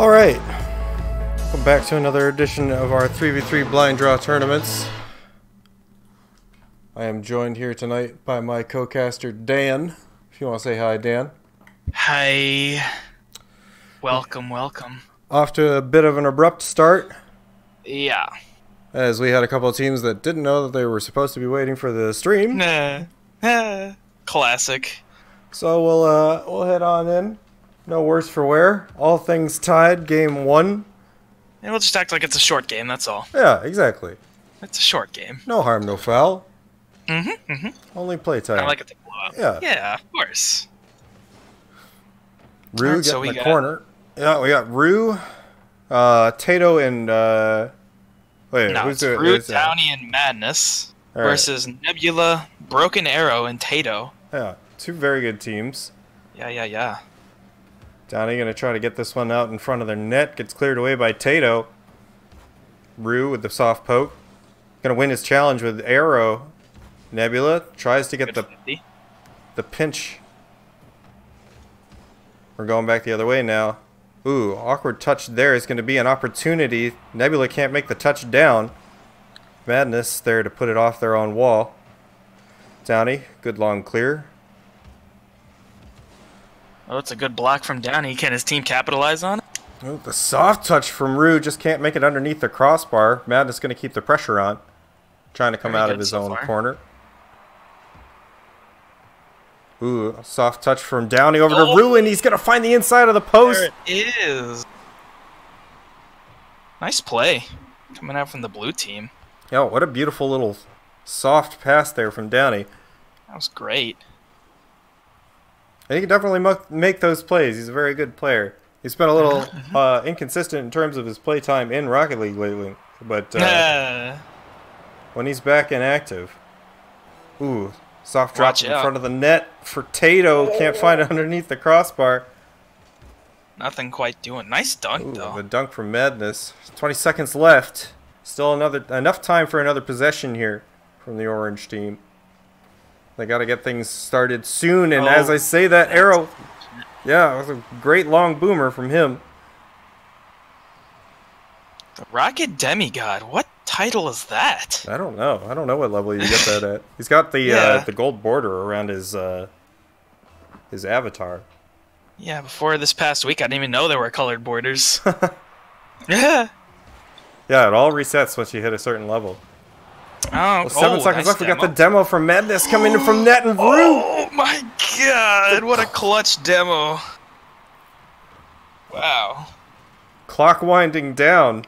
All right. Welcome back to another edition of our 3v3 blind draw tournaments. I am joined here tonight by my co-caster Dan. If you want to say hi, Dan. Hi. Welcome, welcome. Off to a bit of an abrupt start, Yeah. as we had a couple of teams that didn't know that they were supposed to be waiting for the stream. Nah. Ah. Classic. So we'll uh we'll head on in. No worse for wear. All things tied. Game one. And we'll just act like it's a short game, that's all. Yeah, exactly. It's a short game. No harm, no foul. Mm-hmm, mm-hmm. Only playtime. I like it to blow up. Yeah. Yeah, of course. Rue Alright, got so in we the got- corner. Yeah, we got Rue, uh, Tato, and uh, wait, Now who's it's doing Root, who's that? Downey, and Madness right. versus Nebula, Broken Arrow, and Tato. Yeah, two very good teams. Yeah, yeah, yeah. Downey gonna try to get this one out in front of their net. Gets cleared away by Tato. Rue with the soft poke. Gonna win his challenge with Arrow. Nebula tries to get the the pinch. We're going back the other way now. Ooh, awkward touch there is going to be an opportunity. Nebula can't make the touch down. Madness there to put it off their own wall. Downey, good long clear. Oh, it's a good block from Downey. Can his team capitalize on it? Ooh, the soft touch from Rue just can't make it underneath the crossbar. Madness going to keep the pressure on. Trying to come Very out of his so own far. corner. Ooh, soft touch from Downey over to Oh. Rue, and he's going to find the inside of the post. There it is. Nice play. Coming out from the blue team. Yo, what a beautiful little soft pass there from Downey. That was great. And he can definitely make those plays. He's a very good player. He's been a little uh, inconsistent in terms of his playtime in Rocket League lately, but uh, Uh, when he's back and active, ooh, soft drop Watch in out. front of the net for Tato. Can't find it underneath the crossbar. nothing quite doing. Nice dunk Ooh, though. the dunk from Madness. 20 seconds left. Still another enough time for another possession here from the Orange team. They got to get things started soon. And as Oh, I say that, arrow, yeah, it was a great long boomer from him. The Rocket Demigod. What title is that? I don't know. I don't know what level you get that at. He's got the uh, the gold border around his uh, his avatar. Yeah, before this past week, I didn't even know there were colored borders. yeah. Yeah, it all resets once you hit a certain level. Oh, Well, seven oh, seconds nice left. We got the demo. from Madness coming in from net and Rue. Oh my god! What a clutch demo. Wow. Clock winding down.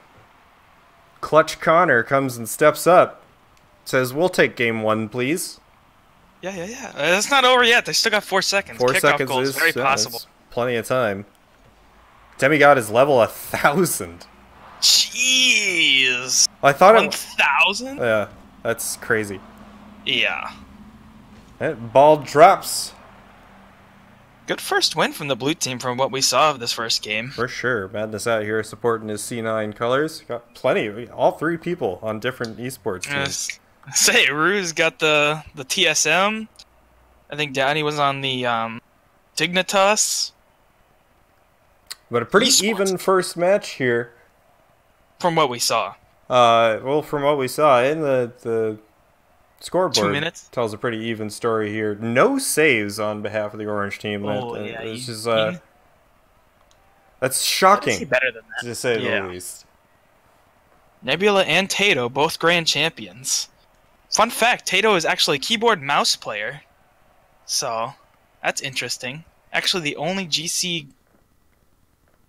Clutch Connor comes and steps up. Says, "We'll take game one, please." Yeah, yeah, yeah. Uh, it's not over yet. They still got four seconds. Four Kickoff seconds goal is very yeah, possible. plenty of time. Demigod is level a thousand. Jeez. I thought One it. thousand? Yeah, that's crazy. Yeah. And ball drops Good first win from the blue team from what we saw of this first game. for sure. Madness out here supporting his C9 colors. Got plenty. All three people on different esports teams. Say, Rue's got the the TSM. I think Downey was on the um, Dignitas. But a pretty Esports. even first match here. From what we saw. Uh, well, from what we saw in the the scoreboard, minutes? tells a pretty even story here. No saves on behalf of the orange team. Oh, That- yeah, you- is uh, that's shocking better than that. to say Yeah. the least. Nebula and Tato, both grand champions. Fun fact, Tato is actually a keyboard mouse player. So, that's interesting. Actually, the only GC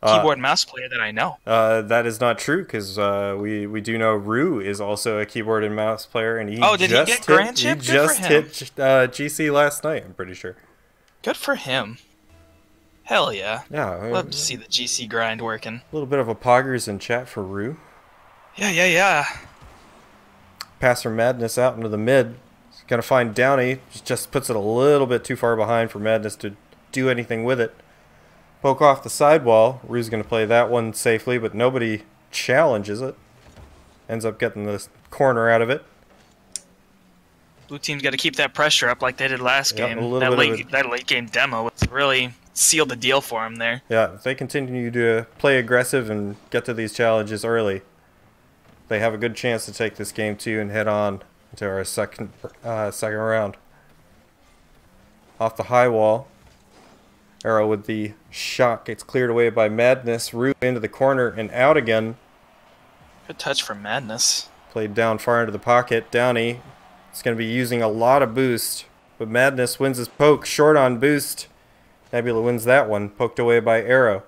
Uh, keyboard mouse player that I know. Uh, that is not true because uh, we we do know Rue is also a keyboard and mouse player, and he Oh, did he just get hit, Grand he? Good just hit uh, GC last night. I'm pretty sure. Good for him. Hell yeah. Yeah, Love a to see the GC grind working. A little bit of a poggers in chat for Rue. Yeah, yeah, yeah. Pass from Madness out into the mid. He's gonna find Downey. Just puts it a little bit too far behind for Madness to do anything with it. Poke off the sidewall. Rue's gonna play that one safely, but nobody challenges it. Ends up getting the corner out of it. Blue team's got to keep that pressure up like they did last Yep, game. that late, that late game demo was really sealed the deal for him there. Yeah, if they continue to play aggressive and get to these challenges early, they have a good chance to take this game too and head on to our second uh, second round. Off the high wall, Arrow with the shot gets cleared away by Madness. Rue into the corner and out again. Good touch from Madness. Played down far into the pocket. Downey is going to be using a lot of boost, but Madness wins his poke short on boost. Nebula wins that one, poked away by Arrow.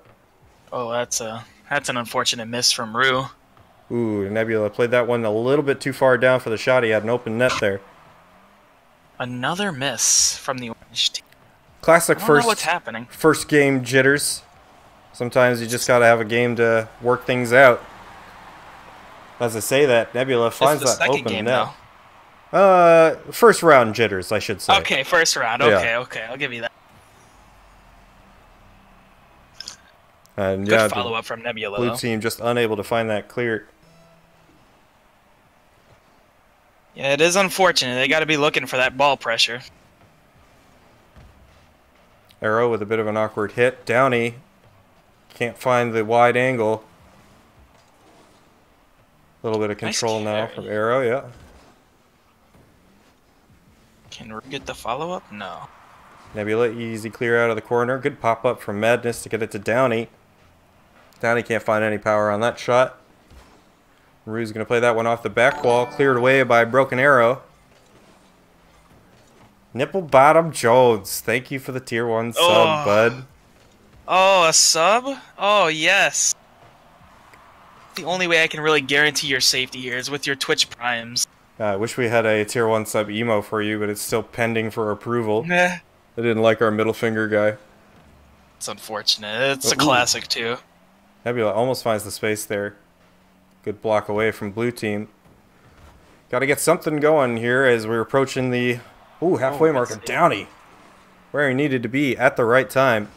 Oh, that's a that's an unfortunate miss from Rue. Ooh, Nebula played that one a little bit too far down for the shot. He had an open net there. Another miss from the orange team. Classic first what's happening. first game jitters. Sometimes you just got to have a game to work things out. As I say that, Nebula finds that open game net. though. Uh, first round jitters, I should say. Okay, first round. Yeah. Okay, okay, I'll give you that. And Good yeah, follow up from Nebula. blue though. team just unable to find that clear. Yeah, it is unfortunate. They got to be looking for that ball pressure. Arrow with a bit of an awkward hit. Downey can't find the wide angle. A little bit of Nice control now from Arrow, yeah. Can we get the follow up? No. Nebula easy clear out of the corner. Good pop up from Madness to get it to Downey. Downey can't find any power on that shot. Rue's going to play that one off the back wall. Cleared away by Broken Arrow. Nipple Bottom Jones. Thank you for the tier 1 sub, Oh. bud. Oh, a sub? Oh, yes. The only way I can really guarantee your safety here is with your Twitch primes. Uh, I wish we had a tier 1 sub emo for you, but it's still pending for approval. Meh. I didn't like our middle finger guy. It's unfortunate. It's a classic, too. Nebula almost finds the space there. Good block away from blue team. Got to get something going here as we're approaching the ooh halfway Oh, mark that's. Downey, where he needed to be at the right time.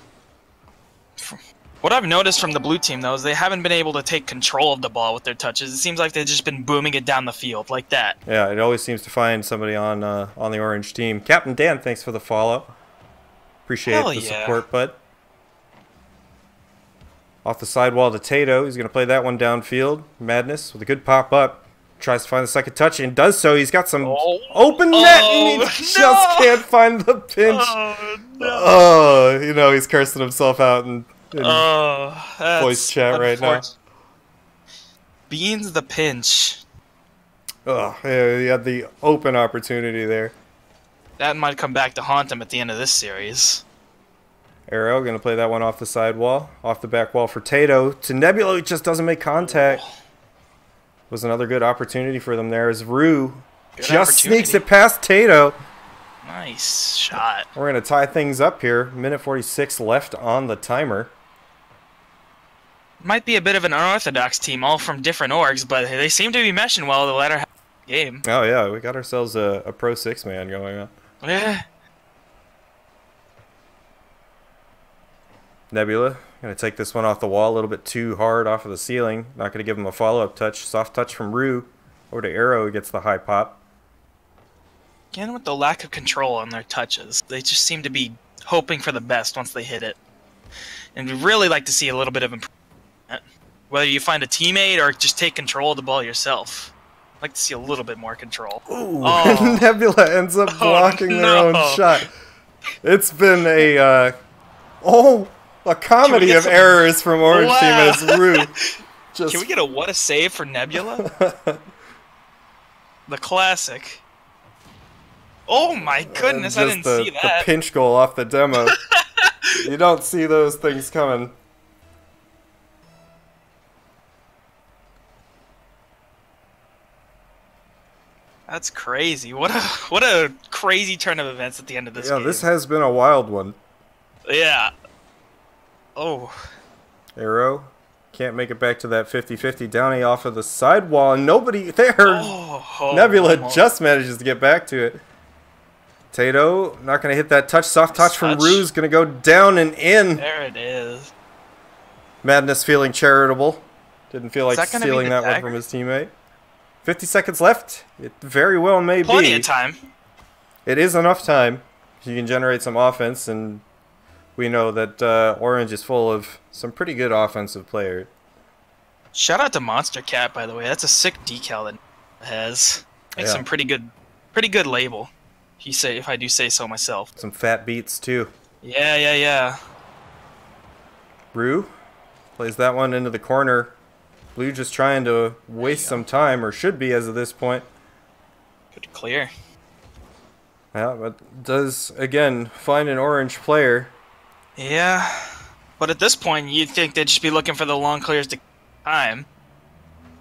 What I've noticed from the blue team, though, is they haven't been able to take control of the ball with their touches. It seems like they've just been booming it down the field like that. Yeah, it always seems to find somebody on uh, on the orange team. Captain Dan, thanks for the follow. Appreciate Hell the yeah. support, bud. Off the sidewall to Tato. He's going to play that one downfield. Madness with a good pop up. Tries to find the second touch and does so. He's got some Oh. open net and he Oh, just no. can't find the pinch. Oh, no. Oh, you know, he's cursing himself out in, and Oh, Voice chat right now. Beans the pinch. oh, yeah, he had the open opportunity there. That might come back to haunt him at the end of this series. Arrow going to play that one off the side wall, off the back wall for Tato. To Nebula, just doesn't make contact. Oh. Was another good opportunity for them there as Rue Good just sneaks it past Tato. Nice shot. We're going to tie things up here. Minute 46 left on the timer. Might be a bit of an unorthodox team, all from different orgs, but they seem to be meshing well the latter half of the game. Oh, yeah, we got ourselves a, a Pro 6 man going on. Yeah. Nebula to take this one off the wall a little bit too hard off of the ceiling. Not going to give him a follow up touch. Soft touch from Rue. Over to Arrow, who gets the high pop. Again, with the lack of control on their touches, they just seem to be hoping for the best once they hit it. And we'd really like to see a little bit of improvement. Whether you find a teammate or just take control of the ball yourself. I'd like to see a little bit more control. Ooh, Oh. Nebula ends up Oh, blocking their own shot. It's been a uh, oh a comedy of some- errors from Orange Team Wow. as Rue just Can we get a what a save for Nebula? the classic. Oh my goodness, I didn't the, see the pinch goal off the demo. you don't see those things coming. That's crazy. What a what a crazy turn of events at the end of this yeah, game. this has been a wild one. yeah. Oh, Arrow can't make it back to that 50-50 Downey off of the sidewall, nobody there. oh, oh, Nebula almost. just manages to get back to it. Tato not going to hit that touch. Soft touch from Touch. Rue's going to go down and in. There it is. Madness feeling charitable. Didn't feel like stealing that one from his teammate. 50 seconds left. It very well may Plenty be. Plenty of time. It is enough time. You can generate some offense and we know that uh, Orange is full of some pretty good offensive players. Shout out to Monstercat, by the way. That's a sick decal that has. Makes Yeah. some pretty good, pretty good label. If you say, if I do say so myself. Some fat beats too. Yeah, yeah, yeah. Rue plays that one into the corner. Blue just trying to waste some time, or should be as of this point. Good clear. Yeah, but does again find an orange player. Yeah, but at this point, you'd think they'd just be looking for the long clears to time.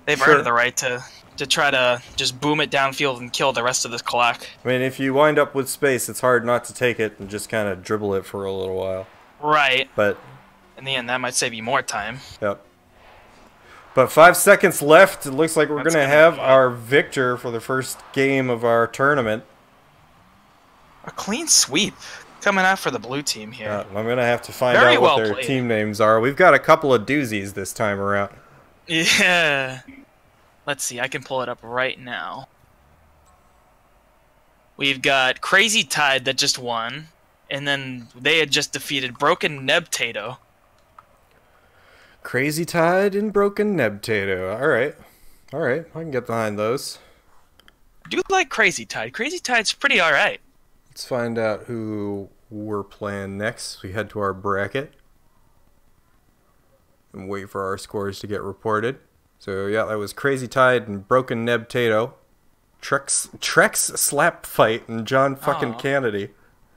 They've Sure. earned the right to to try to just boom it downfield and kill the rest of this clock. I mean, if you wind up with space, it's hard not to take it and just kind of dribble it for a little while. Right. But In the end, that might save you more time. Yep. But five seconds left. It looks like we're gonna gonna have our victor for the first game of our tournament. A clean sweep coming out for the blue team here. Uh, I'm gonna have to find Very out what well their played. team names are. We've got a couple of doozies this time around. Yeah. Let's see, I can pull it up right now. We've got Crazy Tide that just won, and then they had just defeated Broken Nebtato. Crazy Tide and Broken Nebtato. All right, all right. I can get behind those. I do like Crazy Tide. Crazy Tide's pretty alright. Let's find out who we're playing next. We head to our bracket and wait for our scores to get reported. So yeah, that was Crazy Tide and Broken Neb Tato. Trex Trex slap fight and John fucking Aw. Kennedy.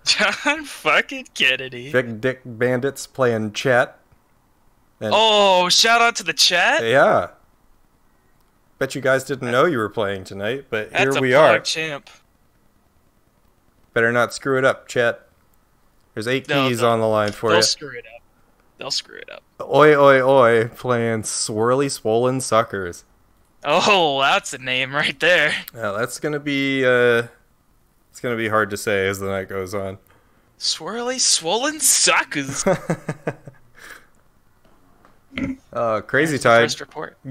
John fucking Kennedy. Big Dick Bandits playing chat. And Oh, shout out to the chat. yeah. Bet you guys didn't know you were playing tonight, but That's here we are. champ. Better not screw it up, Chet. There's eight No, keys they'll- on the line for They'll you. screw it up. They'll screw it up. Oi, oi, oi, playing Swirly Swollen Suckers. Oh, that's a name right there. Yeah, that's gonna be uh, it's gonna be hard to say as the night goes on. Swirly swollen suckers. Uh, Crazy Tide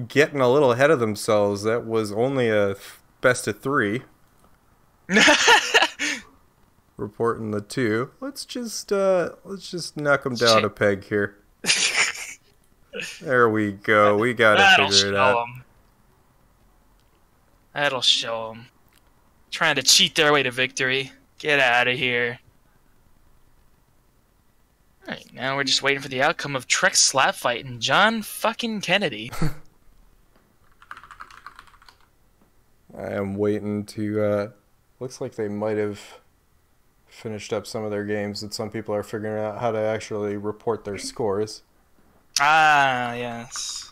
getting a little ahead of themselves. That was only a best of three. Reporting the two. Let's just uh, let's just knock them down Shit. a peg here. There we go. We gotta That'll figure it show Them. That'll show them. Trying to cheat their way to victory. Get out of here. Alright, now we're just waiting for the outcome of Trek slap fight and John fucking Kennedy. I am waiting to. Uh, looks like they might have finished up some of their games, and some people are figuring out how to actually report their scores. ah, yes.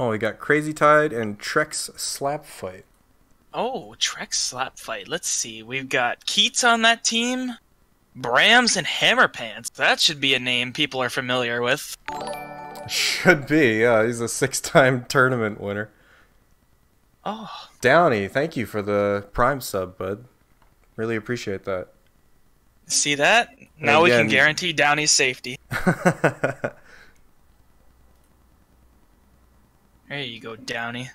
Oh, we got Crazy Tide and Trex Slap Fight. Oh, Trek slap fight. Let's see. We've got Keats on that team. Brams and Hammerpants. That should be a name people are familiar with. Should be, yeah. He's a six-time tournament winner. Oh, Downey, thank you for the Prime sub, bud. Really appreciate that. see that? Now we can guarantee Downey's safety. There you go, Downey.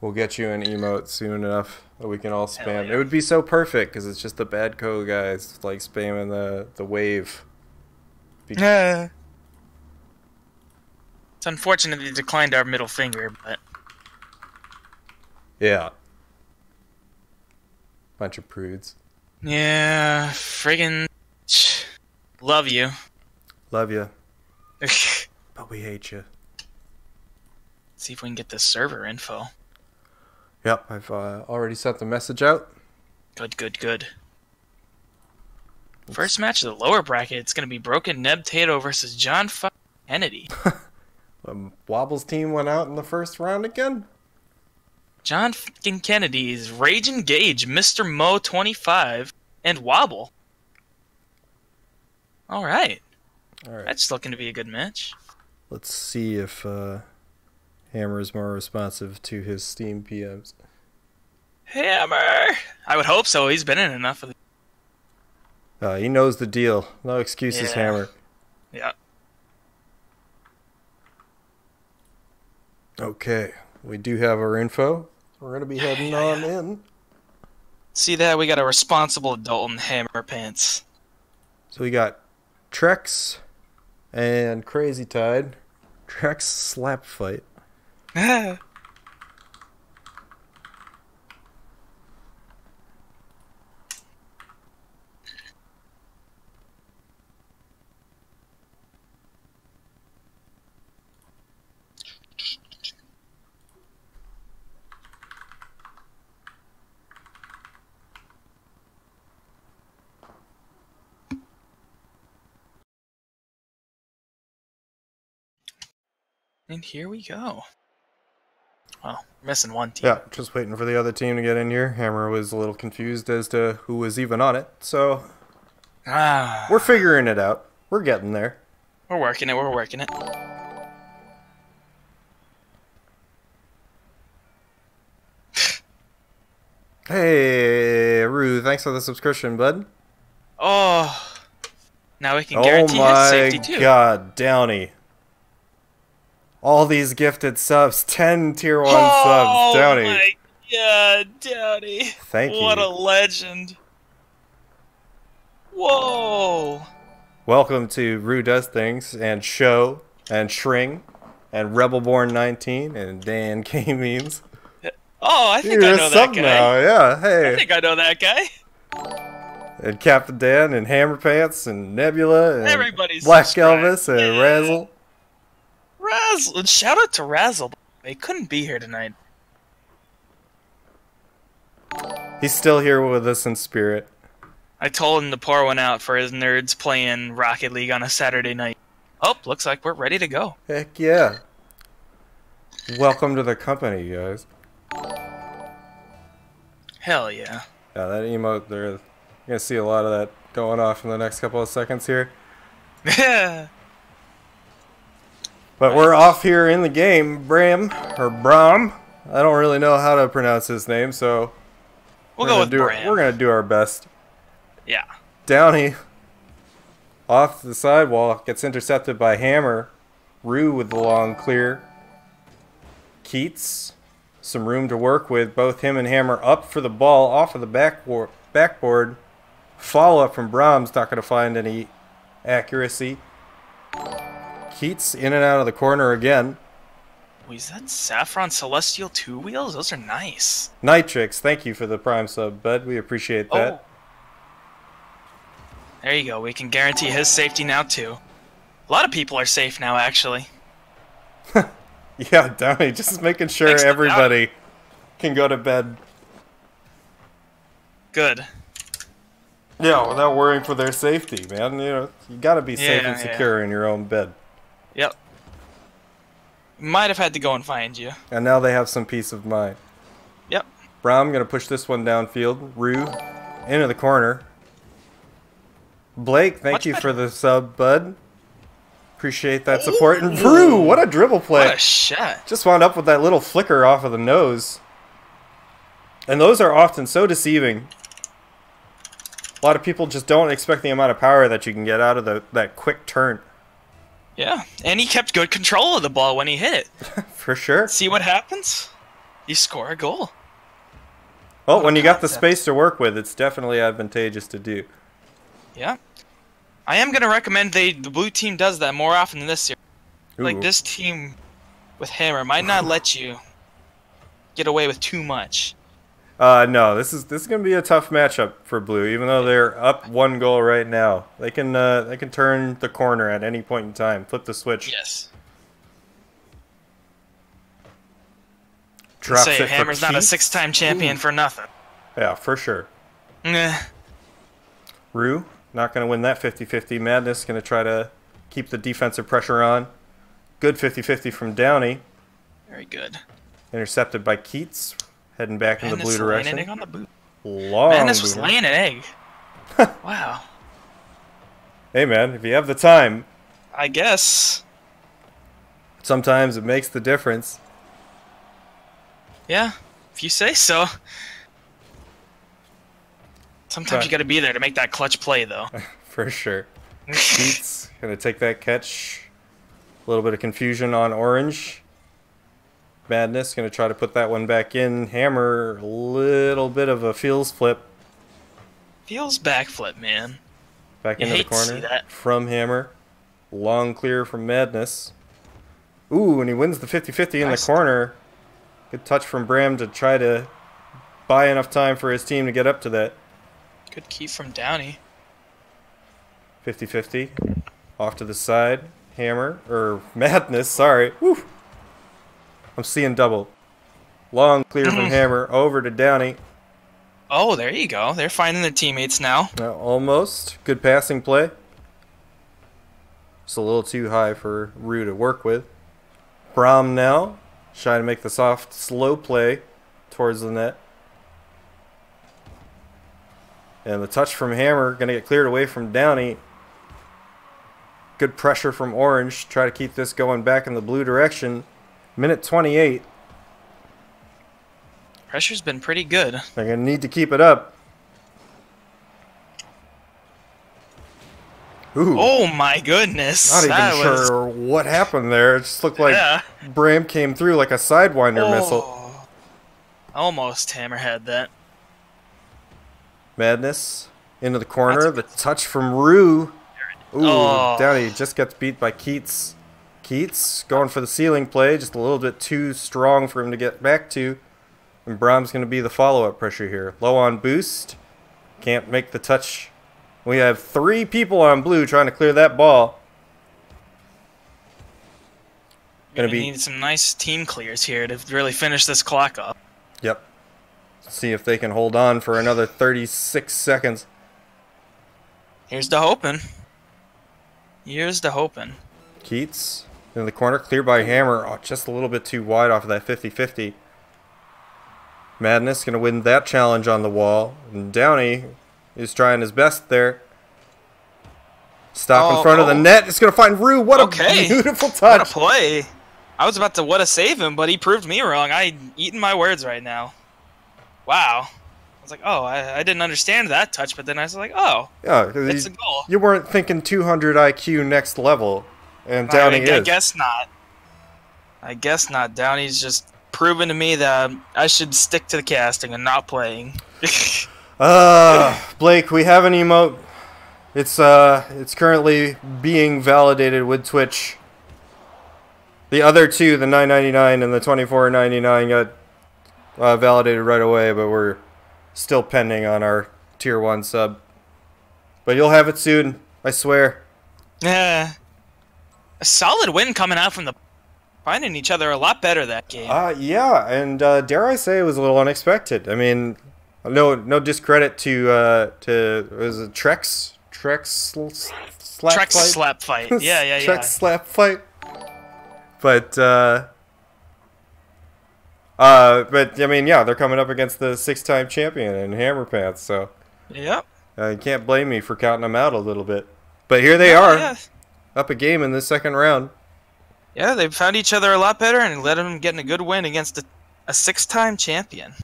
We'll get you an emote soon enough that we can all spam. yeah. It would be so perfect because it's just the bad co guys like spamming the the wave. Yeah. It's unfortunate they declined our middle finger, but Yeah. Bunch of prudes. yeah, friggin' love you. Love you, but we hate you. See if we can get this server info. Yep, I've uh, already sent the message out. Good, good, good. First match of the lower bracket, it's gonna be Broken Neb Tato versus John F- Kennedy. Um, Wobbles team went out in the first round again. John fucking Kennedy is Raging Gage, Mr. Mo 25, and Wobble. All right, All right. that's looking to be a good match. Let's see if uh, Hammer is more responsive to his Steam PMs. Hammer! I would hope so. He's been in enough of the. Uh, he knows the deal. No excuses, Yeah. Hammer. Yeah. Okay, we do have our info. We're gonna be heading on in. See that? We got a responsible adult in hammer pants. So we got Trex and Crazy Tide. Trex slap fight. And here we go. Well, missing one team. Yeah, just waiting for the other team to get in here. Hammer was a little confused as to who was even on it, so Ah, we're figuring it out. We're getting there. we're working it. We're working it. Hey, Rue, thanks for the subscription, bud. Oh, now we can Oh guarantee his my safety too. god, Downey. All these gifted subs, 10 tier 1 oh subs, Downey. my god, Downey! Thank what you. What a legend! Whoa! Welcome to Rue Does Things and Show and Shring and Rebelborn 19 and Dan K Memes. Oh, I think You're I know that guy. now, yeah. Hey. I think I know that guy. And Captain Dan and Hammer Pants and Nebula and Everybody's Black subscribed. Elvis and Yeah. Razzle. Razzle. Shout out to Razzle. They couldn't be here tonight. He's still here with us in spirit. I told him to pour one out for his nerds playing Rocket League on a Saturday night. Oh, looks like we're ready to go. Heck yeah. Welcome to the company, guys. Hell yeah. Yeah, that emote there. You're gonna see a lot of that going off in the next couple of seconds here. But we're off here in the game. Bram or Bram. I don't really know how to pronounce his name, so we'll we're go with do Bram. we're gonna do our best. Yeah. Downey off the sidewall gets intercepted by Hammer. Rue with the long clear. Keats, some room to work with. Both him and Hammer up for the ball off of the backboard. backboard. Follow up from Brahms, not going to find any accuracy. Keats in and out of the corner again. Wait, is that Saffron Celestial two wheels? Those are nice. Nitrix, thank you for the prime sub, bud. We appreciate that. Oh. There you go. We can guarantee his safety now too. A lot of people are safe now, actually. Yeah, Downey, just making sure Thanks everybody can go to bed. Good. Yeah, without worrying for their safety, man. You know, you gotta be safe Yeah, and yeah. secure in your own bed. Yep. Might have had to go and find you. And now they have some peace of mind. Yep. Braum gonna push this one downfield. Rue into the corner. Blake, thank Much you better. for the sub, bud. Appreciate that support. And Rue, what a dribble play! What a shot. Just wound up with that little flicker off of the nose. And those are often so deceiving. A lot of people just don't expect the amount of power that you can get out of the, that quick turn. Yeah. And he kept good control of the ball when he hit it. For sure. See what happens? You score a goal. Well, when you got the space to work with, it's definitely advantageous to do. Yeah. I am gonna recommend they the blue team does that more often than this year. Like this team with Hammer might not let you get away with too much. Uh, no, this is this is gonna be a tough matchup for Blue. Even though they're up one goal right now, they can uh, they can turn the corner at any point in time. Flip the switch. Yes. Drops Say it Hammer's not a six-time champion for nothing. Yeah, for sure. Nah. Rue not gonna win that 50-50. Madness gonna try to keep the defensive pressure on. Good 50-50 from Downey. Very good. Intercepted by Keats. Heading back in the blue laying direction. an egg on the boot. Long. Madness was boomer. laying an egg. wow. Hey man, if you have the time, I guess. sometimes it makes the difference. Yeah. If you say so. Sometimes you got to be there to make that clutch play, though. For sure. Keats gonna take that catch. A little bit of confusion on Orange. Madness gonna try to put that one back in. Hammer, a little bit of a feels flip Feels backflip, man. back You into the to corner from Hammer. Long clear from Madness. Ooh, and he wins the 50-50 in the corner. Good touch from Bram to try to buy enough time for his team to get up to that Good keep from Downey. 50-50. Off to the side. Hammer. Or Madness, sorry. Woo. I'm seeing double. Long clear from Hammer. Over to Downey. Oh, there you go. They're finding their teammates now. Uh, almost. Good passing play. Just a little too high for Rue to work with. Brom now. Trying to make the soft, slow play towards the net. And the touch from Hammer going to get cleared away from Downey. Good pressure from Orange. Try to keep this going back in the blue direction. Minute 28. Pressure's been pretty good. They're going to need to keep it up. Ooh. Oh my goodness. Not even that was, sure what happened there. It just looked like yeah. Bram came through like a sidewinder oh. missile. Oh. Almost hammerhead that. Madness into the corner. That's- The touch from Rue. Ooh, Oh. Downey just gets beat by Keats. Keats going for the ceiling play, just a little bit too strong for him to get back to. And Brahm's going to be the follow-up pressure here. Low on boost. Can't make the touch. We have three people on blue trying to clear that ball. Gonna Gonna be- need some nice team clears here to really finish this clock up. Yep. See if they can hold on for another 36 seconds. Here's the hoping. Here's the hoping. Keats in the corner, clear by Hammer. Oh, just a little bit too wide off of that 50 50. Madness going to win that challenge on the wall. And Downey is trying his best there. Stop in Oh, front of the oh. net. It's going to find Rue. What Okay. a beautiful What a touch. play! I was about to what a save him, but he proved me wrong. I eating my words right now. Wow. I was like, oh, I, I didn't understand that touch, but then I was like, oh, Yeah, it's a goal. you weren't thinking 200 IQ next level. And Downey I, I guess not. I guess not. Downey's just proven to me that I should stick to the casting and not playing. Uh, Blake, we have an emote. It's uh, it's currently being validated with Twitch. The other two, the 9.99 and the 24.99, got uh, validated right away, but we're still pending on our tier one sub. But you'll have it soon, I swear. yeah. A solid win coming out from the finding each other a lot better that game. Uh, yeah, and uh, dare I say it was a little unexpected. I mean, no, no discredit to uh, to was it Trex Trex sl- slap Trek fight? slap fight. Yeah, yeah, Trex yeah. slap fight. But uh, uh, but I mean, yeah, they're coming up against the six-time champion in Hammer Pants, so Yep. uh, you can't blame me for counting them out a little bit. But here they Yeah, are, Yeah. Up a game in the second round. Yeah, they found each other a lot better and let them get a good win against a, a six-time champion.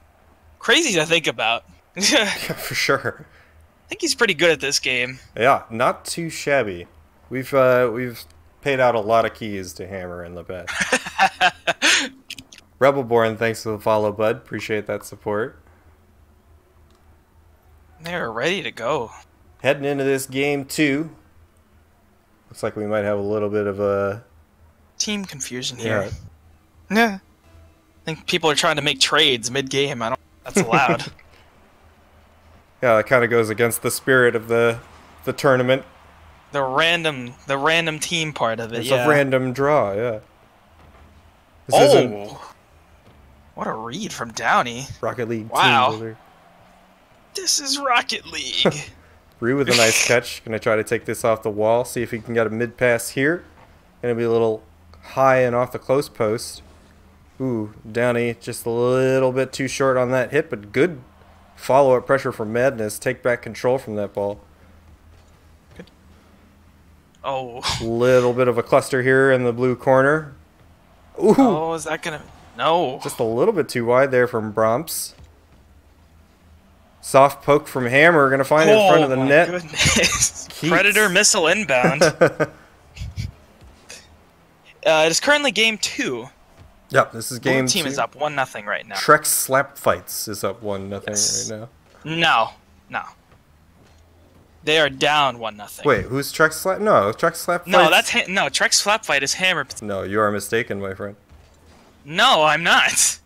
Crazy to think about. Yeah, for sure. I think he's pretty good at this game. Yeah, not too shabby. We've uh, we've paid out a lot of keys to Hammer in the bet. Rebelborn, thanks for the follow, bud. Appreciate that support. They're ready to go. Heading into this game two. Looks like we might have a little bit of a Team confusion here. Yeah. I think people are trying to make trades mid-game. I don't. That's allowed. Yeah, that kind of goes against the spirit of the the tournament. the random, the random team part of it. It's yeah. a random draw, yeah. This oh. isn't What a read from Downey. Rocket League Wow. team builder. This is Rocket League. Rue with a nice catch. Gonna try to take this off the wall. See if he can get a mid pass here. Gonna be a little high and off the close post. Ooh, Downey just a little bit too short on that hit, but good follow up pressure from Madness. Take back control from that ball. oh. Little bit of a cluster here in the blue corner. Ooh, Oh, is that gonna? No. just a little bit too wide there from Bromps. Soft poke from Hammer, gonna find it in front of the Oh my net. Goodness. Predator missile inbound. uh, it is currently game two. yep, this is Blue game team two. is up one nothing right now. Trek Slap Fights is up one nothing Yes. right now. No, no. They are down one nothing. Wait, who's Trek Slap? No, Trek Slap Fights. No, that's ha- no. Trex Flap Fight is Hammer. No, you are mistaken, my friend. No, I'm not.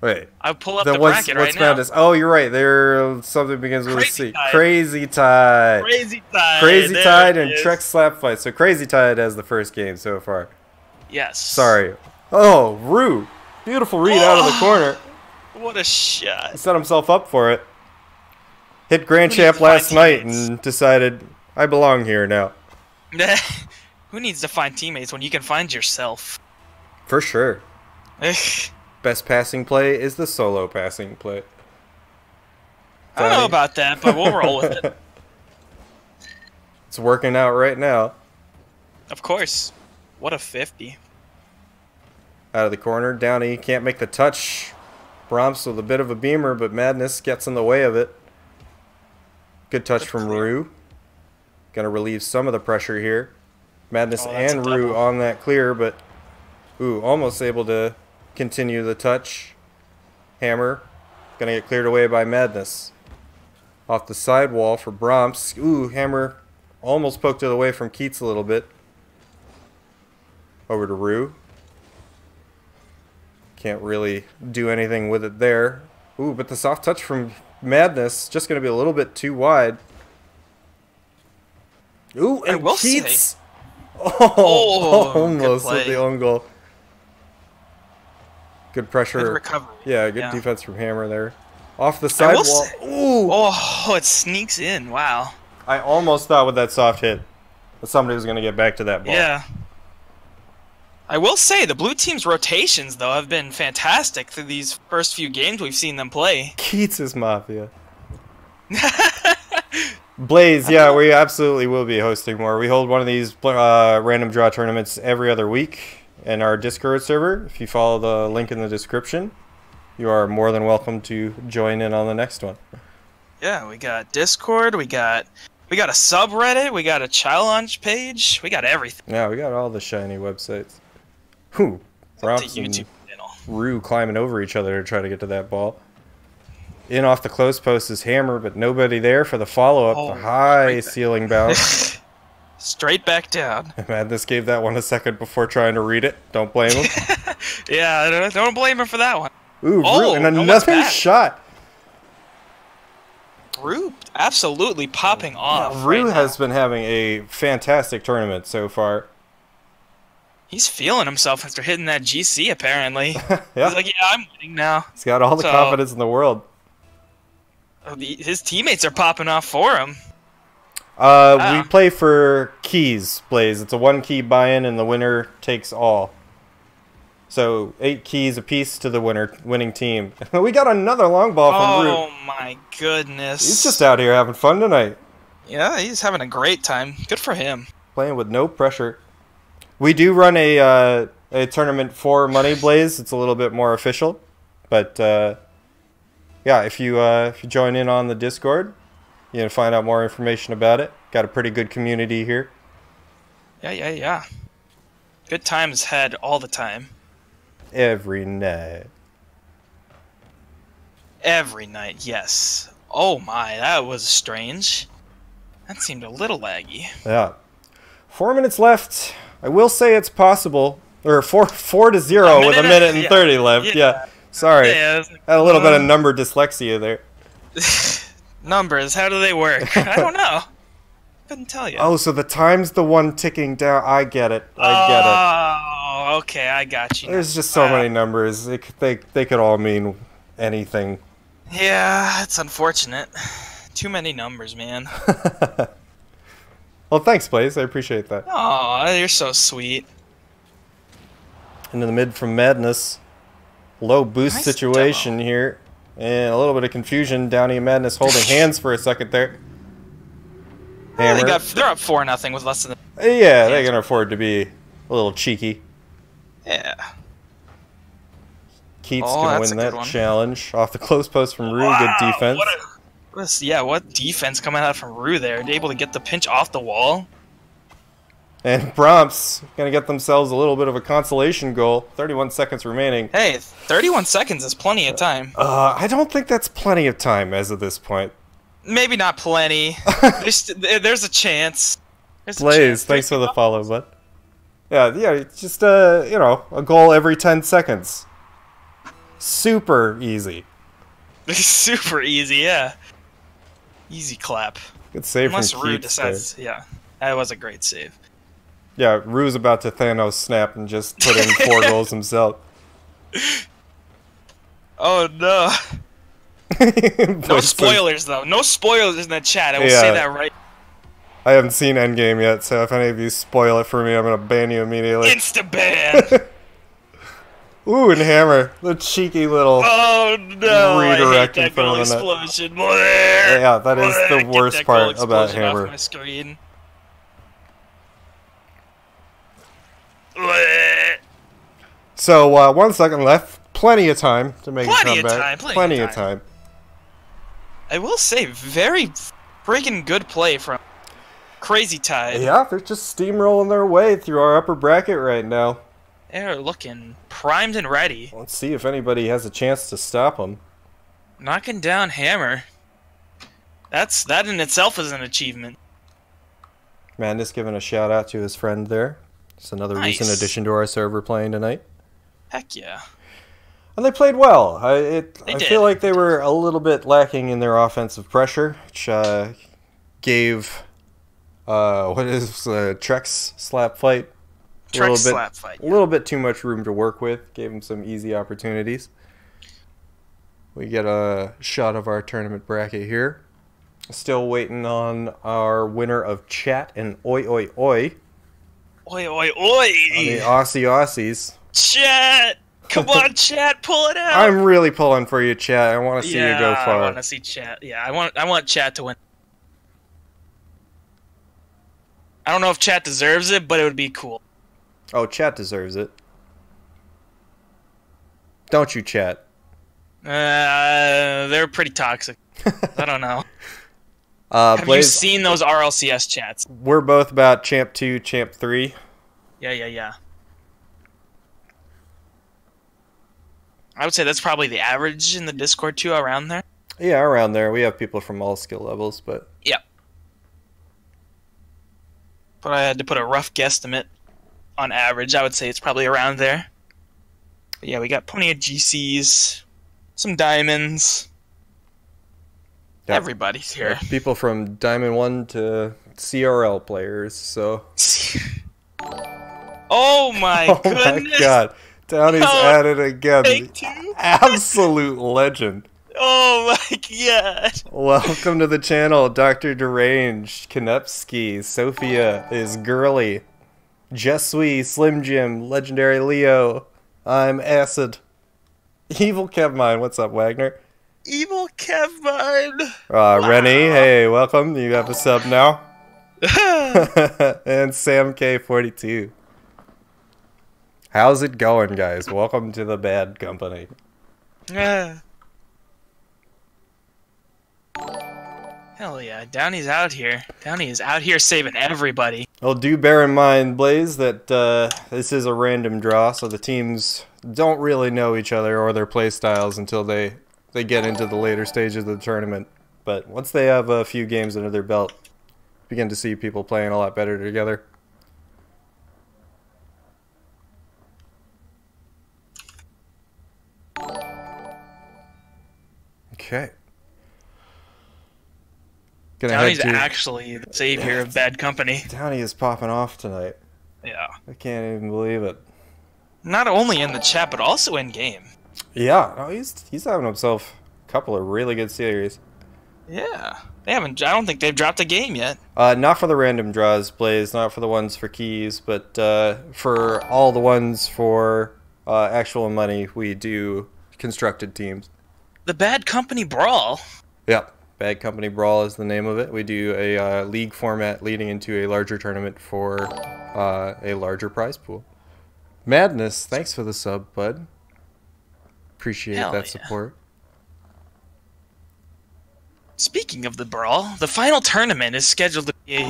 Wait. I'll pull up the what's, bracket what's right now. Oh, you're right. There something begins with Crazy a C. Tide. Crazy Tide. Crazy Tide. Crazy there Tide and is. Trek Slap Fight. So Crazy Tide has the first game so far. Yes. Sorry. Oh, Rue. Beautiful read out of the Oh. corner. What a shot. He set himself up for it. Hit Grand Who Champ last night teammates? and decided I belong here now. Who needs to find teammates when you can find yourself? For sure. Best passing play is the solo passing play. I don't know about that, but we'll roll with it. It's working out right now. Of course. What a 50. Out of the corner, Downey can't make the touch. Bromps with a bit of a beamer, but Madness gets in the way of it. Good touch Good from clear. Rue. Gonna relieve some of the pressure here. Madness Oh, and Rue on that clear, but ooh, almost able to continue the touch. Hammer gonna get cleared away by Madness. Off the sidewall for Bromps. Ooh, Hammer almost poked it away from Keats a little bit. Over to Rue. Can't really do anything with it there. Ooh, but the soft touch from Madness just going to be a little bit too wide. Ooh, and will say- Keats. Oh, Oh, almost with the own goal. Good pressure. Good recovery. yeah, good Yeah. defense from Hammer there. Off the sidewall. say- Ooh, Oh, it sneaks in. Wow. I almost thought with that soft hit that somebody was going to get back to that ball. Yeah. I will say the blue team's rotations though have been fantastic through these first few games we've seen them play. Keats is Mafia. Blaze, yeah, we absolutely will be hosting more. We hold one of these uh, random draw tournaments every other week in our Discord server. If you follow the link in the description, you are more than welcome to join in on the next one. Yeah, we got Discord, we got we got a subreddit, we got a challenge page, we got everything. Yeah, we got all the shiny websites. Whew. Romps and Rue climbing over each other to try to get to that ball. In off the close post is Hammer, but nobody there for the follow up. Oh, the high ceiling bounce. Straight back down. Madness gave that one a second before trying to read it. Don't blame him. Yeah, don't, don't blame him for that one. Ooh, Oh, and no one's another shot. Rue absolutely popping off. Rue right has now. been having a fantastic tournament so far. He's feeling himself after hitting that GC. Apparently, yeah, he's like, "Yeah, I'm winning now." he's got all the So- confidence in the world. Oh, His teammates are popping off for him. Uh, Wow. We play for keys, Blaze. It's a one key buy-in, and the winner takes all. So eight keys apiece to the winner winning team. we got another long ball from Rue. Oh my goodness! He's just out here having fun tonight, Yeah, he's having a great time. Good for him. playing with no pressure. We do run a uh, a tournament for Money Blaze. It's a little bit more official, but uh, yeah, if you uh, if you join in on the Discord, you can find out more information about it. Got a pretty good community here. Yeah, yeah, yeah. Good times had all the time. Every night. Every night, yes. Oh my, that was strange. That seemed a little laggy. Yeah. Four minutes left. I will say it's possible. Or four four to zero A with a minute and- yeah. thirty left. Yeah. Yeah. Sorry. Yeah, like, Had a little bit of uh, number dyslexia there. numbers. How do they work? I don't know. Couldn't tell you. Oh, so the time's the one ticking down. I get it. I get it. Oh, okay, I got you. There's just so Wow. many numbers. They, they, they could all mean anything. Yeah, it's unfortunate. Too many numbers, man. well, thanks, Blaze. I appreciate that. Oh, you're so sweet. Into the mid from Madness. Low boost Nice situation here. And a little bit of confusion. Downey and Madness holding hands for a second there. Yeah, they got, they're up four nothing with less than. Uh, yeah, they can afford to be a little cheeky. Yeah. Keats Oh, gonna win that challenge off the close post from Rue. Wow, good defense. What a Yeah, what defense coming out from Rue there? Able to get the pinch off the wall. And Bromps gonna get themselves a little bit of a consolation goal. 31 seconds remaining. Hey, 31 seconds is plenty of time. Uh, I don't think that's plenty of time as of this point. Maybe not plenty. there's, there's a chance. There's a Blaze, chance. thanks for the follow, bud. Yeah, yeah, it's just uh, you know, a goal every 10 seconds. Super easy. Super easy, yeah. Easy clap. Good save Unless from Rue Keats there. decides, yeah, that was a great save. Yeah, Rue's about to Thanos snap and just put in four goals himself. Oh no! No spoilers though. No spoilers in the chat. I will Yeah. say that right. I haven't seen Endgame yet, so if any of you spoil it for me, I'm gonna ban you immediately. Insta ban. Ooh, and Hammer, the cheeky little. oh no! I hate Redirect in front of the net. explosion. Yeah, that is the worst part about Hammer. my screen. So uh, one second left. Plenty of time to make Plenty a of time, plenty of of time. time. I will say, very freaking good play from Crazy Tide. Yeah, they're just steamrolling their way through our upper bracket right now. They're looking primed and ready. Let's see if anybody has a chance to stop them. Knocking down Hammer. That's that in itself is an achievement. Madness giving a shout out to his friend there. It's another recent addition to our server playing tonight. Heck yeah. And they played well. I, it, I feel like they were a little bit lacking in their offensive pressure, which uh, gave uh, what is uh, Trex slap fight a Trek little bit, slap fight. a little bit too much room to work with. Gave them some easy opportunities. We get a shot of our tournament bracket here. Still waiting on our winner of chat and oi oi oi Oi oi on the oi! Aussie Aussies. Chat! Come on, chat, pull it out! I'm really pulling for you, chat. I want to see yeah, you go far. I want to see chat. Yeah, I want I want chat to win. I don't know if chat deserves it, but it would be cool. Oh, chat deserves it. Don't you, chat? Uh, they're pretty toxic. I don't know. Uh, Have you Blaze, seen those RLCS chats? we're both about champ two, champ three. Yeah, yeah, yeah. I would say that's probably the average in the Discord too, around there. Yeah, around there. We have people from all skill levels, but Yeah. But I had to put a rough guesstimate on average. I would say it's probably around there. But yeah, we got plenty of GCs, some diamonds. Yeah. Everybody's here. people from Diamond One to CRL players. So, oh my oh goodness! my god, Downey's Oh, at it again. Absolute legend. Oh my god! Welcome to the channel, Dr. Deranged, Kanepski, Sophia is girly, Jesui, Slim Jim, Legendary Leo, I'm Acid, Evil Kevmine, what's up, Wagner? Evil Kevin. Uh, Rennie, hey, welcome, you have a sub now. and Sam K42. How's it going, guys? Welcome to the bad company. Yeah. Hell yeah, Downey's out here. Downey is out here saving everybody. Well, do bear in mind, Blaze, that uh, this is a random draw, so the teams don't really know each other or their play styles until they, they get into the later stages of the tournament. But once they have a few games under their belt, begin to see people playing a lot better together. Okay. Gonna Downey's to- actually the savior of bad company. Downey is popping off tonight. Yeah. I can't even believe it. Not only in the chat, but also in game. Yeah, no, he's he's having himself a couple of really good series. Yeah. They haven't. I don't think they've dropped a game yet. Uh, not for the random draws, Blaze. Not for the ones for keys, but uh, for all the ones for uh, actual money, we do constructed teams. The Bad Company Brawl. Yep. Bad Company Brawl is the name of it. We do a uh, league format leading into a larger tournament for uh, a larger prize pool. Madness, thanks for the sub, bud. Appreciate Hell that yeah. support. Speaking of the brawl, the final tournament is scheduled to be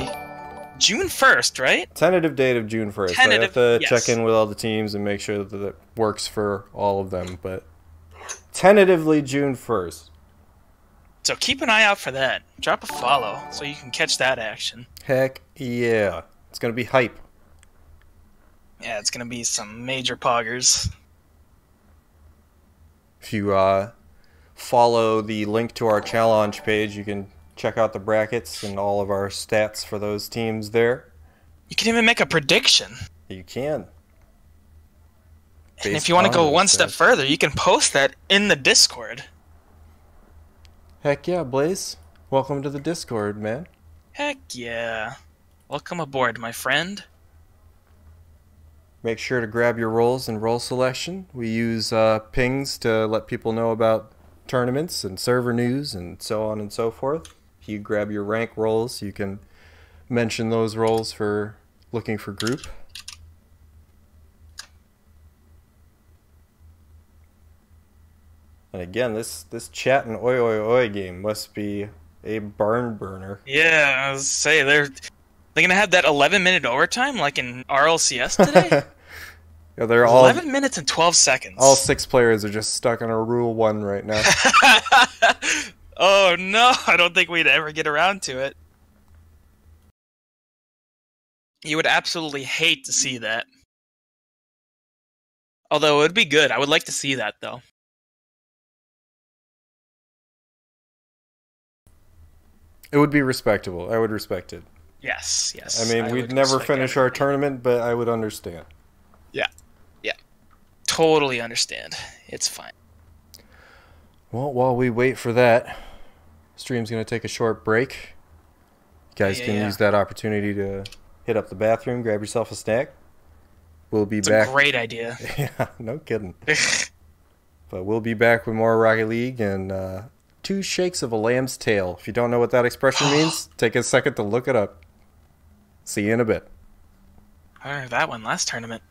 June 1st, right? Tentative date of June 1st. I have Tentative- to yes. check in with all the teams and make sure that it works for all of them, but tentatively June 1st. So keep an eye out for that. Drop a follow so you can catch that action. Heck yeah. It's going to be hype. Yeah, it's gonna be some major poggers. If you uh, follow the link to our challenge page, you can check out the brackets and all of our stats for those teams there. You can even make a prediction. You can. And if you want to go one step further, you can post that in the Discord. Heck yeah, Blaze. Welcome to the Discord, man. Heck yeah. Welcome aboard, my friend. Make sure to grab your roles and role selection. We use uh, pings to let people know about tournaments and server news and so on and so forth. If you grab your rank roles, you can mention those roles for looking for group. And again, this this chat and oi oi oi game must be a barn burner. Yeah, I was say they're they're gonna have that 11 minute overtime like in RLCS today. Yeah, they're all 11 minutes and 12 seconds. all six players are just stuck on a rule one right now. oh no, I don't think we'd ever get around to it. You would absolutely hate to see that. Although it would be good. I would like to see that though. It would be respectable. I would respect it. Yes, yes. I mean, we'd never respect finish our tournament, but I would understand. Yeah, yeah. Totally understand. It's fine. Well, while we wait for that, stream's going to take a short break. You guys Yeah, can yeah. use that opportunity to hit up the bathroom, grab yourself a snack. We'll be It's back. a great idea. yeah, no kidding. But we'll be back with more Rocket League and uh, two shakes of a lamb's tail. If you don't know what that expression means, take a second to look it up. See you in a bit. I heard that one last tournament.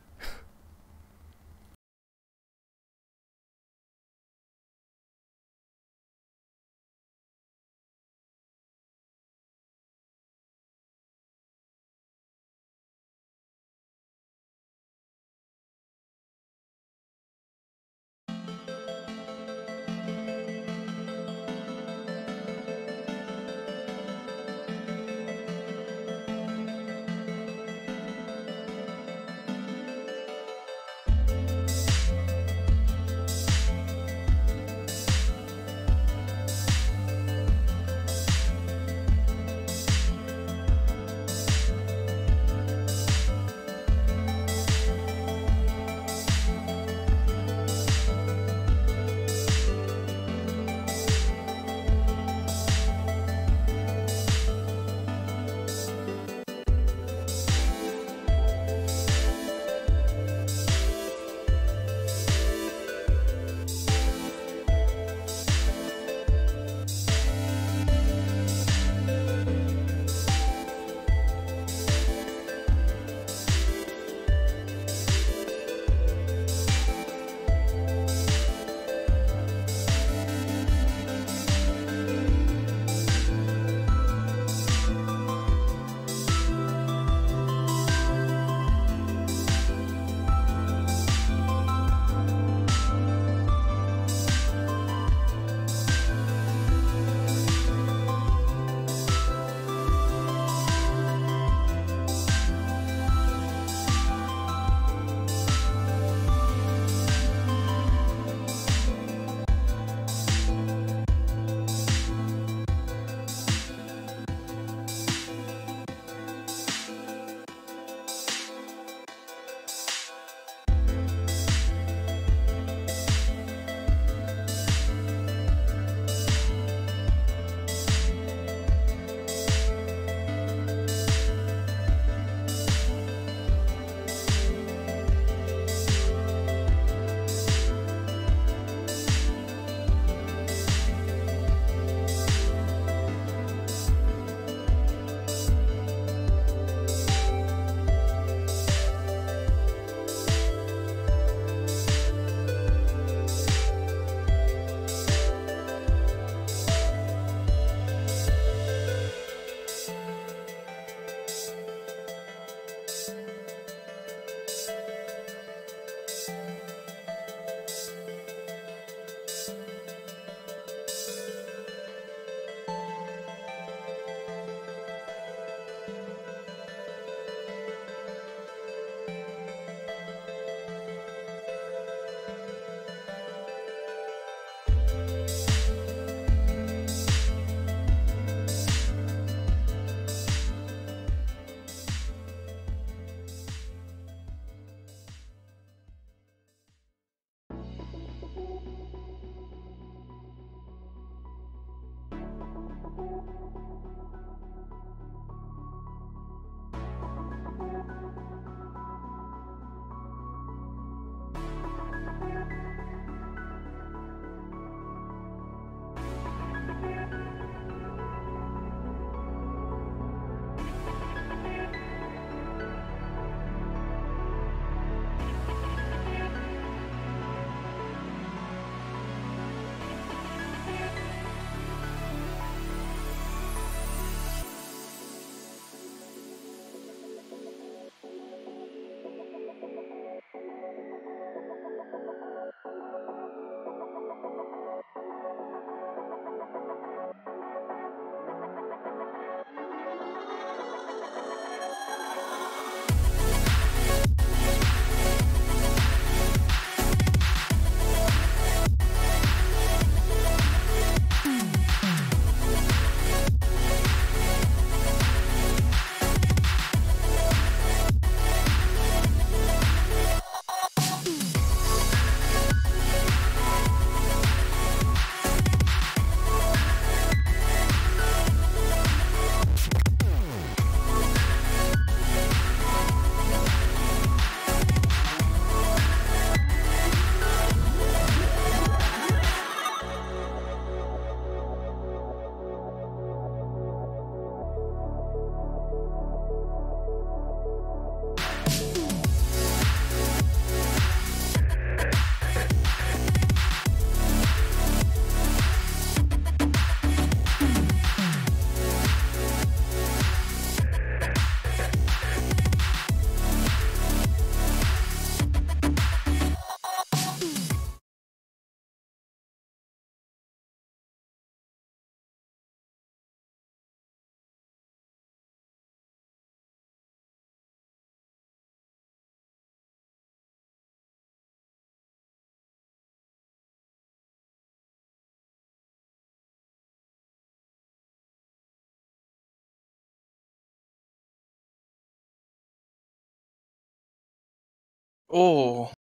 Oh.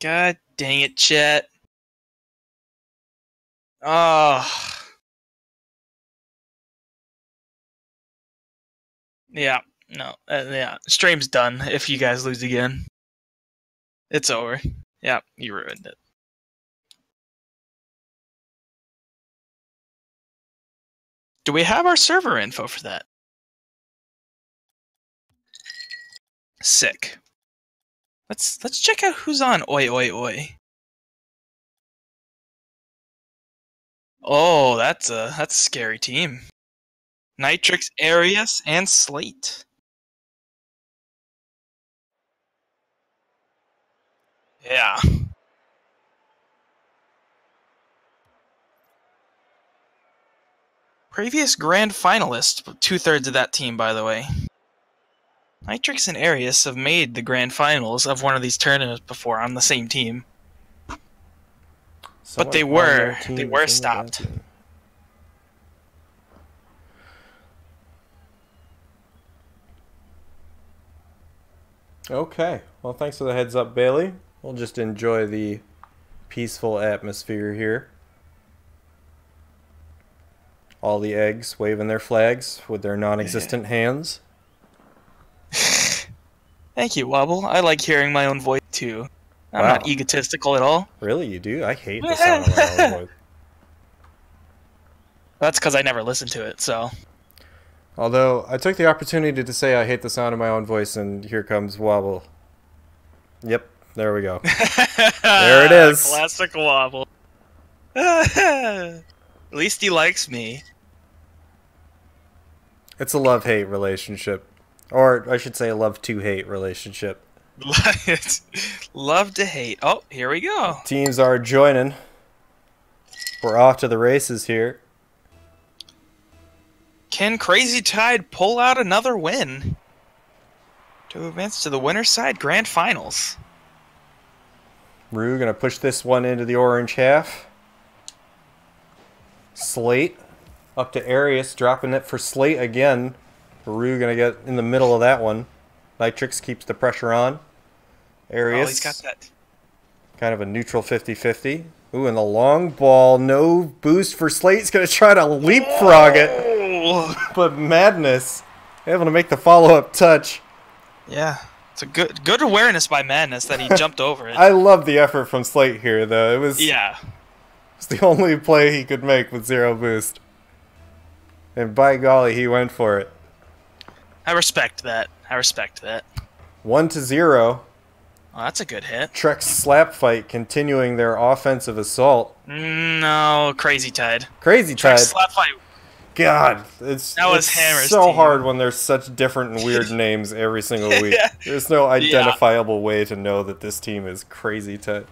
God dang it, Chet. Oh. Yeah, no, uh, yeah. Stream's done if you guys lose again. It's over. Yeah, you ruined it. Do we have our server info for that? Sick. Let's let's check out who's on Oi Oi Oi. Oh, that's a that's a scary team. Nitrix, Arius, and Slate. Yeah. Previous grand finalist, two thirds of that team, by the way. Nitrix and Arius have made the grand finals of one of these tournaments before on the same team. But they were- they were stopped. Okay. Well, thanks for the heads up, Bailey. We'll just enjoy the peaceful atmosphere here. All the eggs waving their flags with their non existent hands. Thank you, Wobble. I like hearing my own voice too. I'm not egotistical at all. Really, you do? I hate the sound of my own voice. That's because I never listen to it, so. Although I took the opportunity to say I hate the sound of my own voice, and here comes Wobble. Yep, there we go. there it is. Classic Wobble. At least he likes me. It's a love hate relationship. Or I should say a love to hate relationship. Love to hate. Oh, here we go. Teams are joining. We're off to the races here. Can Crazy Tide pull out another win to advance to the winner's side grand finals? Rue gonna push this one into the orange half. Slate up to Arius, dropping it for Slate again. Rue gonna get in the middle of that one. Nitrix keeps the pressure on. Oh, Arius he's got that. kind of a neutral 50-50. Ooh, and the long ball, no boost for Slate. He's gonna try to leapfrog it, Oh, but Madness able to make the follow-up touch. yeah. It's a good good awareness by Madness that he jumped over it. I love the effort from Slate here, though. It was yeah. It's the only play he could make with zero boost. And by golly, he went for it. I respect that. I respect that. One to zero. Oh, that's a good hit. Trek's slap fight continuing their offensive assault. No, Crazy Tide. Crazy Tide. slap fight. God, it's, That was it's so team. hard when there's such different and weird names every single week. There's no identifiable way to know that this team is Crazy Tide.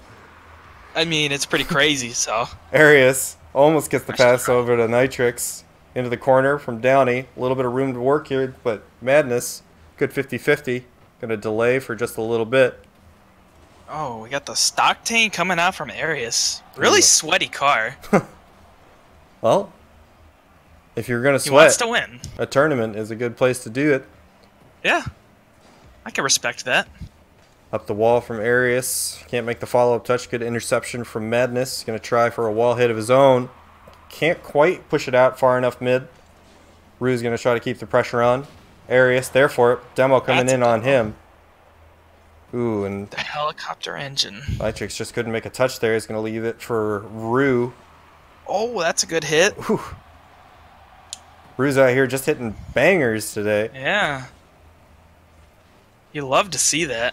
I mean, it's pretty crazy, so. Arius almost gets the pass over to Nitrix into the corner from Downey. A little bit of room to work here, but Madness, good 50-50. Gonna delay for just a little bit. Oh, we got the stock tank coming out from Arius. Really Ooh. sweaty car. Well, if you're gonna sweat, He wants to win. a tournament is a good place to do it. Yeah. I can respect that. Up the wall from Arius. Can't make the follow-up touch. Good interception from Madness. Gonna try for a wall hit of his own. Can't quite push it out far enough mid. Rue's gonna try to keep the pressure on. Arius, there for it. Demo coming That's in on him. Ooh, and The helicopter engine. Nitrix just couldn't make a touch there. He's gonna leave it for Rue. Oh, that's a good hit. Whew. Rue's out here just hitting bangers today. Yeah. You love to see that.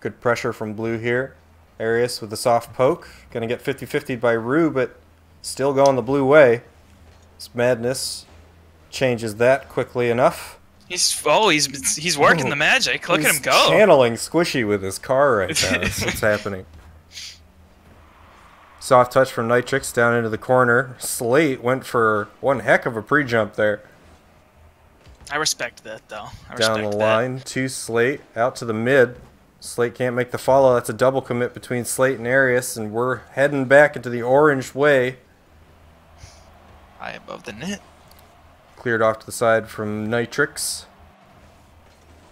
Good pressure from Blue here. Arius with a soft poke. Gonna get 50-50 by Rue, but still going the blue way. This madness changes that quickly enough. He's oh, he's he's working Ooh. the oh. magic. Look at him go. Channeling Squishy with his car right now. That's what's happening. Soft touch from Nitrix down into the corner. Slate went for one heck of a pre-jump there. I respect that though. I down the that. line to Slate, out to the mid. Slate can't make the follow. That's a double commit between Slate and Arius, and we're heading back into the orange way. High above the net. Cleared off to the side from Nitrix.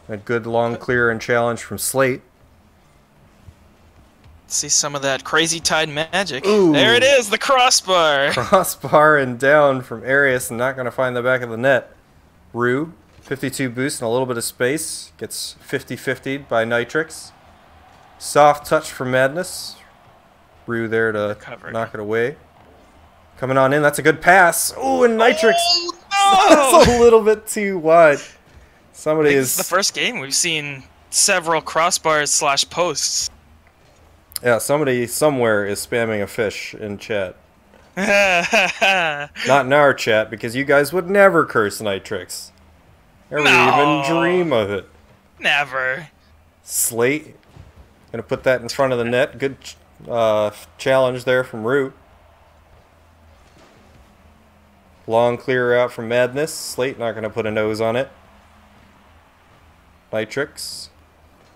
A good long clear and challenge from Slate. See some of that crazy tide magic. Ooh. There it is, the crossbar. Crossbar and down from Arius and not going to find the back of the net. Rue, 52 boost and a little bit of space. Gets 50 50 by Nitrix. Soft touch from Madness. Rue there to Covered. knock it away. Coming on in, that's a good pass. Ooh, and Nitrix. Oh, no! That's a little bit too wide. Somebody is the first game we've seen several crossbars slash posts. Yeah, somebody somewhere is spamming a fish in chat. Never. Not in our chat because you guys would never curse Nitrix. Never No. even dream of it. Never. Slate. Gonna put that in front of the net. Good uh, challenge there from Root. Long clear out from Madness. Slate not gonna put a nose on it. Nitrix.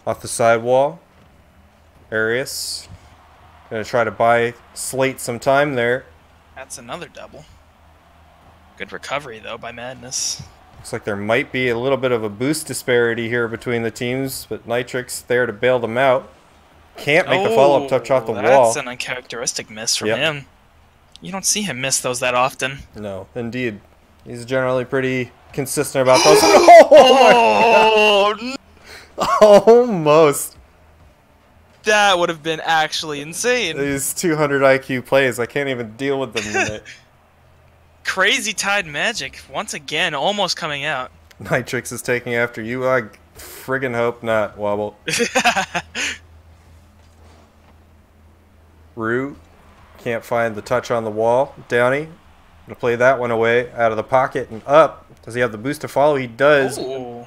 Off the sidewall. Arius. Gonna try to buy Slate some time there. That's another double. Good recovery though by Madness. Looks like there might be a little bit of a boost disparity here between the teams, but Nitrix there to bail them out. Can't make the follow-up touch off the Oh, wall. That's an uncharacteristic miss from Yep. him. You don't see him miss those that often. No, indeed. He's generally pretty consistent about those. oh, almost. that would have been actually insane. These 200 IQ plays, I can't even deal with them. Crazy Tide Magic, once again, almost coming out. Nitrix is taking after you. I friggin' hope not, Wobble. Rue can't find the touch on the wall. Downey gonna play that one away out of the pocket and up. Does he have the boost to follow? He does. Ooh.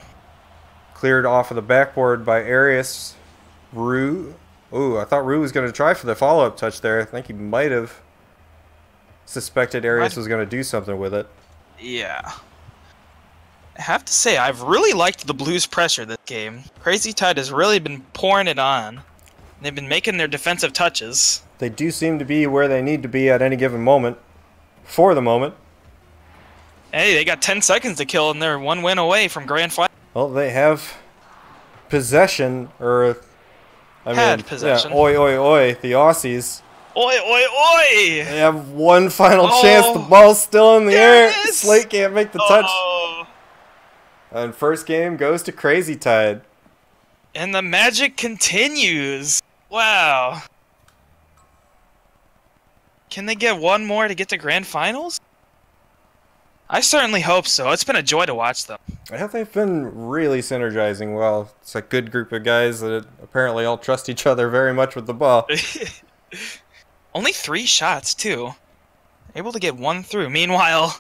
Cleared off of the backboard by Arius. Rue. Ooh, I thought Rue was gonna try for the follow-up touch there. I think he might have suspected Arius Might- was gonna do something with it. Yeah. I have to say, I've really liked the Blues' pressure this game. Crazy Tide has really been pouring it on. They've been making their defensive touches. They do seem to be where they need to be at any given moment. For the moment. Hey, they got 10 seconds to kill, and they're one win away from Grand Final. Well, they have possession, or I Had mean, possession. Yeah, oi, oi, oi, the Aussies. Oi, oi, oi! They have one final Oh. chance. The ball's still in the air. is. Slate can't make the touch. Oh. And first game goes to Crazy Tide. And the magic continues. Wow. Can they get one more to get to grand finals? I certainly hope so. It's been a joy to watch them. Yeah, they've been really synergizing well. It's a good group of guys that apparently all trust each other very much with the ball. Only three shots, too. Able to get one through. Meanwhile,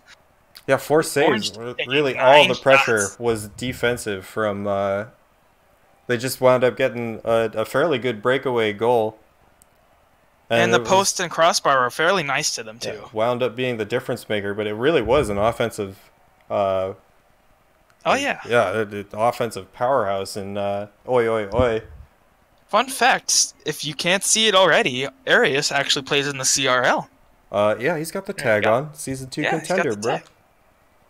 Yeah, four saves. Really, all the pressure shots. was defensive from. Uh, they just wound up getting a, a fairly good breakaway goal. and, the it was- post and crossbar were fairly nice to them, too. wound up being the difference maker, but it really was an offensive. Uh, Oh, yeah. yeah, it, offensive powerhouse and uh, oi oi oi. Fun fact if you can't see it already, Arius actually plays in the CRL. Uh, yeah, he's got the tag go. on. Season two Yeah, contender, the bro.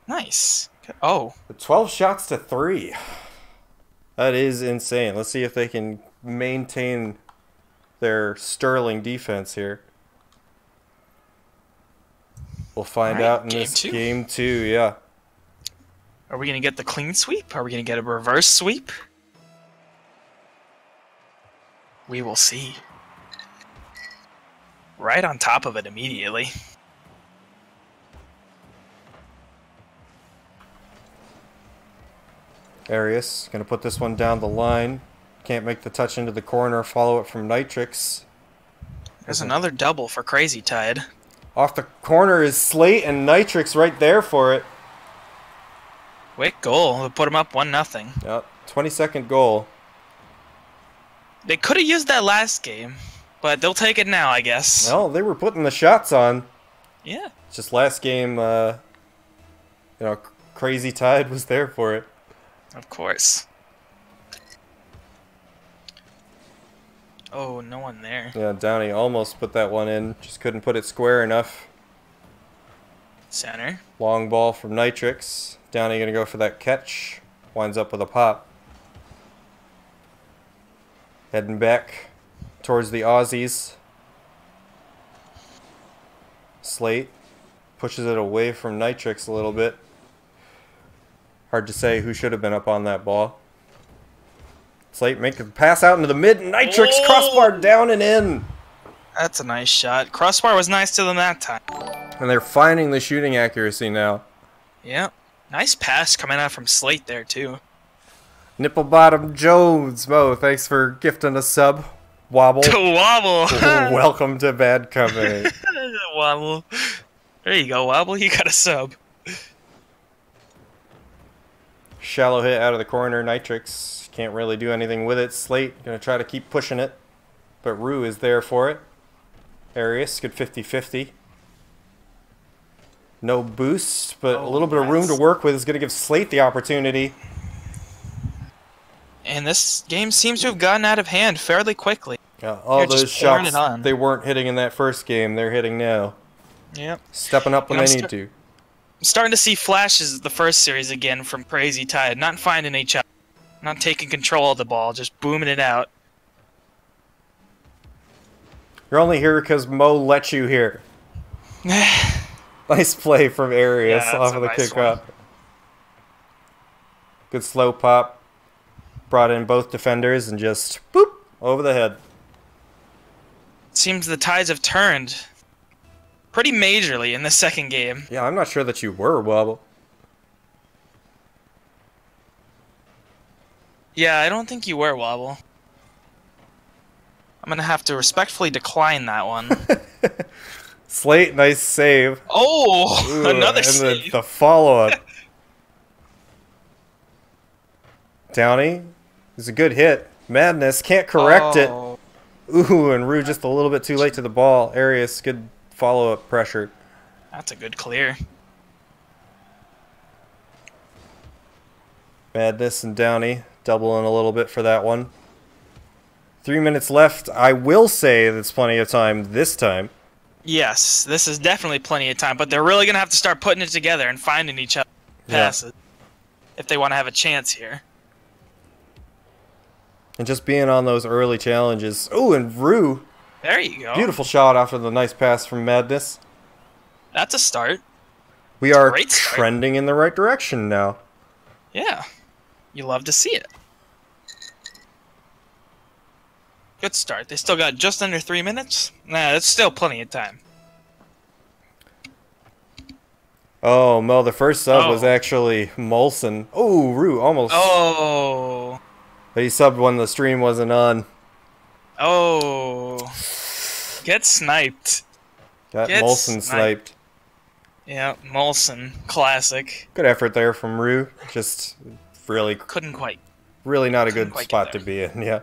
Nice. Oh, Twelve shots to three. That is insane. Let's see if they can maintain their sterling defense here. We'll find Alright, out in game this two. game two. Yeah. Are we gonna get the clean sweep? Are we gonna get a reverse sweep? We will see. Right on top of it immediately. Arius gonna put this one down the line. Can't make the touch into the corner. Follow it from Nitrix. There's another double for Crazy Tide. Off the corner is Slate and Nitrix right there for it. Quick goal. We'll put him up one nothing. Yep. 20 second goal. They could have used that last game, but they'll take it now, I guess. Well, they were putting the shots on. Yeah. It's just last game, uh, you know, Crazy Tide was there for it. Of course. Oh, no one there. Yeah, Downey almost put that one in, just couldn't put it square enough. Center. Long ball from Nitrix. Downey gonna go for that catch. Winds up with a pop. Heading back towards the Aussies. Slate pushes it away from Nitrix a little bit. Hard to say who should have been up on that ball. Slate make a pass out into the mid. Nitrix Oh! crossbar down and in. That's a nice shot. Crossbar was nice to them that time. And they're finding the shooting accuracy now. Yep. Nice pass coming out from Slate there too. Nipple Bottom Jones, Mo, thanks for gifting a sub. Wobble. To wobble. Welcome to Bad Company. wobble. There you go, wobble. You got a sub. Shallow hit out of the corner. Nitrix can't really do anything with it. Slate gonna try to keep pushing it, but Rue is there for it. Arius, good 50-50. No boost, but a Oh, little bit of room to work with is gonna give Slate the opportunity. And this game seems to have gotten out of hand fairly quickly. Yeah, all They're those shots they weren't hitting in that first game, they're hitting now. Yep. Stepping up when they need to. I'm starting to see flashes of the first series again from Crazy Tide. Not finding each other. Not taking control of the ball, just booming it out. You're only here because Mo let you here. Nice play from Arius Yeah, off of the nice kickoff. Good slow pop. Brought in both defenders and just boop over the head. Seems the tides have turned pretty majorly in the second game. Yeah, I'm not sure that you were Wobble. Yeah, I don't think you were Wobble. I'm gonna have to respectfully decline that one. Slate, nice save. oh, Ooh, another and save. the, the follow up. Downey is a good hit. Madness can't correct it. Oh, Ooh, and Rue just a little bit too late to the ball. Arius, good follow up pressure. That's a good clear. Madness and Downey doubling a little bit for that one. Three minutes left. I will say that's plenty of time this time. Yes, this is definitely plenty of time, but they're really gonna have to start putting it together and finding each other Yeah. passes if they want to have a chance here. And just being on those early challenges. Ooh, and Rue, There you go. beautiful shot after the nice pass from Madness. That's a start. We are great start. trending in the right direction now. Yeah, you love to see it. Good start. They still got just under three minutes. Nah, that's still plenty of time. Oh, Mel, the first sub was Oh. actually Molson. Oh, Rue almost. Oh, But he subbed when the stream wasn't on. Oh, get sniped. Got Gets Molson sniped. sniped. Yeah, Molson, classic. Good effort there from Rue. Just really, Couldn't quite. really not a Couldn't good spot to be in. Yeah.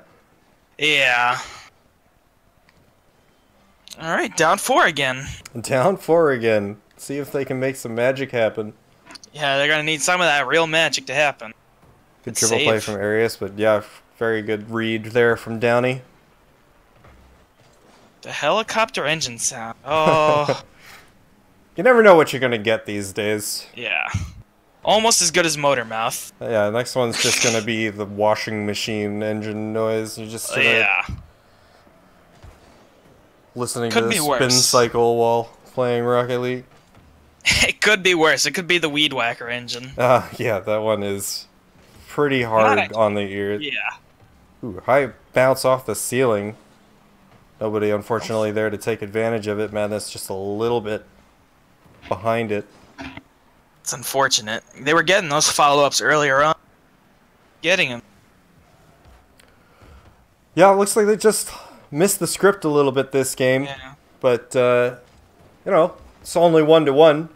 Yeah. All right, down four again. Down four again. See if they can make some magic happen. Yeah, they're gonna need some of that real magic to happen. Good Good triple play from Arius, but yeah, very good read there from Downey. The helicopter engine sound. Oh, You never know what you're gonna get these days. yeah. Almost as good as Motor Mouth. Yeah, next one's just gonna be the washing machine engine noise. You're just sort of Yeah. listening Could to the spin worse. cycle while playing Rocket League. It could be worse. It could be the Weed Whacker engine. Ah, yeah, that one is pretty hard a- on the ear. Yeah. Ooh, high bounce off the ceiling. Nobody, unfortunately, there to take advantage of it. Madness just a little bit behind it. It's unfortunate. They were getting those follow ups earlier on. Getting them. Yeah, it looks like they just missed the script a little bit this game, Yeah. but uh, you know, it's only one to one.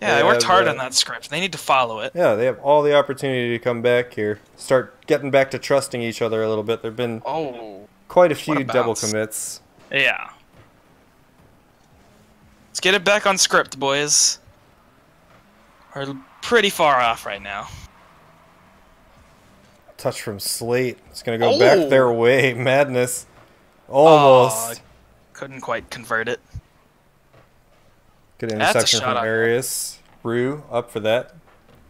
Yeah, they They worked have, hard uh, on that script. They need to follow it. Yeah, they have all the opportunity to come back here, start getting back to trusting each other a little bit. They've been Oh. Quite a few a double commits. Yeah. Let's get it back on script, boys. We're pretty far off right now. Touch from Slate. It's gonna go Oh. back their way. Madness. Almost. Oh, couldn't quite convert it. Good That's interception from on. Arius. Rue up for that.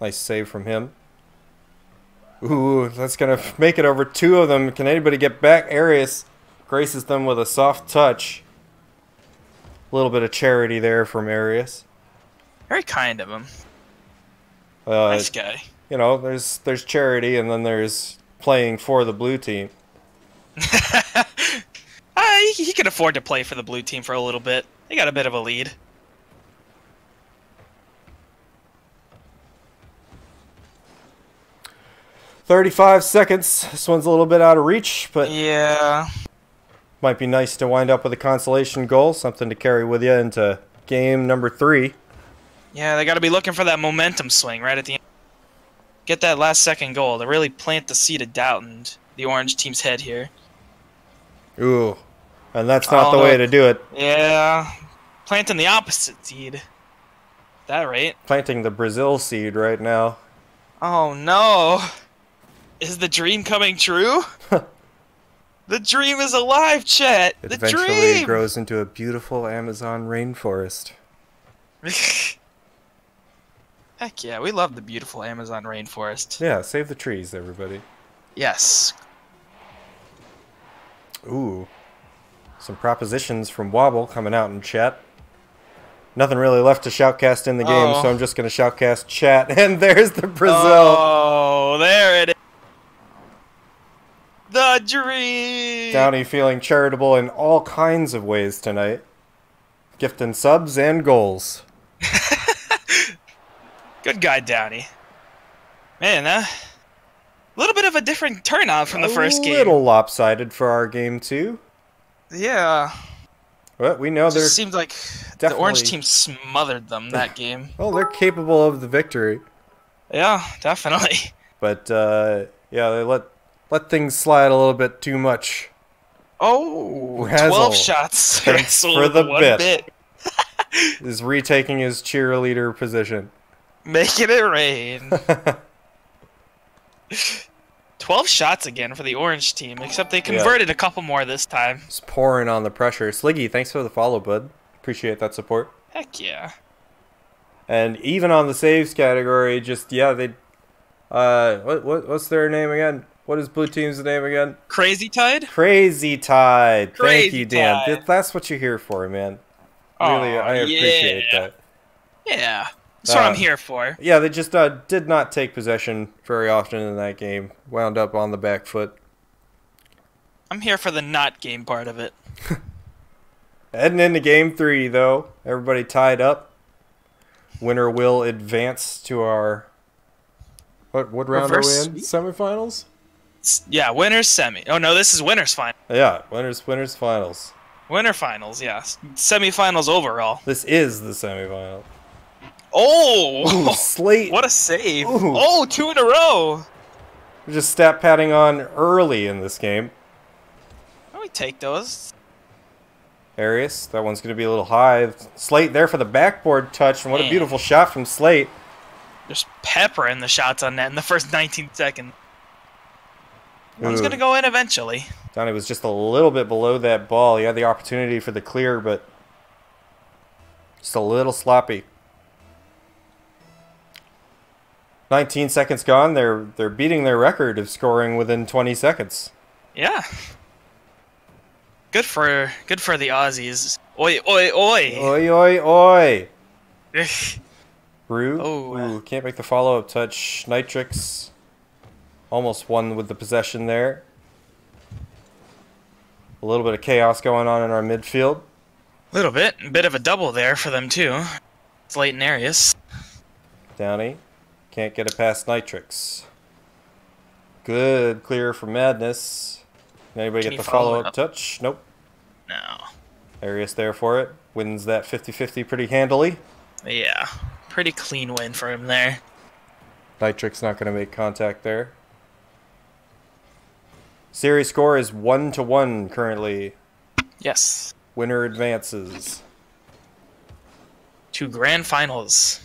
Nice save from him. Ooh, that's gonna make it over two of them. Can anybody get back? Arius graces them with a soft touch. A little bit of charity there from Arius. Very kind of him. Uh, nice guy. you know, there's there's charity, and then there's playing for the blue team. uh, he, he could afford to play for the blue team for a little bit. They got a bit of a lead. Thirty-five seconds. This one's a little bit out of reach, but Yeah. might be nice to wind up with a consolation goal, something to carry with you into game number three. Yeah, they got to be looking for that momentum swing right at the end. Get that last second goal to really plant the seed of doubt in the orange team's head here. Ooh, and that's not oh, the Oh. way to do it. Yeah. Planting the opposite seed. That right? Planting the Brazil seed right now. Oh no. Is the dream coming true? the dream is alive, Chet. It the eventually dream. grows into a beautiful Amazon rainforest. Heck yeah, we love the beautiful Amazon rainforest. Yeah, save the trees, everybody. Yes. Ooh, some propositions from Wobble coming out in chat. Nothing really left to shoutcast in the game, Oh. so I'm just gonna shoutcast chat. And there's the Brazil. Oh, there it is. The dream. Downey feeling charitable in all kinds of ways tonight. Gifting subs and goals. Good guy, Downey. Man, uh, a little bit of a different turnout from the first game. a little lopsided for our game too. Yeah. But we know just seems like the orange team smothered them that game. well, they're capable of the victory. Yeah, definitely. But uh, yeah, they let let things slide a little bit too much. Oh, Razzle. 12 shots. Thanks for the one bit. Is retaking his cheerleader position. Making it rain. 12 shots again for the orange team, except they converted a couple more this time. Just pouring on the pressure. Sliggy, thanks for the follow, bud. Appreciate that support. Heck yeah. And even on the saves category, just yeah, they. Uh, what what what's their name again? What is blue team's name again? Crazy Tide? Crazy Tide. Thank you, Dan. Tide. That's what you're here for, man. Really, Aw, I appreciate yeah. that. Yeah. That's what Uh, I'm here for. Yeah, they just uh, did not take possession very often in that game. Wound up on the back foot. I'm here for the not game part of it. Heading into game three, though, everybody tied up. Winner will advance to our. What what round Reverse are we in? Semifinals. Yeah, winners semi. Oh no, this is winners final. Yeah, winners winners finals. Winner finals, yeah. Semifinals overall. This is the semifinal. Oh! Ooh, Slate. what a save. Ooh. Oh, two in a row. We're just stat padding on early in this game. Let me take those. Arius, that one's going to be a little high. Slate there for the backboard touch, and what a beautiful shot from Slate. Just peppering the shots on net in the first 19 seconds. One's gonna go in eventually. Donnie was just a little bit below that ball. He had the opportunity for the clear, but just a little sloppy. 19 seconds gone. They're they're beating their record of scoring within 20 seconds. Yeah. Good for good for the Aussies. Oi, oi, oi. Oi oi oi! Rue. Oh. Ooh, can't make the follow up touch. Nitrix almost won with the possession there. A little bit of chaos going on in our midfield. A Little bit, a bit of a double there for them too. It's late in Arius. Downey can't get it past Nitrix. Good clear for Madness. Can Anybody Can get the follow up up? touch? Nope. No. Arius there for it. Wins that 50 50 pretty handily. Yeah. Pretty clean win for him there. Nitrix not going to make contact there. Series score is 1 to 1 currently. Yes. Winner advances. to grand finals.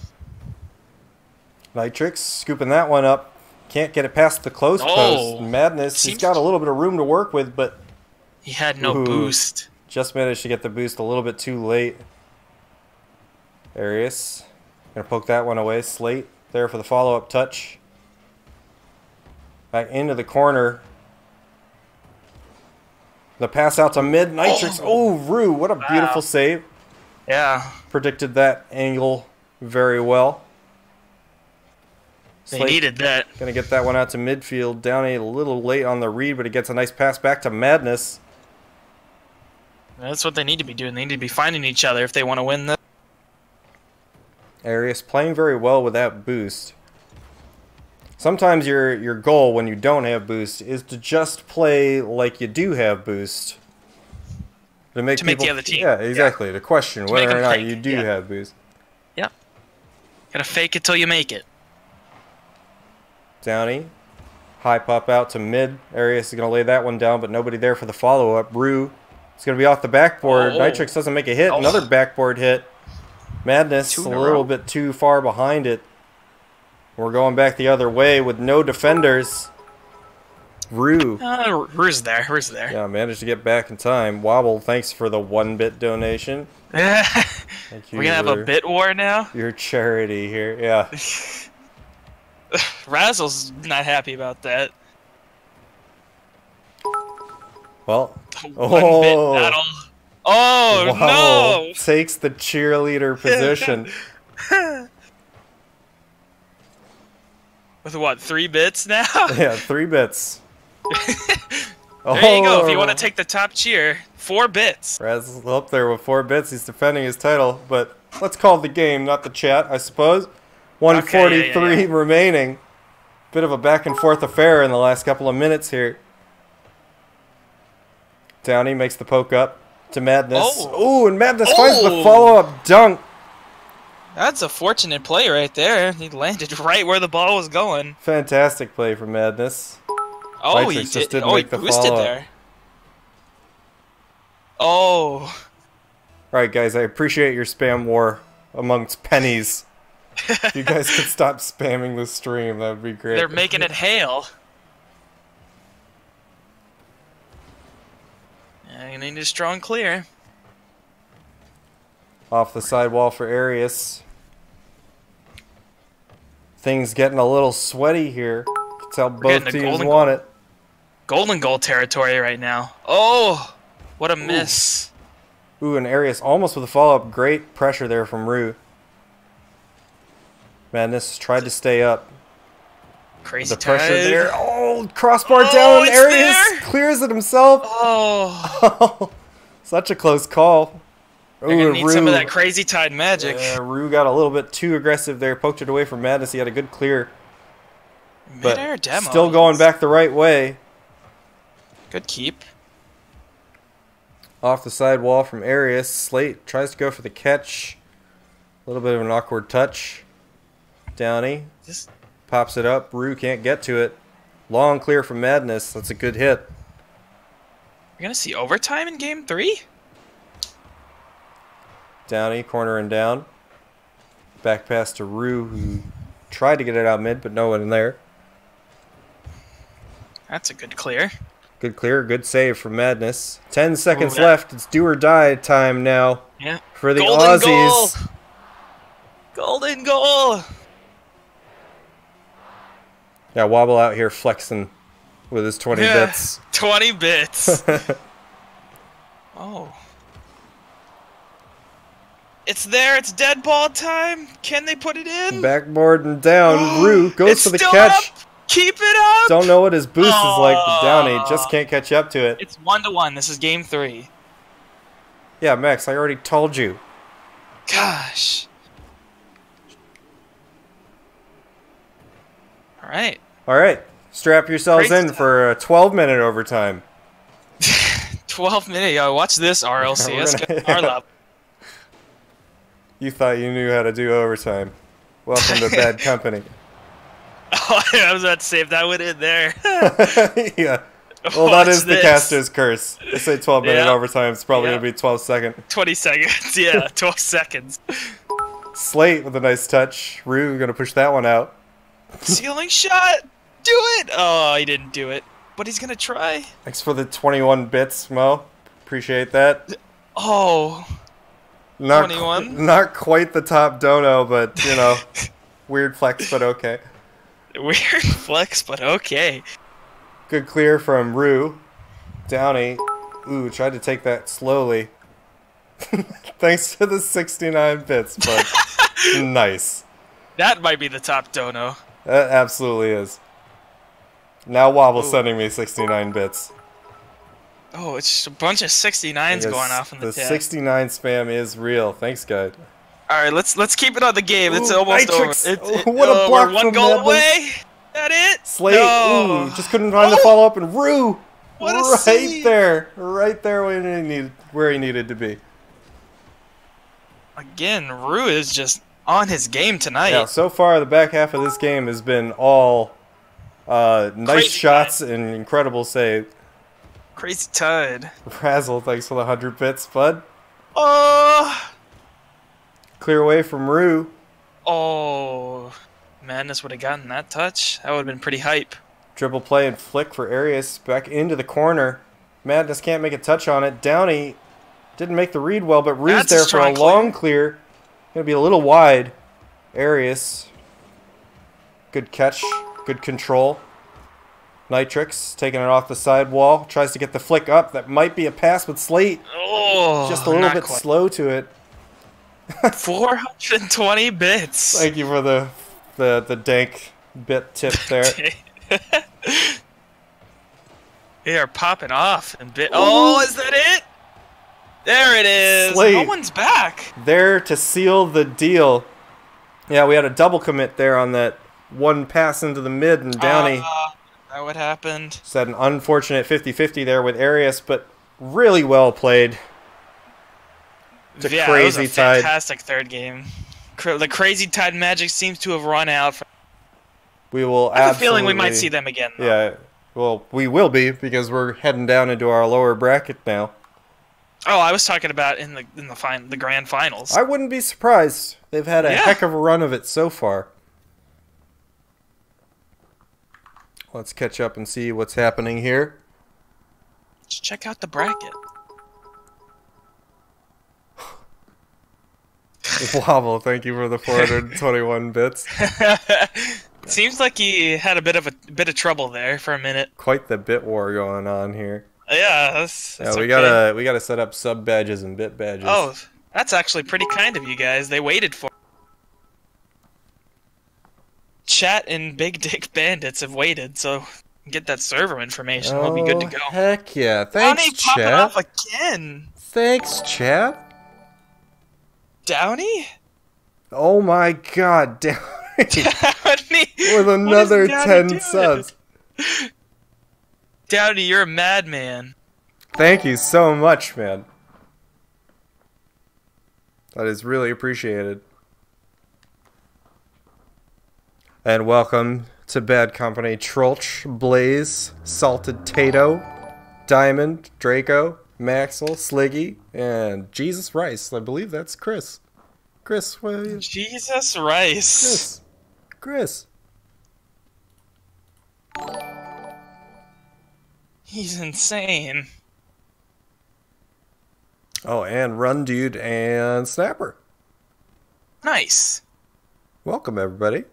Nitrix scooping that one up. Can't get it past the close Oh. post. Madness. He's got a little bit of room to work with, but He had no Ooh. boost. just managed to get the boost a little bit too late. Arius. Gonna poke that one away. Slate there for the follow up touch. Back into the corner. The pass out to mid Nitrix. Oh, Rue, what a beautiful Wow. save. Yeah. Predicted that angle very well. They Slate needed that. Gonna get that one out to midfield. Downey a little late on the read, but he gets a nice pass back to Madness. That's what they need to be doing. They need to be finding each other if they want to win this. Arias playing very well with that boost. Sometimes your your goal when you don't have boost is to just play like you do have boost. To make, To make the other team. Yeah, exactly. To question To whether or not you do yeah. have boost. Yep. Gotta fake it till you make it. Downey. High pop out to mid. Arias is going to lay that one down, but nobody there for the follow up. Rue is going to be off the backboard. Oh. Nitrix doesn't make a hit. Oh. Another backboard hit. Madness Two a little bit too far behind it. We're going back the other way with no defenders. Rue. Uh, Rue's there. Rue's there. Yeah, managed to get back in time. Wobble, thanks for the one bit donation. Thank you. We're gonna have a bit war now. Your charity here. Yeah. Razzle's not happy about that. Well, One Oh. bit battle. Oh Wobble takes the cheerleader position. no! With what? Three bits now? yeah, three bits. there you go. If you want to Oh. take the top cheer, four bits. Raz is up there with four bits. He's defending his title, but let's call the game, not the chat, I suppose. 143 yeah, yeah. remaining. Bit of a back and forth affair in the last couple of minutes here. Downey makes the poke up to Madness. Oh. Ooh, and Madness finds the Oh. follow up dunk. That's a fortunate play right there. He landed right where the ball was going. Fantastic play from Madness. Oh, Nitrix he just did. didn't Oh, make the boosted follow-up. there. Oh, All right, guys, I appreciate your spam war amongst pennies. if you guys could stop spamming the stream, that would be great. they're making it hail. Yeah, you need a strong clear. Off the sidewall for Arias. Things getting a little sweaty here. That's how both teams golden want it. Golden goal territory right now. Oh, what a miss. Ooh, and Arias almost with a follow up. Great pressure there from Rue. Madness tried to stay up. Crazy The pressure tide. there. Oh, crossbar Oh, down. it's Arias there. clears it himself. Oh, Such a close call. They're gonna need Rue. some of that crazy tide magic. Yeah, Rue got a little bit too aggressive there. Poked it away from Madness. He had a good clear. But demo. still going back the right way. Good keep. Off the side wall from Arias. Slate tries to go for the catch. A little bit of an awkward touch. Downey This pops it up. Rue can't get to it. Long clear from Madness. That's a good hit. We're gonna see overtime in game three. Downey, corner and down. Back pass to Rue, who tried to get it out mid, but no one in there. That's a good clear. Good clear, good save from Madness. Ten seconds that- left. It's do or die time now Yeah. for the Golden Aussies. goal. Golden goal. Yeah, Wobble out here flexing with his 20 Yeah. bits. 20 bits. oh. It's there. It's dead ball time. Can they put it in? Backboard and down. Rue goes It's for the still catch. Up. Keep it up. Don't know what his boost is like, but Downey Aw. just can't catch up to it. It's one to one. This is game three. Yeah, Max, I already told you. Gosh. All right. All right, strap yourselves Crazy in stuff. for a 12 minute overtime. 12 minute. Yo, watch this RLC. We're gonna- get our level. You thought you knew how to do overtime. Welcome to bad company. Oh, I was about to say if that went in there. yeah. Well, that is the caster's curse. They say 12 minute Yeah. overtime. It's probably Yeah. going to be 12 seconds. 20 seconds. Yeah, 12 seconds. Slate with a nice touch. Rue going to push that one out. Ceiling shot. Do it. Oh, he didn't do it. But he's going to try. Thanks for the 21 bits, Mo. Appreciate that. Oh. Not, 21? not quite the top dono, but, you know, weird flex, but okay. Weird flex, but okay. Good clear from Rue. Downey. Ooh, tried to take that slowly. Thanks to the 69 bits, but nice. That might be the top dono. That absolutely is. Now Wobble sending me 69 bits. Oh, it's just a bunch of 69s going off in the, the chat. 69 spam is real. Thanks, guys. All right, let's let's keep it on the game. It's Ooh, almost Nitrix. over. It's, Oh, what a oh, block we're one from goal Madness. away. That it? Slate. No. Ooh, just couldn't find the Oh. follow up, and Rue What a right save. there, right there where he needed, where he needed to be. Again, Rue is just on his game tonight. Now, so far, the back half of this game has been all uh, nice Crazy shots and incredible save. Crazy Tide. Razzle, thanks for the 100 bits, bud. Oh, Clear away from Rue. oh, Madness would have gotten that touch. That would have been pretty hype. Dribble play and flick for Arias. Back into the corner. Madness can't make a touch on it. Downey didn't make the read well, but Rue's there for a strong long clear. Gonna be a little wide. Arias. Good catch. Good control. Nitrix taking it off the side wall. Tries to get the flick up. That might be a pass with Slate. Oh, Just a little bit quite. slow to it. 420 bits. Thank you for the the, the dank bit tip there. they are popping off and bit. Oh, is that it? There it is. Slate. No one's back. there to seal the deal. Yeah, we had a double commit there on that one pass into the mid, and Downey Uh, that what happened. just had an unfortunate 50-50 there with Arias, but really well played. It's a yeah, it was crazy a tide. fantastic third game. The crazy tide magic seems to have run out. We will I have a feeling we might see them again. though. Yeah, well, we will be because we're heading down into our lower bracket now. Oh, I was talking about in the in the fin- the grand finals. I wouldn't be surprised. They've had a Yeah. heck of a run of it so far. Let's catch up and see what's happening here. Let's check out the bracket. Wobble, thank you for the 421 bits. Seems like he had a bit of a bit of trouble there for a minute. Quite the bit war going on here. Yeah, that's, that's yeah, we okay. gotta we gotta set up sub badges and bit badges. Oh, that's actually pretty kind of you guys. They waited for. Chat and Big Dick Bandits have waited, so get that server information. we'll be good to Oh, go. Heck yeah! Downey Thanks, popping chat. off again. Thanks, chat. Downey? Oh my God, Downey Downey? with another Downey 10 doing? subs. Downey, you're a madman. Thank you so much, man. That is really appreciated. And welcome to Bad Company Trolch, Blaze, Salted Tato, Diamond, Draco, Maxwell, Sliggy, and Jesus Rice. I believe that's Chris. Chris, what are you? Jesus Rice. Chris. Chris. He's insane. Oh, and Run Dude and Snapper. Nice. Welcome, everybody.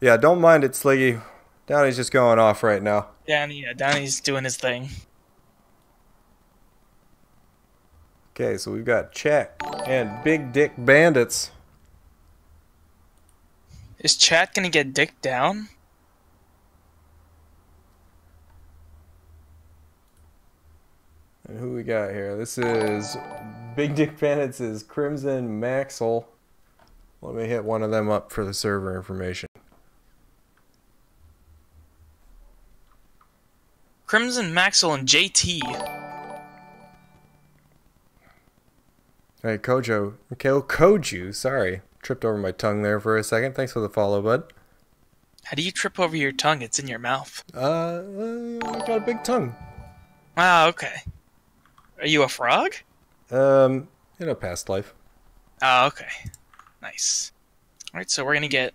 Yeah, don't mind it, Sliggy. Downey's just going off right now. Downey, yeah, Downey's doing his thing. Okay, so we've got Chat and Big Dick Bandits. Is chat gonna get dick down? And who we got here? This is Big Dick Bandits is Crimson Maxwell. Let me hit one of them up for the server information. Crimson, Maxwell, and JT. Hey, Kojo. Okay, oh, Koju. Sorry. Tripped over my tongue there for a second. Thanks for the follow, bud. How do you trip over your tongue? It's in your mouth. Uh, uh, I got a big tongue. Ah, okay. Are you a frog? Um, in a past life. Oh, okay. Nice. Alright, so we're gonna get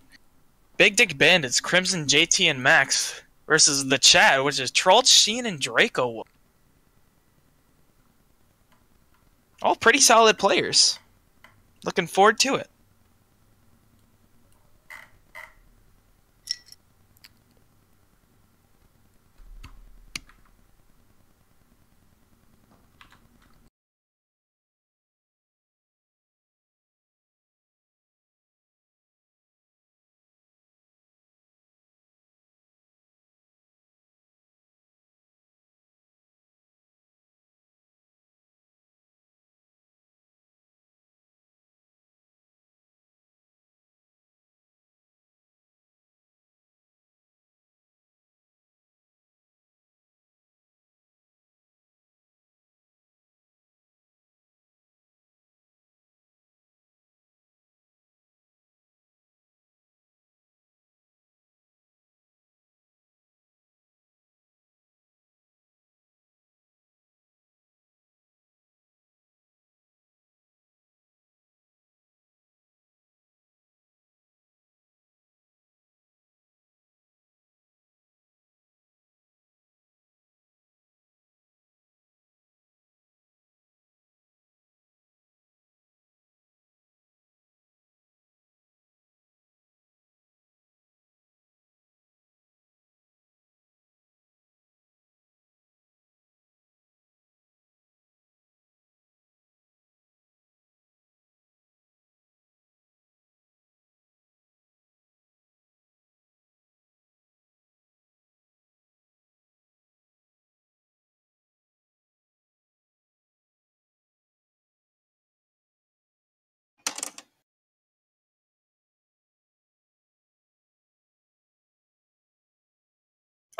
Big Dick Bandits, Crimson, JT, and Max versus the Chad, which is Troll, Sheen, and Draco. All pretty solid players. Looking forward to it.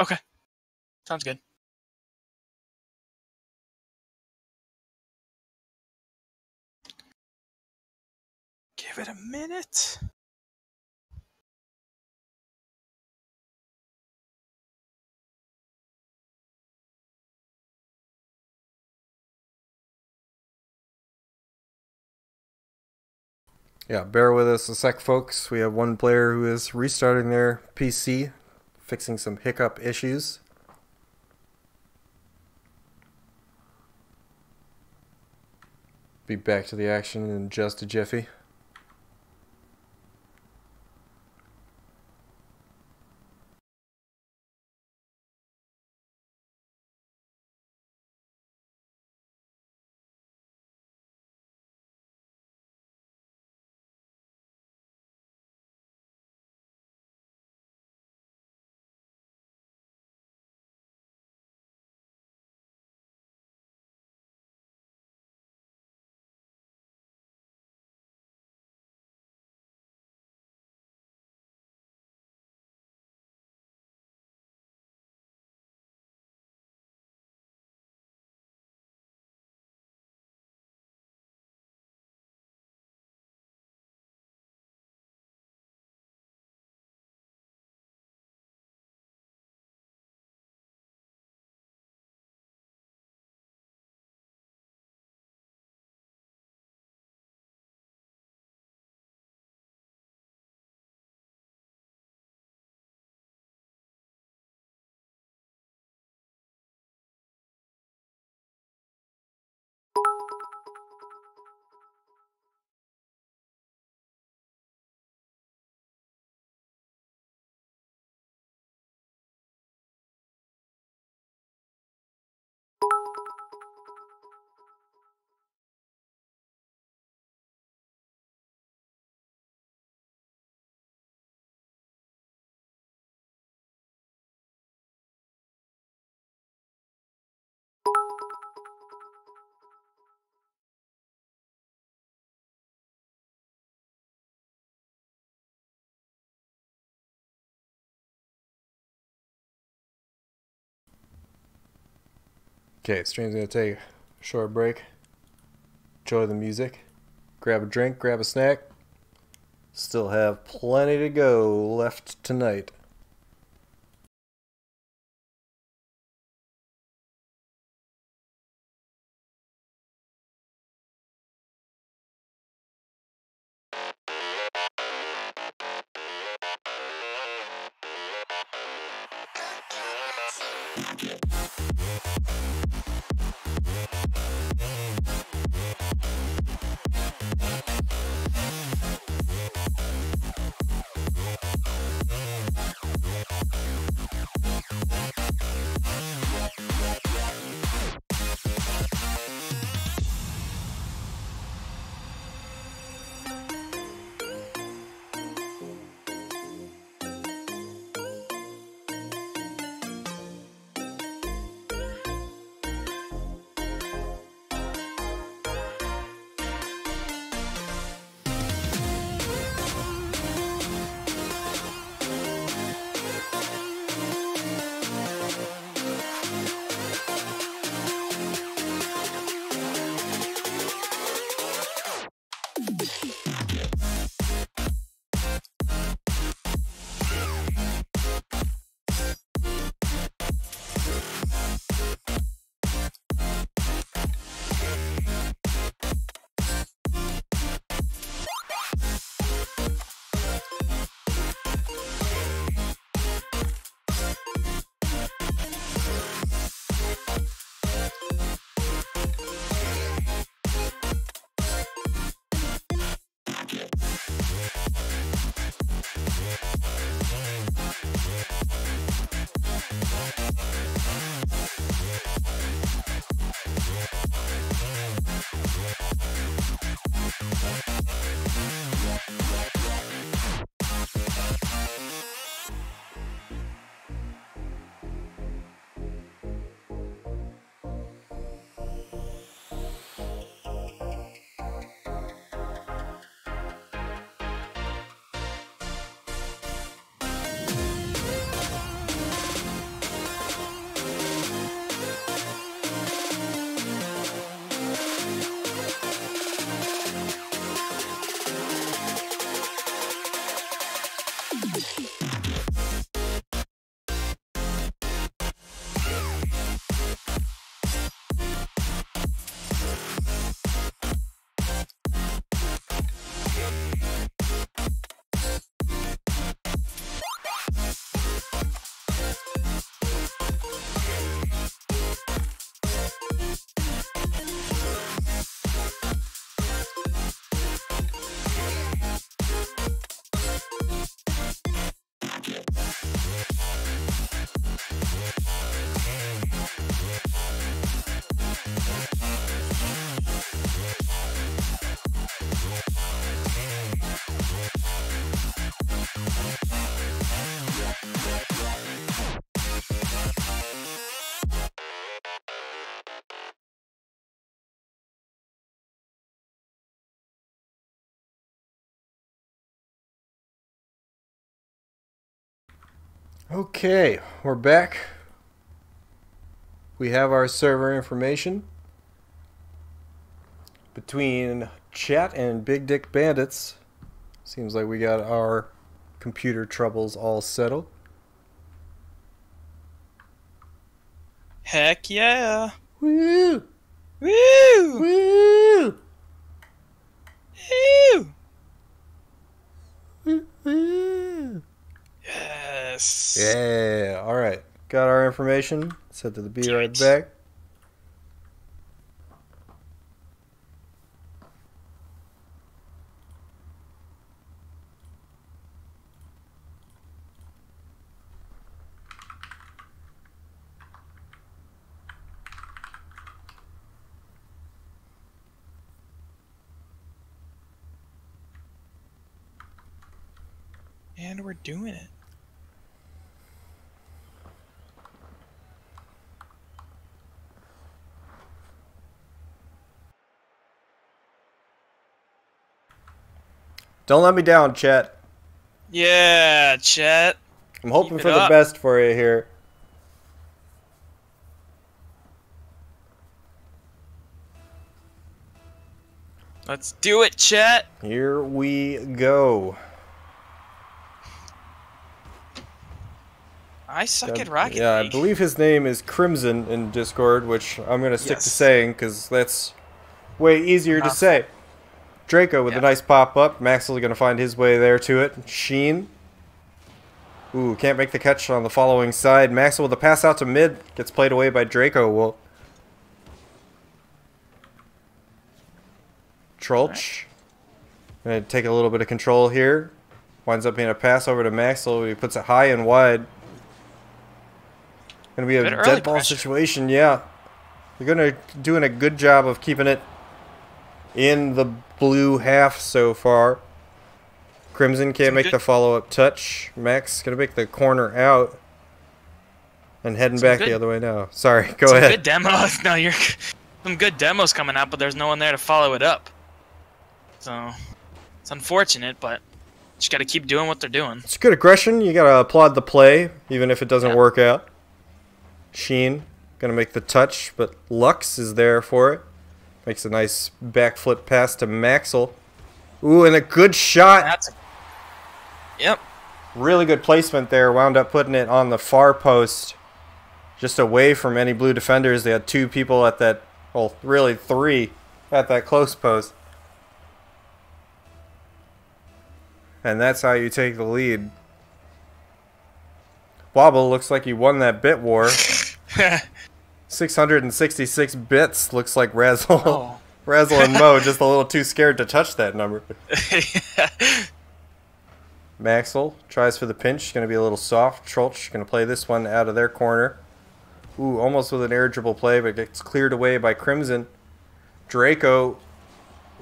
Okay. Sounds good. Give it a minute. Yeah, bear with us a sec, folks. We have one player who is restarting their PC, fixing some hiccup issues. Be back to the action in just a jiffy. Okay, stream's gonna take a short break. Enjoy the music. Grab a drink, grab a snack. Still have plenty to go left tonight. Okay, we're back. We have our server information. Between chat and Big Dick Bandits, seems like we got our computer troubles all settled. Heck yeah. Woo! Woo! Woo! Woo! Woo! Yes. Yeah, alright. Got our information. Set to the B right Right. back. And we're doing it. Don't let me down, Chet. Yeah, Chet. I'm hoping for the best for you here. Let's do it, Chet. Here we go. I suck at Rocket yeah, I believe his name is Crimson in Discord, which I'm going to stick to saying because that's way easier to say. Draco with a nice pop up. Maxwell going to find his way there to it. Sheen. Ooh, can't make the catch on the following side. Maxwell with a pass out to mid. Gets played away by Draco. Well, Trolch. Gonna take a little bit of control here. Winds up being a pass over to Maxwell. He puts it high and wide. Gonna be a Good dead ball pressure. situation, yeah. They're gonna doing a good job of keeping it in the blue half so far. Crimson can't make good- the follow up touch. Max gonna make the corner out. And heading Some back the other way now. Sorry, go some ahead. good demos. No, you're some good demos coming out, but there's no one there to follow it up. So it's unfortunate, but just got to keep doing what they're doing. It's good aggression. You gotta applaud the play, even if it doesn't Yeah. work out. Sheen gonna make the touch, but Lux is there for it. Makes a nice backflip pass to Maxwell. Ooh, and a good shot. That's a, yep. Really good placement there. Wound up putting it on the far post, just away from any blue defenders. They had two people at that, well, really three at that close post. And that's how you take the lead. Wobble looks like he won that bit war. 666 bits looks like Razzle. oh. Razzle and Mo just a little too scared to touch that number. Maxwell tries for the pinch. Going to be a little soft. Trolch going to play this one out of their corner. Ooh, almost with an air dribble play, but gets cleared away by Crimson. Draco.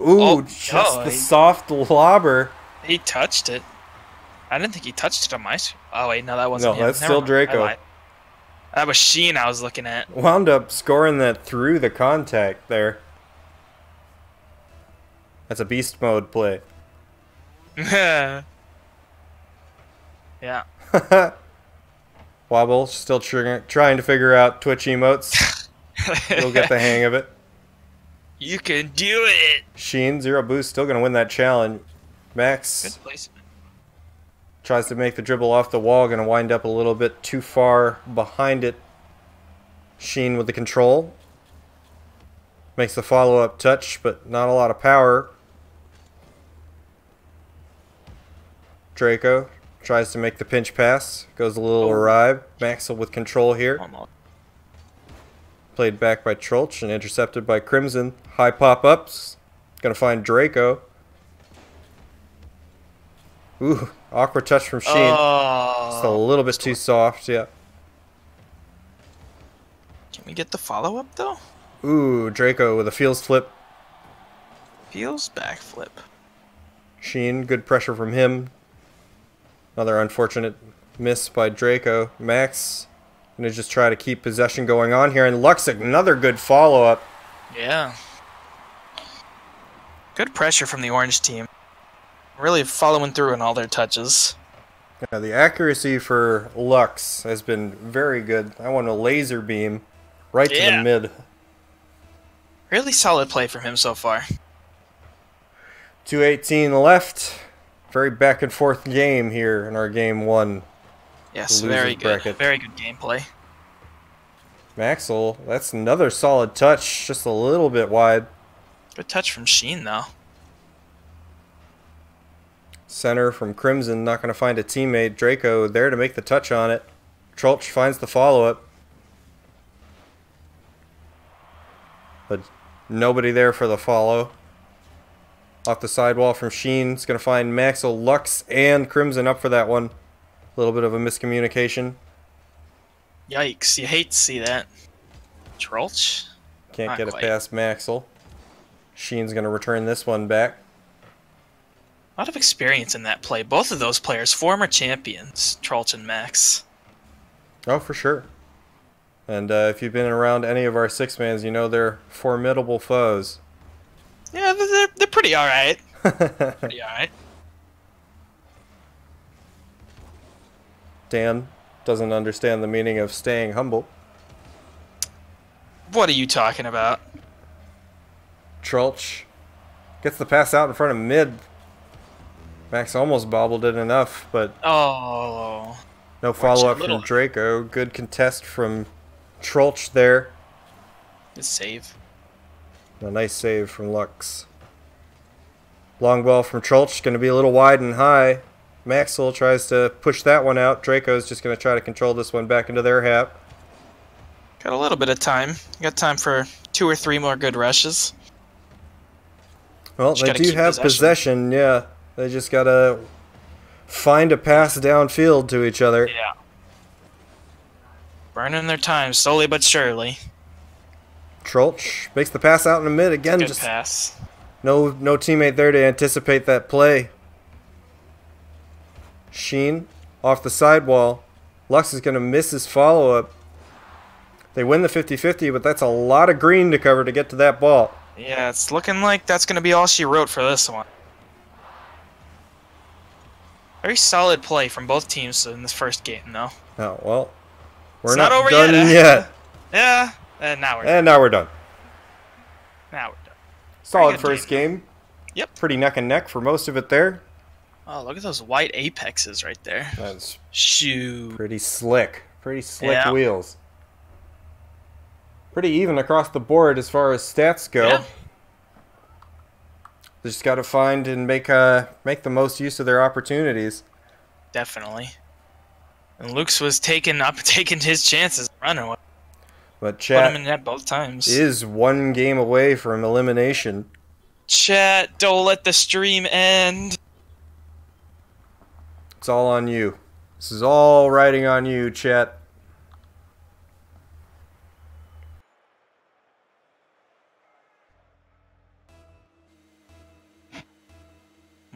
Ooh, Oh, just oh, the he- soft lobber. he touched it. I didn't think he touched it on my. Oh wait, no, that wasn't. No, him. that's Never still. Draco. That was Sheen I was looking at. Wound up scoring that through the contact there. That's a beast mode play. yeah. Wobble still tr- trying to figure out Twitch emotes. You'll get the hang of it. You can do it. Sheen, zero boost, still going to win that challenge. Max Good placement. Tries to make the dribble off the wall, going to wind up a little bit too far behind it. Sheen with the control. Makes the follow up touch, but not a lot of power. Draco tries to make the pinch pass, goes a little Oh. awry. Maxwell with control here. Played back by Trolch and intercepted by Crimson. High pop ups. Gonna find Draco. Ooh, awkward touch from Sheen. Oh. Just a Oh. little bit too soft, yeah. Can we get the follow up though? Ooh, Draco with a feels flip. Feels backflip. Sheen, good pressure from him. Another unfortunate miss by Draco. Max gonna just try to keep possession going on here. And Luxic, another good follow up. Yeah. Good pressure from the orange team. Really following through in all their touches. Now, the accuracy for Lux has been very good. I want a laser beam right to the mid. Really solid play from him so far. 218 left. Very back and forth game here in our game one. Yes, very good. bracket. Very good gameplay. Maxwell, that's another solid touch, just a little bit wide. Good touch from Sheen though. Center from Crimson, not going to find a teammate. Draco there to make the touch on it. Trulch finds the follow up. But nobody there for the follow. Off the sidewall from Sheen. It's going to find Maxwell, Lux, and Crimson up for that one. A little bit of a miscommunication. Yikes! You hate to see that. Trulch? Can't Not get it past Maxwell. Sheen's going to return this one back. A lot of experience in that play. Both of those players, former champions, Trolch and Max. Oh, for sure. And uh, if you've been around any of our six mans, you know they're formidable foes. Yeah, they're, they're, they're pretty alright. Pretty alright. Dan doesn't understand the meaning of staying humble. What are you talking about? Trulch gets the pass out in front of mid. Max almost bobbled it enough, but Oh. no follow up from Draco. Good contest from Trulch there. Good save. A nice save from Lux. Long ball from Trulch, going to be a little wide and high. Maxwell tries to push that one out. Draco's just going to try to control this one back into their half. Got a little bit of time. Got time for two or three more good rushes. Well, Just they do have possession. possession. yeah. They just got to find a pass downfield to each other. Yeah. Burning their time slowly but surely. Trulch makes the pass out in the mid again. Good Just pass. no no teammate there to anticipate that play. Sheen off the sidewall. Lux is going to miss his follow up. They win the 50-50, but that's a lot of green to cover to get to that ball. Yeah, it's looking like that's going to be all she wrote for this one. Very solid play from both teams in this first game, though. Oh, well. We're not, not over done yet, yet. Yeah, and now we're And now we're done. now we're done. Solid first game. Yep. Pretty neck and neck for most of it there. Oh, look at those white apexes right there. That's Shoo. pretty slick. Pretty slick Yeah. wheels. Pretty even across the board as far as stats go. Yeah. They just got to find and make uh make the most use of their opportunities. Definitely. And Lux was taking up, taking his chances, running. But Put him in chat net both times. is one game away from elimination. Chat, don't let the stream end. It's all on you. This is all riding on you, chat.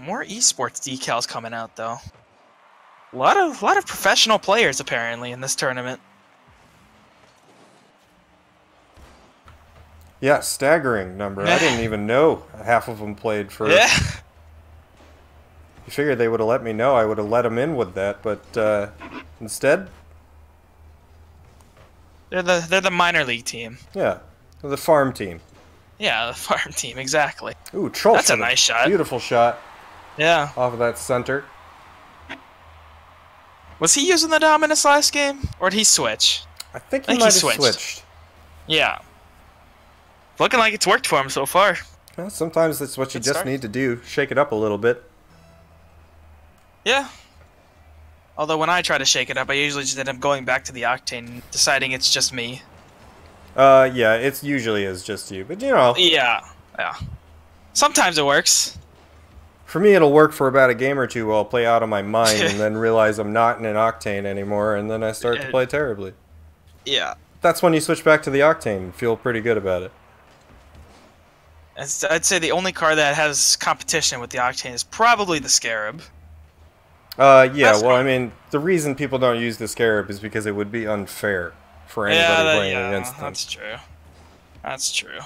More esports decals coming out though. A lot of lot of professional players apparently in this tournament. Yeah, staggering number. I didn't even know half of them played for. Yeah. You figured they would have let me know. I would have let them in with that, but uh, instead, They're the they're the minor league team. yeah, the farm team. Yeah, the farm team, exactly. Ooh, Trolch That's a nice shot. Beautiful shot Yeah. off of that center. Was he using the Dominus last game? Or did he switch? I think he think he might have switched. switched. Yeah. Looking like it's worked for him so far. Well, sometimes that's what you Good just start. need to do. Shake it up a little bit. Yeah. Although when I try to shake it up, I usually just end up going back to the Octane deciding it's just me. Uh, yeah, it's usually is just you, but you know, Yeah. Yeah. Sometimes it works. For me it'll work for about a game or two while I'll play out of my mind and then realize I'm not in an octane anymore, and then I start to play terribly. Yeah. That's when you switch back to the octane and feel pretty good about it. I'd say the only car that has competition with the Octane is probably the Scarab. Uh, yeah, That's well, I mean, the reason people don't use the scarab is because it would be unfair for anybody yeah, that- playing yeah, against them. that's true. That's true.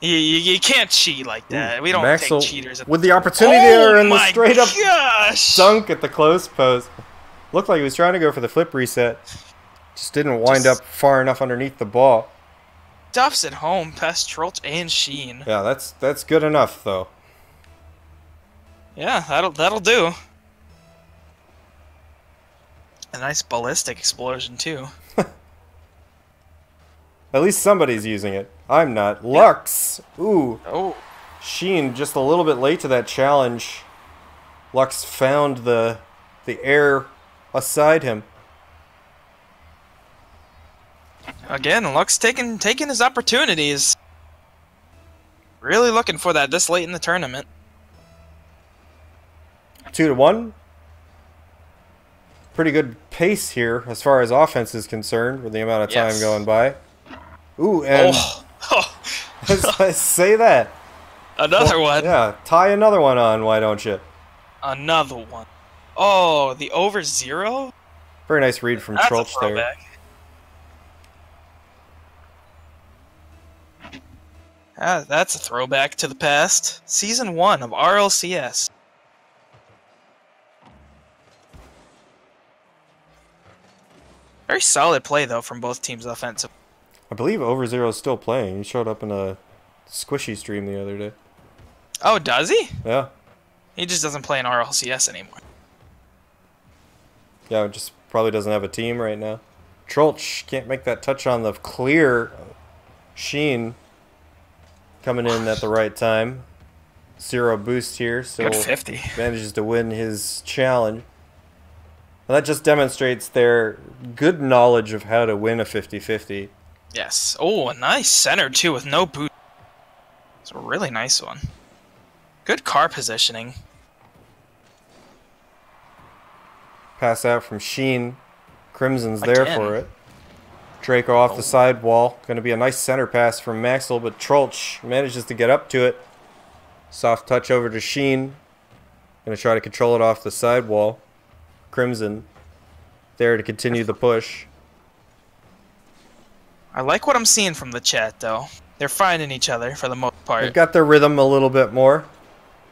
You, you, you can't cheat like that. We don't Maxwell take cheaters. At with the opportunity oh there oh and the straight up gosh! dunk at the close post. Looked like he was trying to go for the flip reset. Just didn't wind Just- up far enough underneath the ball. Duff's at home past Trolch and Sheen. Yeah, that's that's good enough though. Yeah, that'll that'll do. A nice ballistic explosion too. At least somebody's using it. I'm not. Lux. Ooh. Oh, Sheen just a little bit late to that challenge. Lux found the the air aside him. again, Lux taking taking his opportunities. Really looking for that this late in the tournament. Two to one. Pretty good pace here as far as offense is concerned with the amount of time Yes. going by. Ooh, and oh, say that. another one. Yeah, tie another one on, why don't you? Another one. Oh, the over zero. Very nice read from That's there. throwback. Ah, that's a throwback to the past. Season one of RLCS. Very solid play though from both teams offensive. I believe Over Zero is still playing. He showed up in a squishy stream the other day. Oh, does he? Yeah. He just doesn't play in RLCS anymore. Yeah, just probably doesn't have a team right now. Trolch can't make that touch on the clear. Sheen coming in at the right time. Zero boost here, so Good 50. manages to win his challenge. And that just demonstrates their good knowledge of how to win a 50-50. Yes. Oh, a nice center too with no boot. It's a really nice one. Good car positioning. Pass out from Sheen. Crimson's there Again. for it. Draco off the oh. sidewall. Going to be a nice center pass from Maxwell, but Trolch manages to get up to it. Soft touch over to Sheen. Going to try to control it off the sidewall. Crimson there to continue the push. I like what I'm seeing from the chat though. They're finding each other for the most part. They've got their rhythm a little bit more.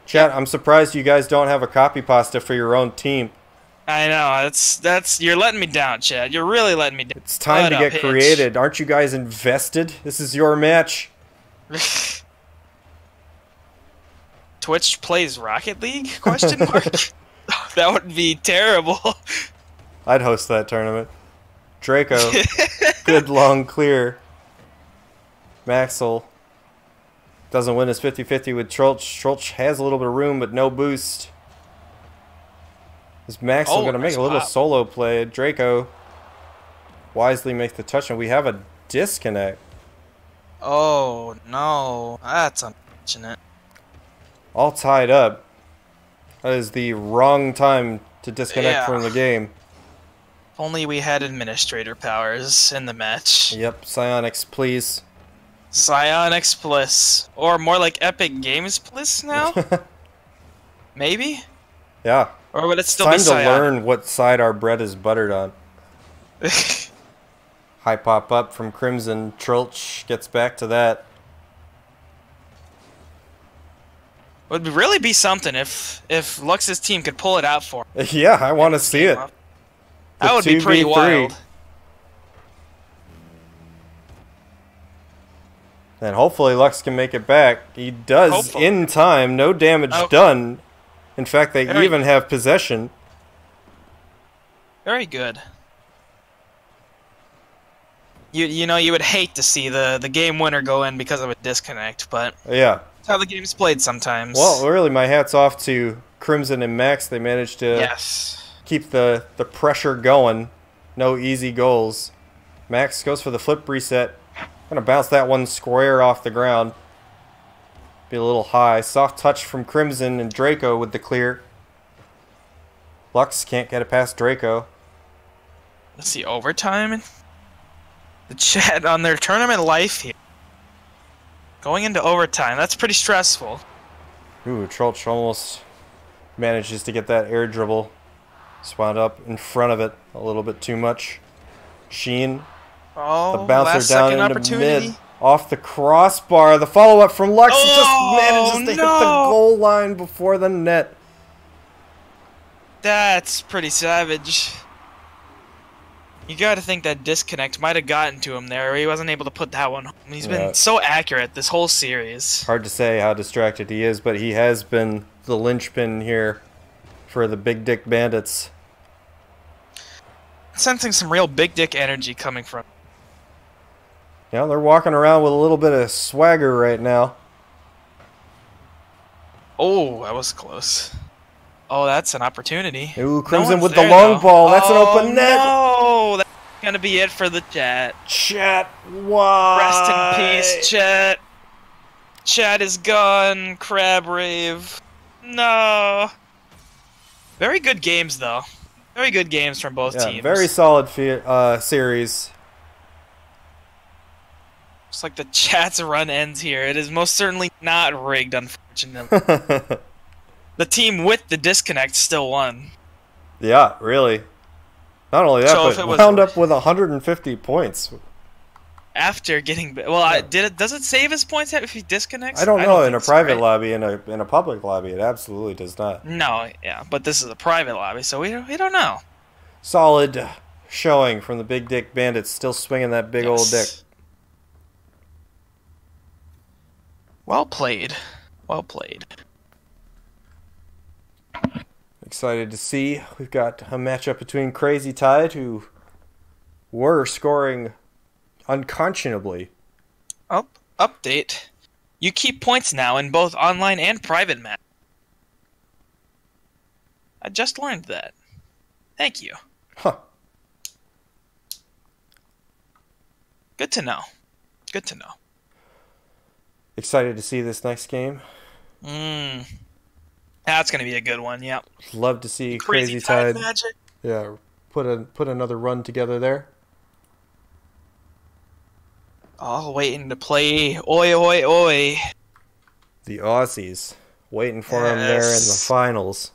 Chat, I'm surprised you guys don't have a copy pasta for your own team. I know that's that's you're letting me down, Chad. You're really letting me down. It's time to up, get Hitch? created. Aren't you guys invested? This is your match. Twitch plays Rocket League? Question mark. that would be terrible. I'd host that tournament. Draco, good long clear. Maxwell doesn't win his 50-50 with Trolch. Trolch has a little bit of room, but no boost. Is Maxwell Oh, going to make nice a little pop. solo play? Draco wisely makes the touch, and we have a disconnect. oh no, that's unfortunate. All tied up. That is the wrong time to disconnect Yeah. from the game. Only we had administrator powers in the match. Yep, Psyonix, please. Psyonix Bliss. Or more like Epic Games Bliss now? Maybe? Yeah, Or would it still time be to learn what side our bread is buttered on. High pop up from Crimson. Trolch gets back to that. would really be something if if Lux's team could pull it out for him. Yeah, I want to see it. That would be pretty 2v3. wild. And hopefully Lux can make it back. He does Hopefully. in time. No damage done. In fact, they Very- even have possession. Very good. You you know you would hate to see the the game winner go in because of a disconnect, but Yeah. that's how the game's played sometimes. Well, really, my hat's off to Crimson and Max. They managed to yes. Keep the, the pressure going. No easy goals. Max goes for the flip reset. Gonna bounce that one square off the ground. Be a little high. Soft touch from Crimson and Draco with the clear. Lux can't get it past Draco. Let's see overtime. The chat on their tournament life here. Going into overtime, that's pretty stressful. Ooh, Trolch almost manages to get that air dribble. Wound up in front of it a little bit too much. Sheen Oh, bouncer last down second into opportunity. mid. Off the crossbar. The follow up from Lux Oh, just manages to hit the goal line before the net. That's pretty savage. You gotta think that disconnect might have gotten to him there. He wasn't able to put that one home. He's Yeah. been so accurate this whole series. Hard to say how distracted he is, but he has been the linchpin here for the Big Dick Bandits. Sensing some real big dick energy coming from. Yeah, they're walking around with a little bit of swagger right now. Oh, that was close. Oh, that's an opportunity. Ooh, Crimson one's with the long though. ball. That's an Oh, open net. No, that's gonna be it for the chat. Chat, why? Rest in peace, chat. Chat is gone. Crab rave. No. Very good games, though. Very good games from both Yeah, teams. very solid uh, series. Looks like the chat's run ends here. It is most certainly not rigged, unfortunately. the team with the disconnect still won. yeah, really. Not only that, So but was- wound up with 150 points. After getting, well, I, did it? Does it save his points if he disconnects? I don't know. in a private right? lobby, in a in a public lobby, it absolutely does not. No, yeah, but this is a private lobby, so we don't, we don't know. Solid showing from the Big Dick Bandits, still swinging that big old dick. Well played. Well played. Excited to see. We've got a matchup between Crazy Tide, who were scoring unconscionably. Up update. You keep points now in both online and private match. I just learned that. Thank you. Huh. Good to know. Good to know. Excited to see this next game. Mmm. That's gonna be a good one. Yep. Love to see Crazy, Tide. magic. Yeah, put a put another run together there. All waiting to play. Oi, oi, oi. The Aussies waiting for him there in the finals.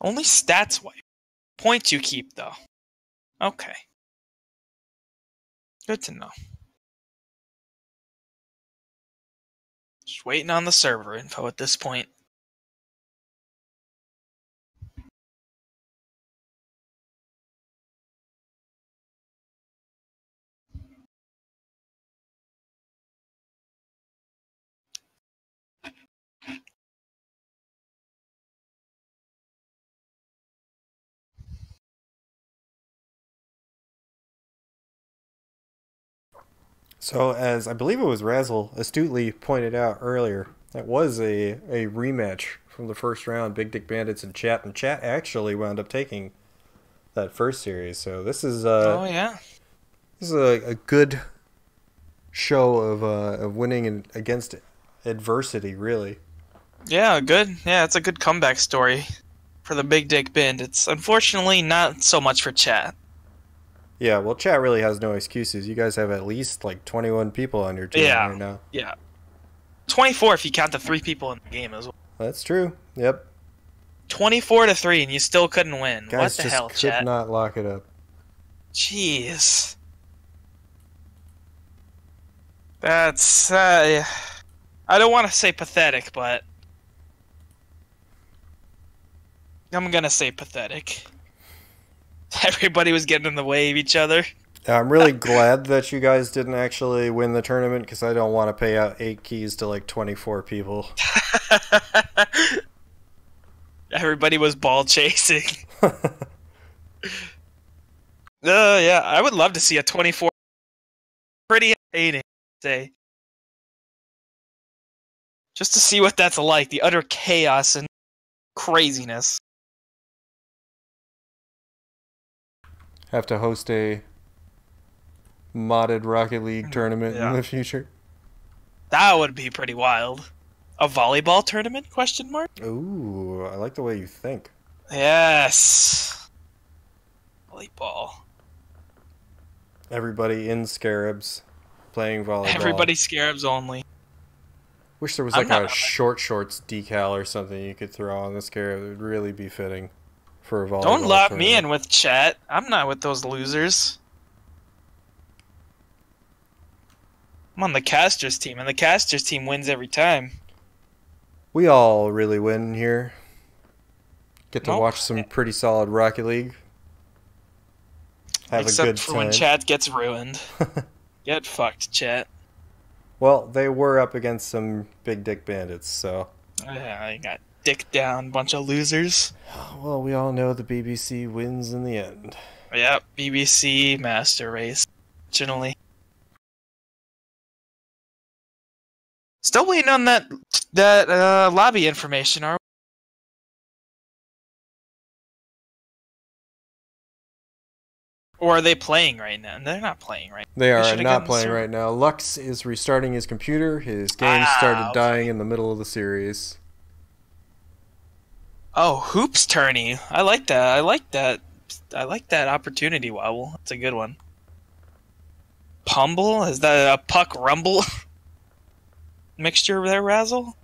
Only stats wipe. Points you keep though. Okay. Good to know. Just waiting on the server info at this point. So, as I believe it was Razzle astutely pointed out earlier, that was a, a rematch from the first round, Big Dick Bandits and Chat, and Chat actually wound up taking that first series. So this is uh, oh yeah. this is a, a good show of uh, of winning in, against adversity, really. Yeah, good. Yeah, it's a good comeback story for the Big Dick Band. It's unfortunately not so much for chat. Yeah, well, Chat really has no excuses. You guys have at least like 21 people on your team Yeah. right now. Yeah. 24 if you count the three people in the game as well. That's true. Yep. 24 to 3 and you still couldn't win. Guys what the just hell, could chat? not lock it up. Jeez. That's uh, I don't want to say pathetic, but I'm going to say pathetic. Everybody was getting in the way of each other. I'm really glad that you guys didn't actually win the tournament because I don't want to pay out eight keys to like 24 people. Everybody was ball chasing. Uh, yeah, I would love to see a 24. Pretty entertaining, say. Just to see what that's like, the utter chaos and craziness. Have to host a modded Rocket League mm, tournament Yeah. in the future. That would be pretty wild. A volleyball tournament? Question mark. Ooh, I like the way you think. Yes. Volleyball. Everybody in Scarabs playing volleyball. Everybody scarabs only. Wish there was like a a- short shorts decal or something you could throw on the Scarab. It would really be fitting. For volleyball. Don't lock me in with chat. I'm not with those losers. I'm on the casters team, and the casters team wins every time. We all really win here. Get to Nope. watch some pretty solid Rocket League. Have Except a good for time. when chat gets ruined. Get fucked, chat. well, they were up against some big dick bandits, so. Yeah, I got dick down, bunch of losers. Well, we all know the BBC wins in the end. Yep, BBC Master Race. generally. Still waiting on that that uh, lobby information. Are or are they playing right now? They're not playing right. They They are should've not playing right now. Lux is restarting his computer. His game Ah, started okay. dying in the middle of the series. Oh, hoops tourney. I like that. I like that. I like that opportunity wobble. That's a good one. Pumble? Is that a puck rumble mixture there, Razzle?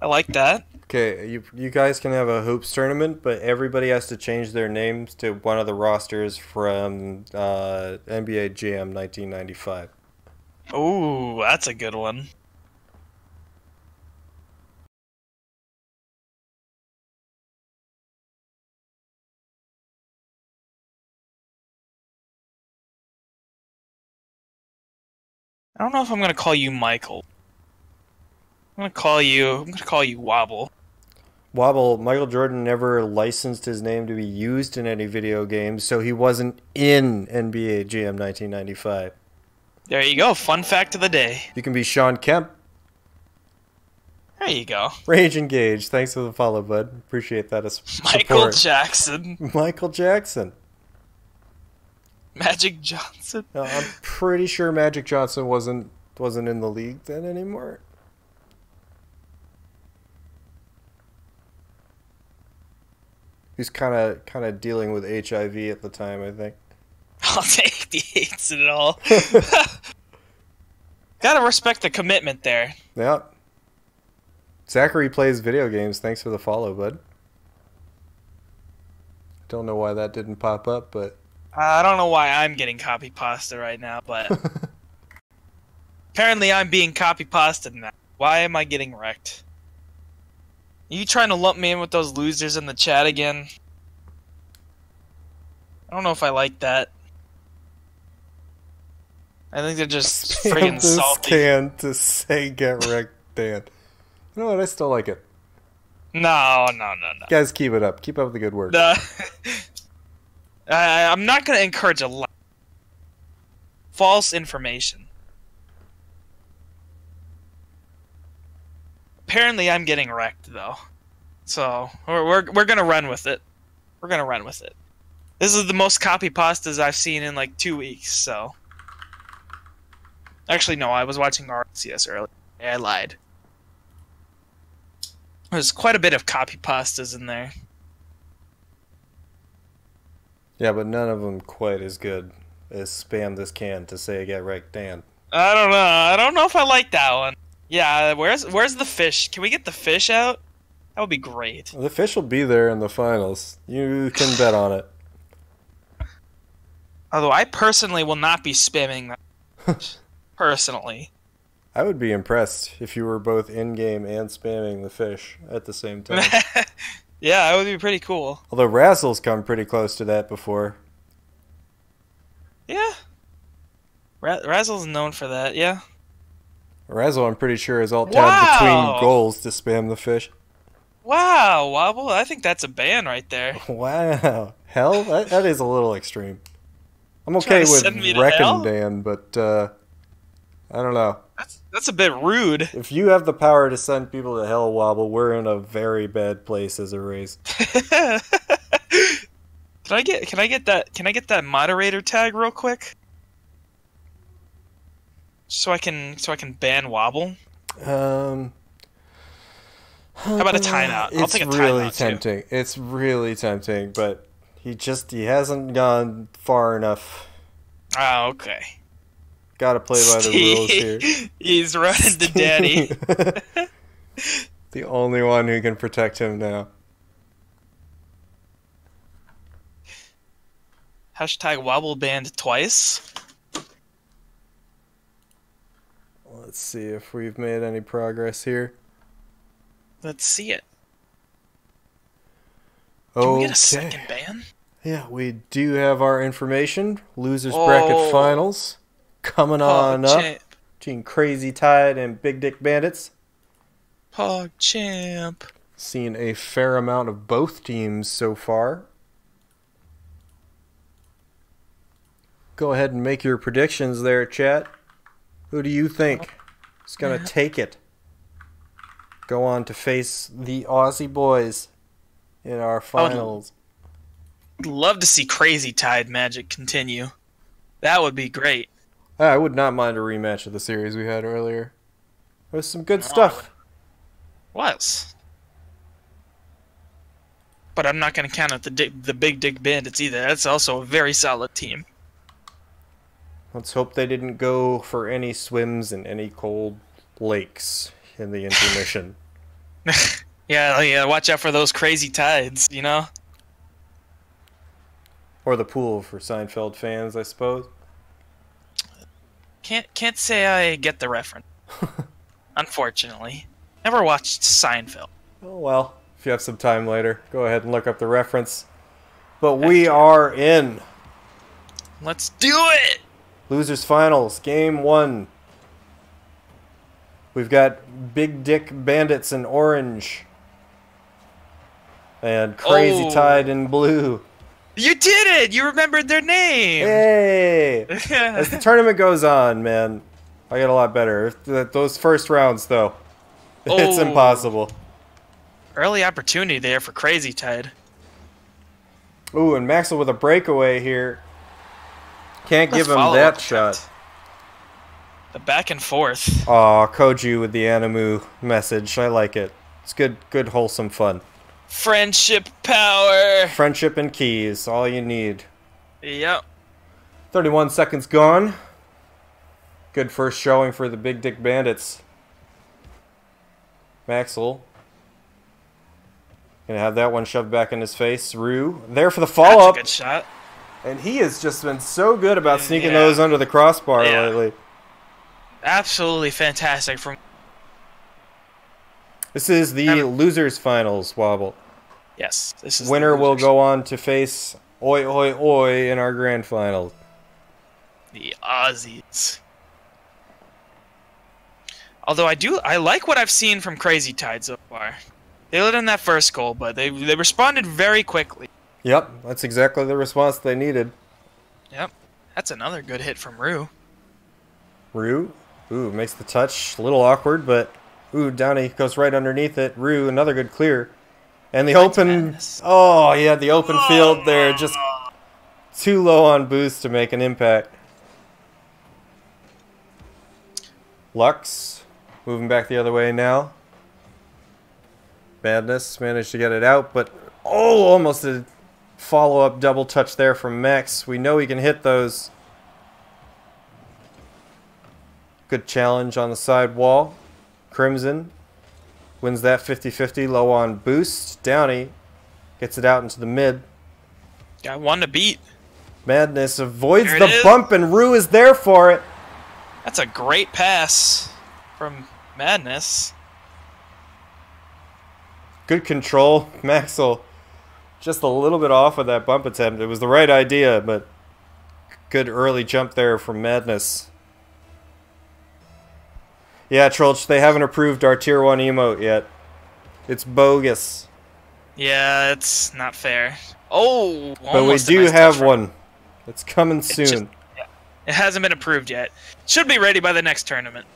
I like that. Okay, you you guys can have a hoops tournament, but everybody has to change their names to one of the rosters from uh, NBA Jam 1995. Ooh, that's a good one. I don't know if I'm gonna call you Michael. I'm gonna call you. I'm gonna call you Wobble. Wobble, Michael Jordan never licensed his name to be used in any video games, so he wasn't in NBA Jam 1995. There you go. Fun fact of the day. You can be Shawn Kemp. There you go. Rage Engage. Thanks for the follow, bud. Appreciate that. as Michael support. Jackson, Michael Jackson. Magic Johnson. No, I'm pretty sure Magic Johnson wasn't wasn't in the league then anymore. He's kind of kind of dealing with HIV at the time, I think. I'll take the eights and all. Gotta respect the commitment there. Yeah. Zachary plays video games. Thanks for the follow, bud. Don't know why that didn't pop up, but Uh, I don't know why I'm getting copy pasta right now, but apparently I'm being copy pasted now. Why am I getting wrecked? Are you trying to lump me in with those losers in the chat again? I don't know if I like that. I think they're just friggin' salty. can to say get wrecked, Dan. You know what? I still like it. No, no, no, no. Guys, keep it up. Keep up the good work. The, I, I'm not going to encourage a lot. False information. Apparently, I'm getting wrecked though, so we're we're, we're gonna run with it. We're gonna run with it. This is the most copy pastas I've seen in like two weeks. So, actually, no, I was watching RCS earlier. I lied. There's quite a bit of copy pastas in there. Yeah, but none of them quite as good as spam this can to say get wrecked, Dan. I don't know. I don't know if I like that one. Yeah, where's where's the fish? Can we get the fish out? That would be great. The fish will be there in the finals. You can bet on it. Although I personally will not be spamming that. personally. I would be impressed if you were both in game and spamming the fish at the same time. Yeah, that would be pretty cool. Although Razzle's come pretty close to that before. Yeah. Ra- Razzle's known for that, yeah. Razzle, I'm pretty sure, is all tabbed Wow. between goals to spam the fish. Wow, Wobble, I think that's a ban right there. Wow. Hell, that, that is a little extreme. I'm okay with wrecking? Dan, but uh, I don't know. That's that's a bit rude. If you have the power to send people to hell, Wobble, we're in a very bad place as a race. can I get can I get that can I get that moderator tag real quick? So I can so I can ban Wobble. Um, How about a timeout? I'll it's take a really timeout, too. tempting. It's really tempting, but he just he hasn't gone far enough. Ah, okay. Got to play by the rules here. He's running to daddy. the only one who can protect him now. Hashtag wobble band twice. Let's see if we've made any progress here. Let's see it. Can we get a second ban? Yeah, we do have our information. Losers bracket Oh. finals coming on Pog up champ. between Crazy Tide and Big Dick Bandits. Pog champ. Seen a fair amount of both teams so far. Go ahead and make your predictions there, chat. Who do you think is going to Yeah. take it? Go on to face the Aussie boys in our finals. I'd love to see Crazy Tide magic continue. That would be great. I would not mind a rematch of the series we had earlier. There's some good stuff. Was. But I'm not going to count out the the Big Dick Bandits either. That's also a very solid team. Let's hope they didn't go for any swims in any cold lakes in the intermission. Yeah, yeah. Watch out for those crazy tides. You know. or the pool for Seinfeld fans, I suppose. Can't can't say I get the reference. Unfortunately, never watched Seinfeld. Oh well, if you have some time later, go ahead and look up the reference. But we are in Let's do it. Losers Finals, Game 1. We've got Big Dick Bandits in orange. And Crazy Oh. Tide in blue. You did it. You remembered their name. Hey! As the tournament goes on, man, I get a lot better. Those first rounds, though, it's Oh. impossible. Early opportunity there for Crazy Tide. Ooh, and Maxwell with a breakaway here. Can't give him that shot. The back and forth. Aw, Koju with the Animu message. I like it. It's good, good, wholesome fun. Friendship power. Friendship and keys, all you need. Yep. 31 seconds gone. Good first showing for the Big Dick Bandits. Maxwell. Gonna have that one shoved back in his face. Rue there for the follow That's a up. good shot. And he has just been so good about sneaking Yeah. those under the crossbar Yeah. lately. Absolutely fantastic from. This is the Never- losers finals wobble. Yes, this is. the Winner will go on to face Oi Oi Oi in our grand final. The Aussies. Although I do, I like what I've seen from Crazy Tide so far. They let in that first goal, but they they responded very quickly. Yep, that's exactly the response they needed. Yep, that's another good hit from Rue. Rue, ooh, makes the touch a little awkward, but ooh, Downey goes right underneath it. Rue, another good clear. And the Finds open, Madness. oh yeah, the open oh, field there, just too low on boost to make an impact. Lux, moving back the other way now. Madness managed to get it out, but oh, almost a follow-up double touch there from Max. We know he can hit those. Good challenge on the side wall. Crimson wins that 50-50 low on boost. Downey gets it out into the mid. Got one to beat. Madness avoids the is. bump and Rue is there for it. That's a great pass from Madness. Good control. Maxwell just a little bit off of that bump attempt. It was the right idea, but good early jump there from Madness. Yeah, Trolch, they haven't approved our tier 1 emote yet. It's bogus. Yeah, it's not fair. Oh, But we do nice have one. It's coming just- soon. It hasn't been approved yet. Should be ready by the next tournament.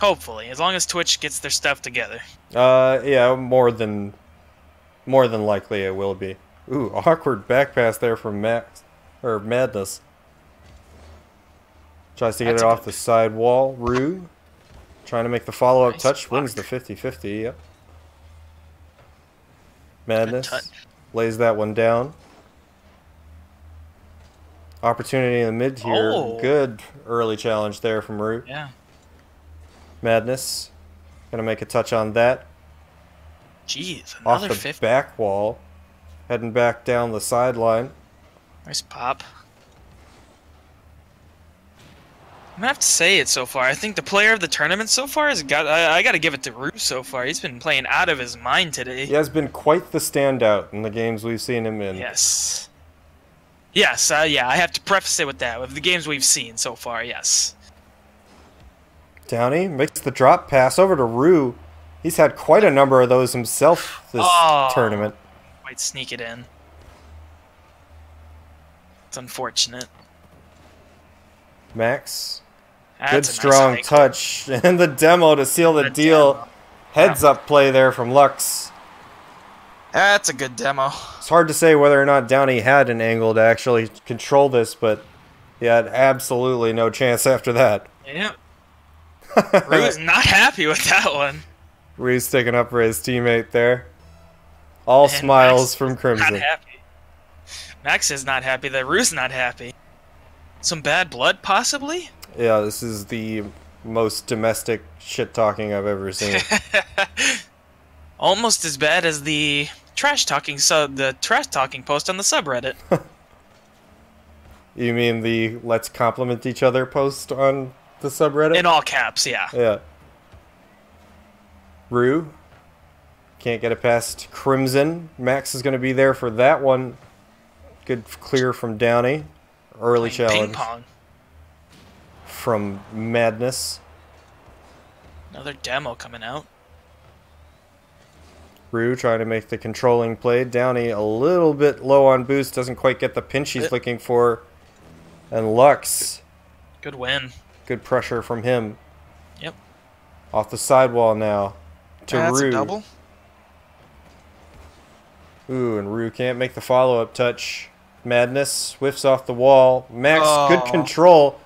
Hopefully, as long as Twitch gets their stuff together. Uh, yeah, more than more than likely it will be. Ooh, awkward back pass there from Max or Madness. Tries to get That's it off good- the side wall. Rue trying to make the follow-up Nice touch wins the 50-50. Yep. Madness lays that one down. Opportunity in the mid here. Oh. Good early challenge there from Rue. Yeah. Madness gonna make a touch on that. Jeez, off the 50. back wall, heading back down the sideline. Nice pop. I'm gonna have to say it so far. I think the player of the tournament so far has got. I, I got to give it to Rue so far. He's been playing out of his mind today. He has been quite the standout in the games we've seen him in. Yes. Yes. Uh, yeah. I have to preface it with that. With the games we've seen so far, yes. Downey makes the drop pass over to Rue. He's had quite a number of those himself this Oh. tournament. Might sneak it in. It's unfortunate. Max, That's good a nice strong touch, and the demo to seal the The deal. demo. Heads up play there from Lux. That's a good demo. It's hard to say whether or not Downey had an angle to actually control this, but he had absolutely no chance after that. Yeah. Rue is not happy with that one. Rue's sticking up for his teammate there. All And smiles Max from Not Crimson. happy. Max is not happy. The Rue's not happy. Some bad blood, possibly? Yeah, this is the most domestic shit talking I've ever seen. Almost as bad as the trash talking sub the trash talking post on the subreddit. you mean the let's compliment each other post on the subreddit? In all caps, yeah. Yeah. Rue can't get it past Crimson. Max is going to be there for that one. Good clear from Downey. Early Playing challenge Ping pong. From Madness. Another demo coming out. Rue trying to make the controlling play. Downey a little bit low on boost, doesn't quite get the pinch he's Bit. looking for. And Lux, Good win. good pressure from him. Yep. Off the sidewall now to That's Rue. a double. Ooh, and Rue can't make the follow up touch. Madness whiffs off the wall. Max, good Oh. control.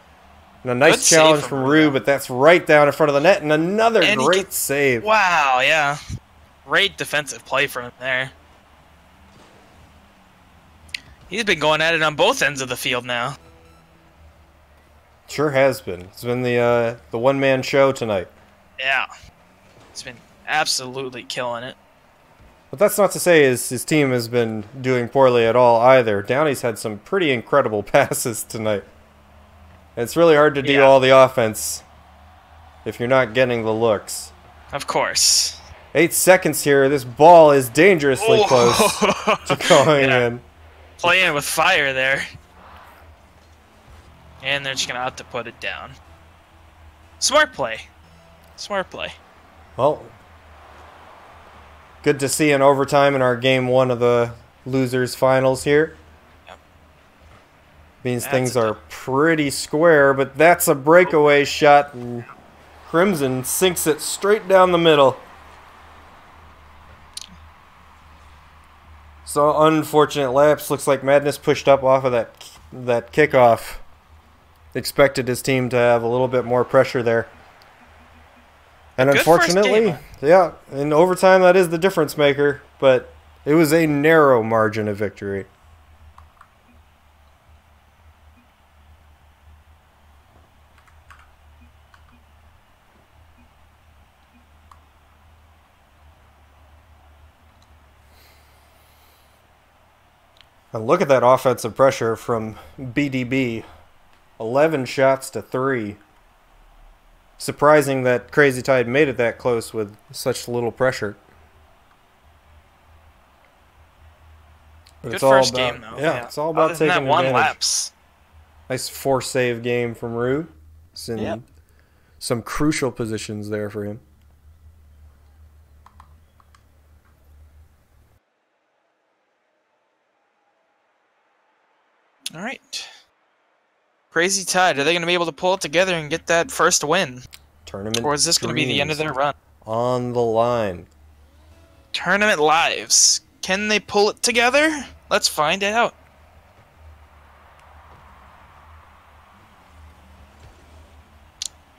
And a nice Good challenge from from Rue. But that's right down in front of the net. And another And great gets- save. Wow, yeah. Great defensive play from him there. He's been going at it on both ends of the field now. Sure has been. It's been the uh, the one man show tonight. Yeah. He's been absolutely killing it. But that's not to say his, his team has been doing poorly at all either. Downey's had some pretty incredible passes tonight. It's really hard to do Yeah. all the offense if you're not getting the looks. Of course. Eight seconds here. This ball is dangerously close to going Yeah. in. Playing with fire there. And they're just going to have to put it down. Smart play. Smart play. Well, good to see an overtime in our game one of the losers finals here. Means That's things are pretty square, but that's a breakaway shot, and Crimson sinks it straight down the middle. So unfortunate lapse. Looks like Madness pushed up off of that that kickoff. Expected his team to have a little bit more pressure there. And Good unfortunately, yeah, in overtime that is the difference maker, but it was a narrow margin of victory. And look at that offensive pressure from BDB. 11 shots to 3. Surprising that Crazy Tide made it that close with such little pressure. But Good it's all first about- game, though. Yeah, it's all about Other taking that one advantage. laps. Nice four save game from Rue. It's in Yep. some crucial positions there for him. All right. Crazy Tide, are they going to be able to pull it together and get that first win? Tournament. Or is this going to be the end of their run? on the line? Tournament lives. Can they pull it together? Let's find out.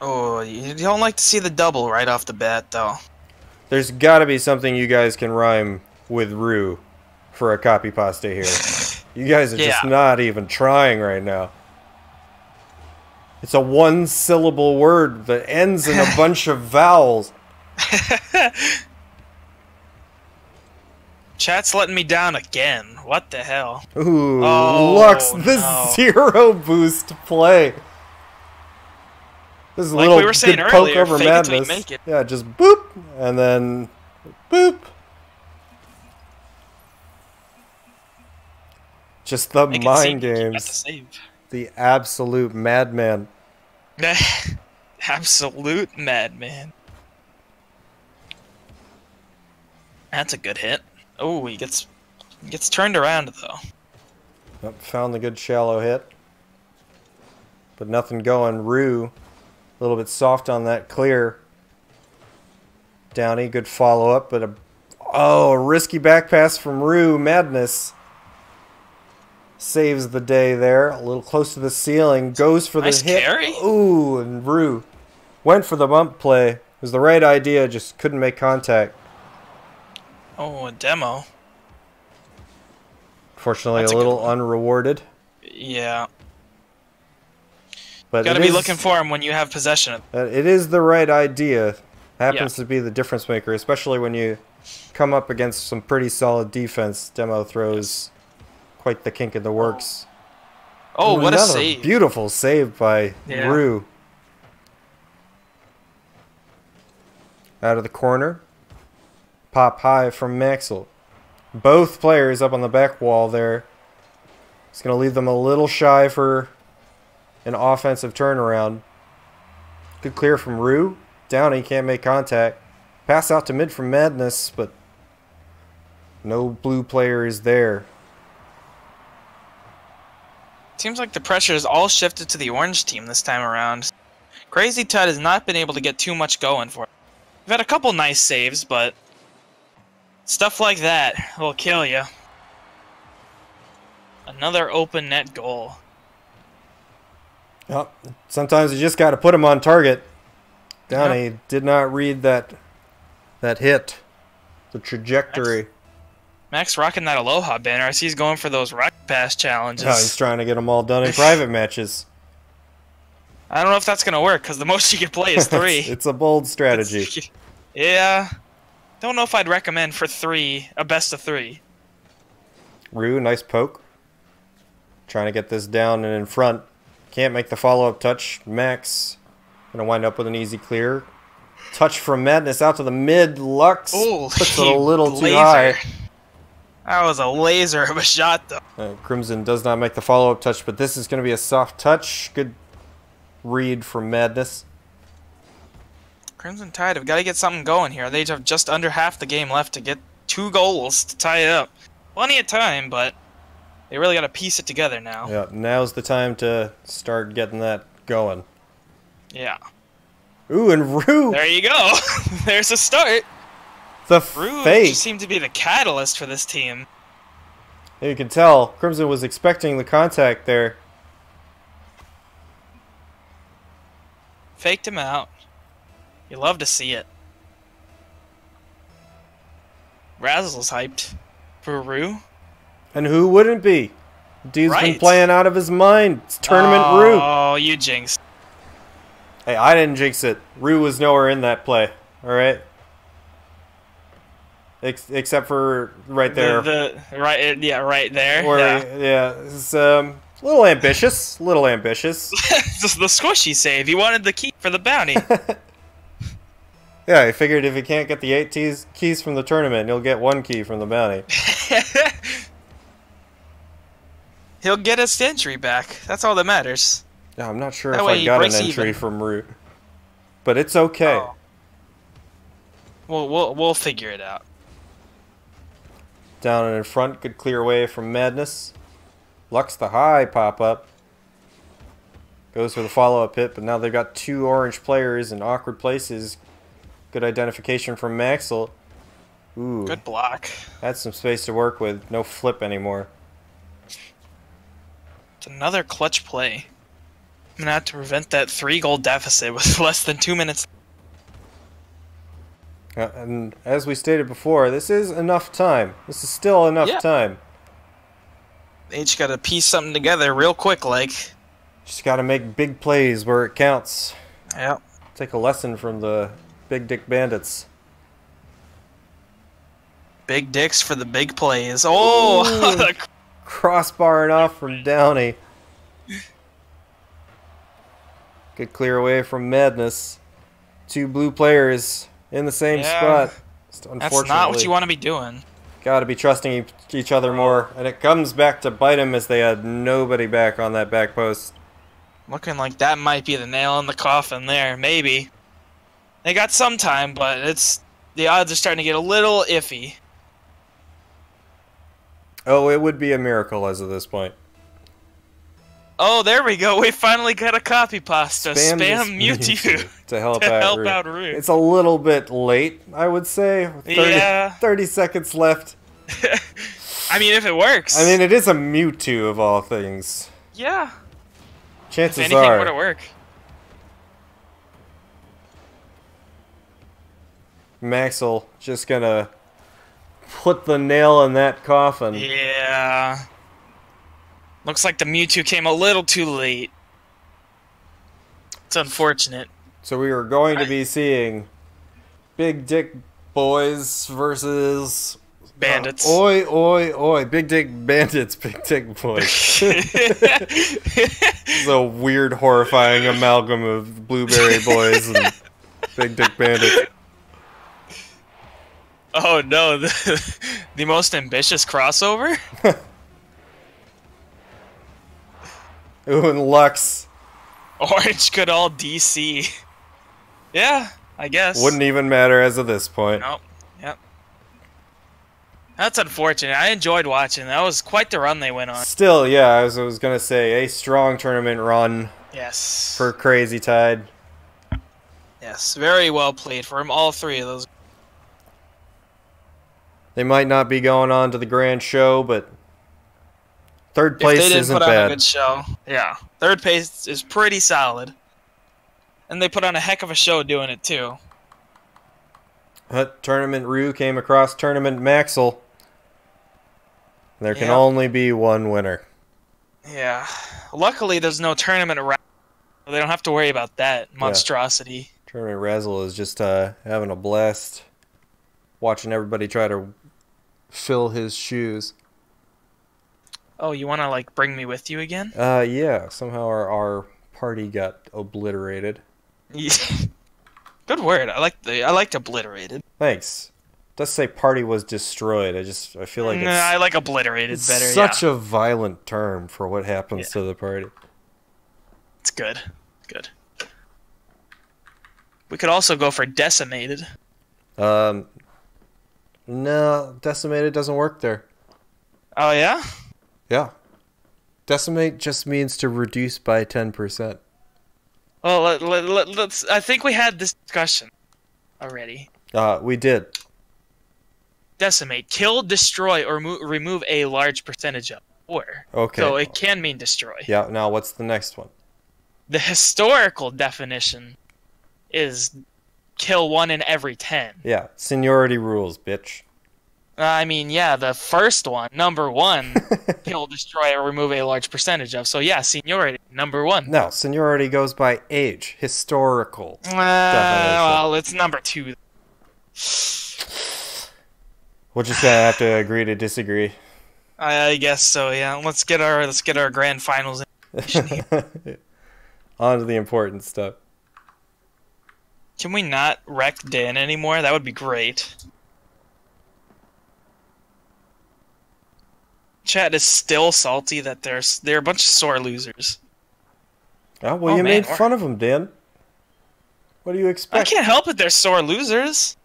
Oh, you don't like to see the double right off the bat, though. There's got to be something you guys can rhyme with Rue for a copy pasta here. You guys are just not even trying right now. It's a one syllable word that ends in a bunch of vowels. Chat's letting me down again. What the hell? Ooh, Oh, Lux, the no. zero boost play. This is a Like little we were saying good poke over fake it till you madness. make it. Yeah, just boop, and then boop. Just the mind seem like you got games. the. The absolute madman. Absolute madman. That's a good hit. Oh, he gets he gets turned around though. Yep, found the good shallow hit. But nothing going. Rue, a little bit soft on that clear. Downey, good follow up, but a oh, a risky back pass from Rue. Madness saves the day there. A little close to the ceiling, goes for the Nice hit. carry. Ooh, and Rue went for the bump play. It was the right idea, just couldn't make contact. Oh, a demo. Fortunately, That's a little unrewarded. Yeah, But you gotta be is- looking for him when you have possession. It is the right idea. Happens to be the difference maker, especially when you come up against some pretty solid defense. Demo throws quite the kink in the works. Oh, Ooh, what a save! Beautiful save by Yeah. Rue. Out of the corner. Pop high from Maxwell. Both players up on the back wall there. It's going to leave them a little shy for an offensive turnaround. Good clear from Rue. Downey can't make contact. Pass out to mid from Madness, but no blue player is there. Seems like the pressure is all shifted to the orange team this time around. Crazy Tide has not been able to get too much going for it. We've had a couple nice saves, but stuff like that will kill you. Another open net goal. Yep. Sometimes you just got to put him on target. Downey did not read that that hit, the trajectory. Max rocking that Aloha banner I see he's going for those Rocket Pass challenges. Oh, he's trying to get them all done in private matches. I don't know if that's gonna work because the most you can play is three. it's a bold strategy. yeah. Don't know if I'd recommend for three a best of three. Rue, nice poke. Trying to get this down and in front. Can't make the follow up touch. Max gonna wind up with an easy clear. Touch from Madness out to the mid. Lux Ooh, puts it a little too high. That was a laser of a shot, though. Uh, Crimson does not make the follow up touch, but this is going to be a soft touch. Good read from Madness. Crimson Tide have got to get something going here. They have just under half the game left to get two goals to tie it up. Plenty of time, but they really got to piece it together now. Yeah, now's the time to start getting that going. Yeah. Ooh, and Rue, There you go. There's a start. The Rue fake. seemed to be the catalyst for this team. You can tell Crimson was expecting the contact there. Faked him out. You love to see it. Razzle's hyped for Rue. And who wouldn't be? Dude's been playing out of his mind. It's tournament Rue. Oh, you jinxed. Hey, I didn't jinx it. Rue was nowhere in that play. All right. Ex- except for right there. The, the right, yeah, right there. where yeah. yeah, it's um, a little ambitious. A little ambitious. Just the squishy save. He wanted the key for the bounty. Yeah, I figured if he can't get the eight keys, keys from the tournament, he'll get one key from the bounty. He'll get his entry back. That's all that matters. Yeah, I'm not sure That if I he got an entry even. from Root. But it's okay. Oh. We'll, we'll we'll figure it out. Down and in front, could clear away from Madness. Lux the high pop up. Goes for the follow up hit, but now they've got two orange players in awkward places. Good identification from Maxwell. Ooh, Good block. that's some space to work with. No flip anymore. It's another clutch play. I'm gonna have to prevent that three goal deficit with less than two minutes. Uh, and as we stated before, this is enough time. This is still enough Yeah. time. They each gotta piece something together real quick, like. Just got to make big plays where it counts. Yep. Take a lesson from the Big Dick Bandits. Big dicks for the big plays. Oh. Crossbar off from Downey. Good clear away from Madness. Two blue players in the same Yeah. spot. That's not what you want to be doing. Got to be trusting each other more, and it comes back to bite him as they had nobody back on that back post. Looking like that might be the nail in the coffin there. Maybe. They got some time, but it's the odds are starting to get a little iffy. Oh, it would be a miracle as of this point. Oh, there we go. We finally got a copy pasta. Spam, this Mewtwo. to help to out help Rue. out. It's a little bit late, I would say. 30, Yeah. 30 seconds left. I mean, if it works. I mean, it is a Mewtwo of all things. yeah. If Chances anything were are. to work. Maxwell just gonna put the nail in that coffin. Yeah. Looks like the Mewtwo came a little too late. It's unfortunate. So we are going to be seeing Big Dick Boys versus Bandits. Uh, oi, oi, oi! Big Dick Bandits, Big Dick Boys. it's a weird, horrifying amalgam of Blueberry Boys and Big Dick Bandits. oh no, the, the most ambitious crossover? Ooh, and Lux Orange could all DC. Yeah, I guess. wouldn't even matter as of this point. Nope. Yep. That's unfortunate. I enjoyed watching. That was quite the run they went on. Still, yeah, I was, I was gonna say a strong tournament run Yes. for Crazy Tide. yes, very well played for him. All three of those. They might not be going on to the grand show, but third If place they didn't isn't put on a bad. good show, yeah, third place is pretty solid. And they put on a heck of a show doing it too. But Tournament Rue came across Tournament Maxwell. There can Yep. only be one winner. Yeah. Luckily, there's no tournament around. They don't have to worry about that monstrosity. Tournament Razzle is just uh, having a blast watching everybody try to fill his shoes. Oh, you want to like bring me with you again? Uh, yeah, somehow our, our party got obliterated. Good word. I like the. I liked obliterated. Thanks. does say party was destroyed. I just I feel like it's, I like obliterated it's better. such yeah. a violent term for what happens to the party. It's good. Good. We could also go for decimated. Um, no, decimated doesn't work there. Oh yeah. Yeah. Decimate just means to reduce by 10%. Well, let, let, let, let's. I think we had this discussion already. Uh, we did. Decimate, kill, destroy, or mo- remove a large percentage of. Or Okay. so it can mean destroy. yeah, now what's the next one? The historical definition is kill one in every ten. Yeah, seniority rules, bitch. Uh, I mean, yeah, the first one, number one, kill, destroy, or remove a large percentage of. So yeah, seniority, number one. No, seniority goes by age. Historical. Uh, well, it's number two. We're just gonna have to agree to disagree. I, I guess so. Yeah, let's get our let's get our grand finals. In. On to the important stuff. Can we not wreck Dan anymore? That would be great. Chat is still salty that there's they're a bunch of sore losers. Oh, well, Oh, you man, made fun of them, Dan. What do you expect? I can't help it. They're sore losers.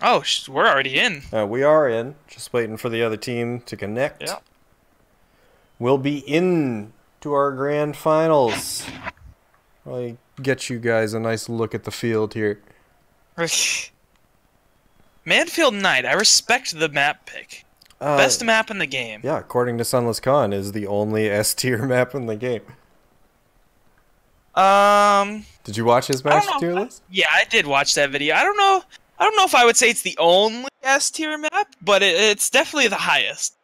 Oh, sh- we're already in. Uh, we are in. Just waiting for the other team to connect. Yeah. We'll be in to our grand finals. Get you guys a nice look at the field here. Mannfield Night. I respect the map pick. Uh, Best map in the game. Yeah, according to Sunless Khan, is the only S tier map in the game. Um. Did you watch his match tier list? Yeah, I did watch that video. I don't know. I don't know if I would say it's the only S tier map, but it, it's definitely the highest.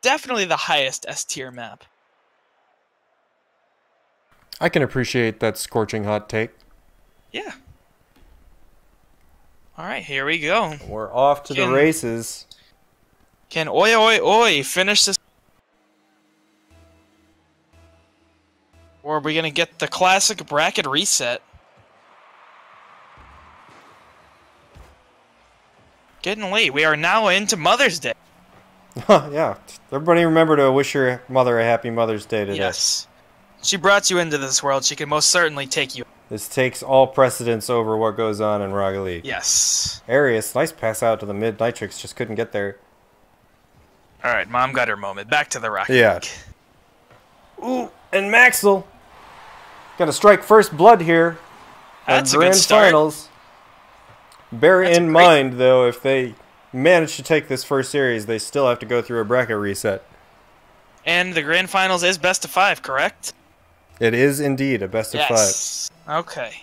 Definitely the highest S tier map. I can appreciate that scorching hot take. Yeah. All right, here we go. We're off to Can- the races. Can Oi Oi Oi finish this? Or are we gonna get the classic bracket reset? Getting late. We are now into Mother's Day. yeah. Everybody remember to wish your mother a happy Mother's Day today. Yes. She brought you into this world. She can most certainly take you. This takes all precedence over what goes on in Rocket League. Yes. Arius, nice pass out to the mid. Nitrix just couldn't get there. All right, mom got her moment. Back to the rocket. Yeah. League. Ooh, and Maxwell. Got to strike first blood here. That's a Grand good start. Finals. Bear That's in great- mind, though, if they manage to take this first series, they still have to go through a bracket reset. And the grand finals is best of five, correct? It is indeed a best of five. Okay.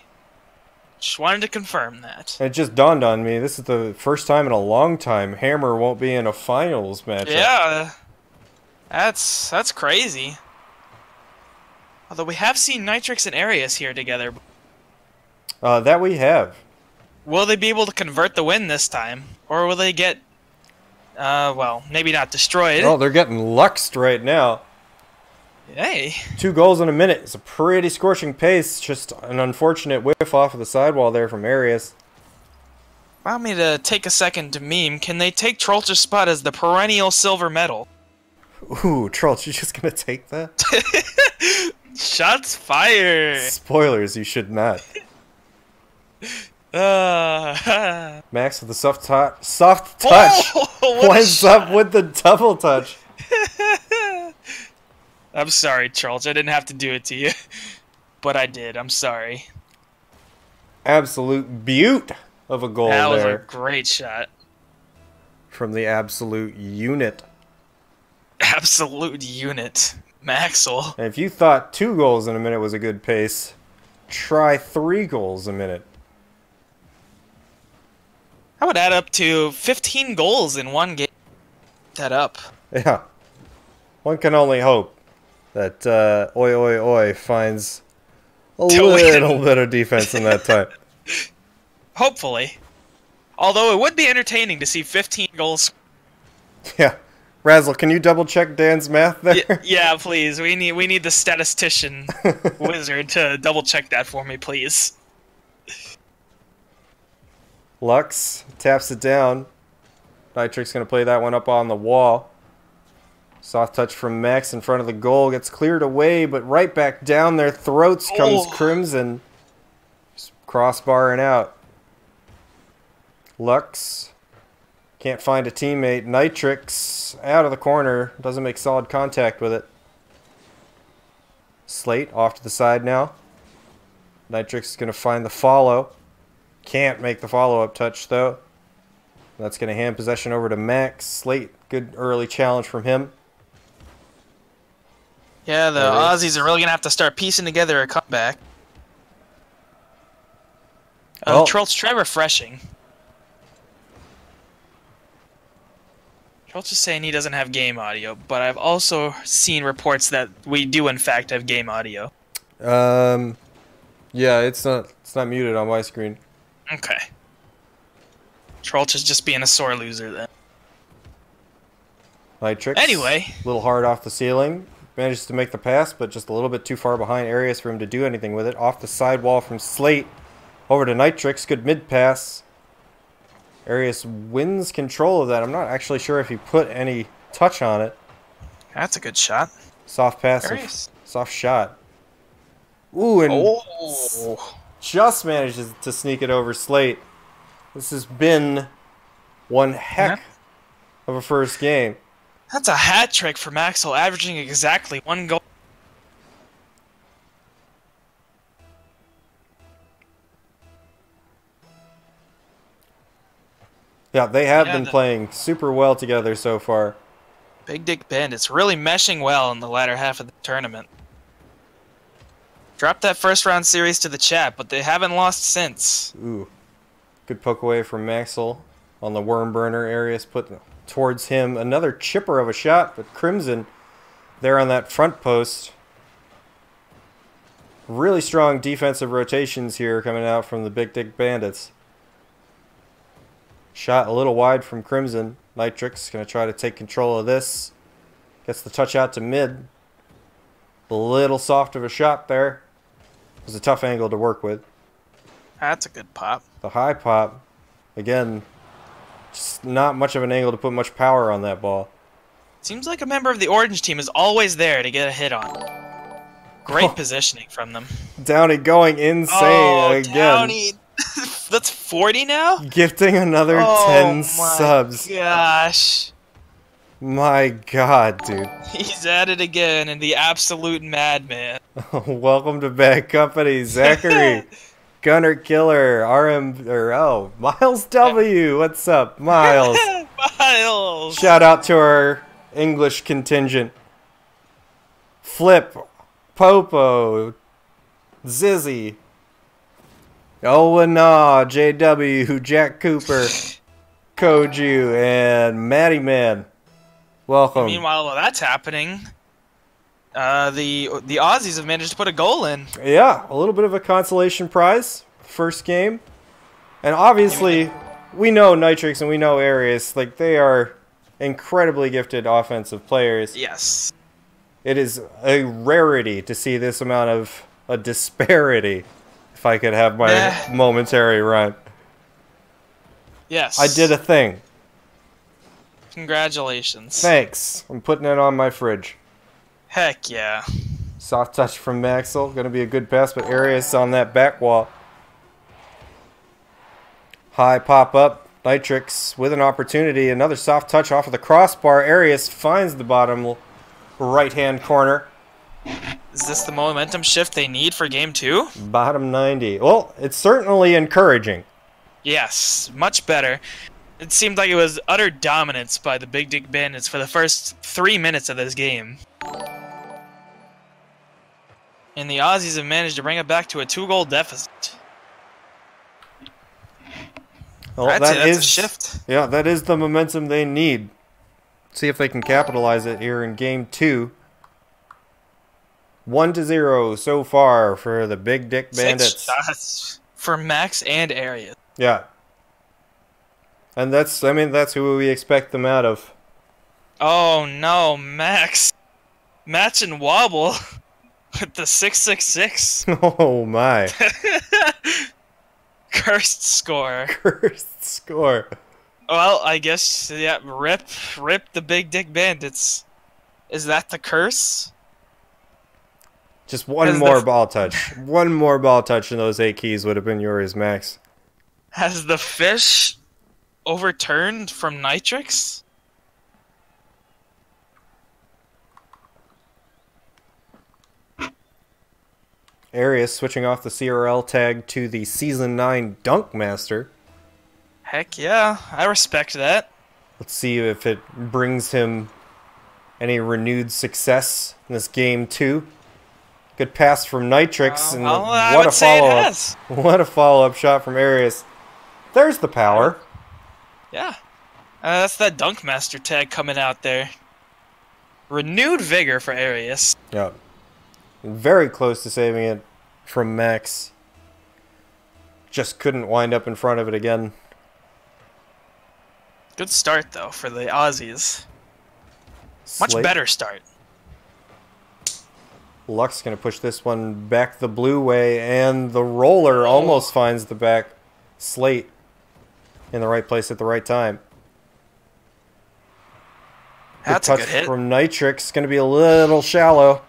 Just wanted to confirm that. It just dawned on me. This is the first time in a long time Hammer won't be in a finals matchup. Yeah. That's that's crazy. Although we have seen Nitrix and Arius here together. Uh, that we have. Will they be able to convert the win this time? Or will they get uh well, maybe not destroyed. Oh, they're getting luxed right now. Hey. Two goals in a minute. It's a pretty scorching pace. Just an unfortunate whiff off of the sidewall there from Arius. Allow me to take a second to meme. Can they take Trollter's spot as the perennial silver medal? Ooh, Trolls, you just gonna take that? Shots fired. Spoilers, you should not. Uh, Max with the soft touch. Soft touch. Oh, Winds up with the double touch. I'm sorry, Charles. I didn't have to do it to you. But I did. I'm sorry. Absolute beaut of a goal that was a great shot. from the absolute unit. Absolute unit. Maxwell. And if you thought two goals in a minute was a good pace, try three goals a minute. That would add up to 15 goals in one game. That up. Yeah. One can only hope that uh, Oi Oi Oi finds a little bit of defense in that time. Hopefully. Although it would be entertaining to see 15 goals. yeah. Razzle, can you double check Dan's math there? Y- yeah, please. We need we need the statistician wizard to double check that for me, please. Lux taps it down. Nitrix going to play that one up on the wall. Soft touch from Max in front of the goal gets cleared away, but right back down their throats comes Oh. Crimson. Just crossbarring out. Lux can't find a teammate. Nitrix out of the corner doesn't make solid contact with it. Slate off to the side now. Nitrix is going to find the follow. Can't make the follow up touch though. That's going to hand possession over to Max. Slate, good early challenge from him. Yeah, the Aussies are really gonna have to start piecing together a comeback. Oh, Well- Trolls, try refreshing. Trolls is saying he doesn't have game audio, but I've also seen reports that we do in fact have game audio. Um, yeah, it's not it's not muted on my screen. Okay. Trolls is just being a sore loser then. Nitrix. Anyway. a little hard off the ceiling. Manages to make the pass, but just a little bit too far behind Arius for him to do anything with it. Off the sidewall from Slate over to Nitrix. Good mid pass. Arius wins control of that. I'm not actually sure if he put any touch on it. That's a good shot. Soft pass, and Arius. soft shot. Ooh, and Oh. just manages to sneak it over Slate. This has been one heck of a first game. That's a hat trick for Maxwell, averaging exactly one goal. Yeah, they have Yeah, been the- playing super well together so far. Big Dick Bandits really meshing well in the latter half of the tournament. Dropped that first round series to the chat, but they haven't lost since. Ooh. Good poke away from Maxwell on the worm burner. Arius put towards him. Another chipper of a shot, but Crimson there on that front post. Really strong defensive rotations here coming out from the Big Dick Bandits. Shot a little wide from Crimson. Nitrix going to try to take control of this. Gets the touch out to mid. A little soft of a shot there. It was a tough angle to work with. That's a good pop. The high pop, again, just not much of an angle to put much power on that ball. Seems like a member of the orange team is always there to get a hit on. Great oh. positioning from them. Downey going insane oh, again. Downey. That's 40 now? Gifting another oh 10 my subs. Gosh. My god, dude. He's at it again and the absolute madman. Welcome to Bad Company, Zachary. Gunner Killer, RM, or oh, Miles W. What's up, Miles? Miles. Shout out to our English contingent. Flip, Popo, Zizzy, Owen JW, Jack Cooper, Koju, and Matty Man. Welcome. Meanwhile, while that's happening, uh, the the Aussies have managed to put a goal in. Yeah, a little bit of a consolation prize. First game. And obviously, we know Nitrix and we know Arius. Like, they are incredibly gifted offensive players. Yes. It is a rarity to see this amount of a disparity, if I could have my Eh. momentary run. Yes. I did a thing. Congratulations. Thanks. I'm putting it on my fridge. Heck yeah. Soft touch from Maxwell. Going to be a good pass, but Arius on that back wall. High pop up. Nitrix with an opportunity. Another soft touch off of the crossbar. Arius finds the bottom right hand corner. Is this the momentum shift they need for game two? Bottom 90. Well, it's certainly encouraging. Yes, much better. It seemed like it was utter dominance by the Big Dick Bandits for the first three minutes of this game. And the Aussies have managed to bring it back to a two goal deficit. Well, I'd that that's a shift. Yeah, that is the momentum they need. See if they can capitalize it here in game two. One to zero so far for the Big Dick Bandits. Six shots for Max and Arius. Yeah. And that's, I mean, that's who we expect them out of. Oh no, Max. Match and wobble the 666. Oh my. Cursed score. Cursed score. Well, I guess, yeah, rip, rip the Big Dick Bandits. Is that the curse? Just one more ball touch. One more ball touch and those eight keys would have been yours, Max. Has the fish overturned from Nitrix? Arius switching off the CRL tag to the Season 9 Dunk Master. Heck yeah, I respect that. Let's see if it brings him any renewed success in this game too. Good pass from Nitrix, and Well, what a follow up! What a follow up shot from Arius. There's the power. Yeah. Uh, that's that Dunk Master tag coming out there. Renewed vigor for Arius. Yep. Very close to saving it from Max. Just couldn't wind up in front of it again. Good start, though, for the Aussies. Much Slate- better start. Lux gonna push this one back the blue way, and the roller almost finds the back slate in the right place at the right time. That's touch a good hit. from Nitrix. Gonna be a little shallow.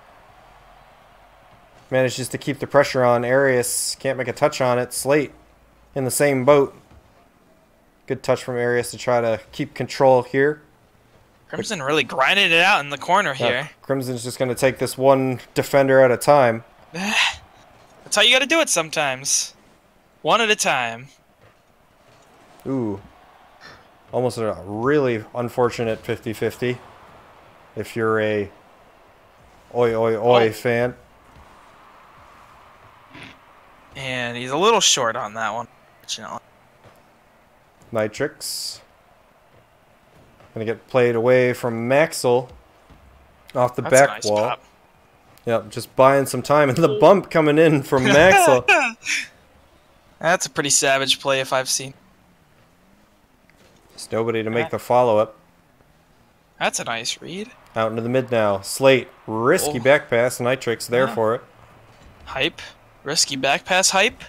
Manages to keep the pressure on. Arius can't make a touch on it. Slate in the same boat. Good touch from Arius to try to keep control here. Crimson really grinded it out in the corner Yeah, here. Crimson's just gonna take this one defender at a time. That's how you gotta do it sometimes. One at a time. Ooh. Almost a really unfortunate 50-50 if you're a oi oi oi Oh. fan. And he's a little short on that one. Unfortunately. Nitrix. Gonna get played away from Maxwell off the That's back a nice wall. pop. Yep, just buying some time. And the bump coming in from Maxwell. That's a pretty savage play if I've seen. There's nobody to make the follow up. That's a nice read. Out into the mid now. Slate, risky Oh. back pass. Nitrix there Yeah. for it. Hype. Risky back pass hype.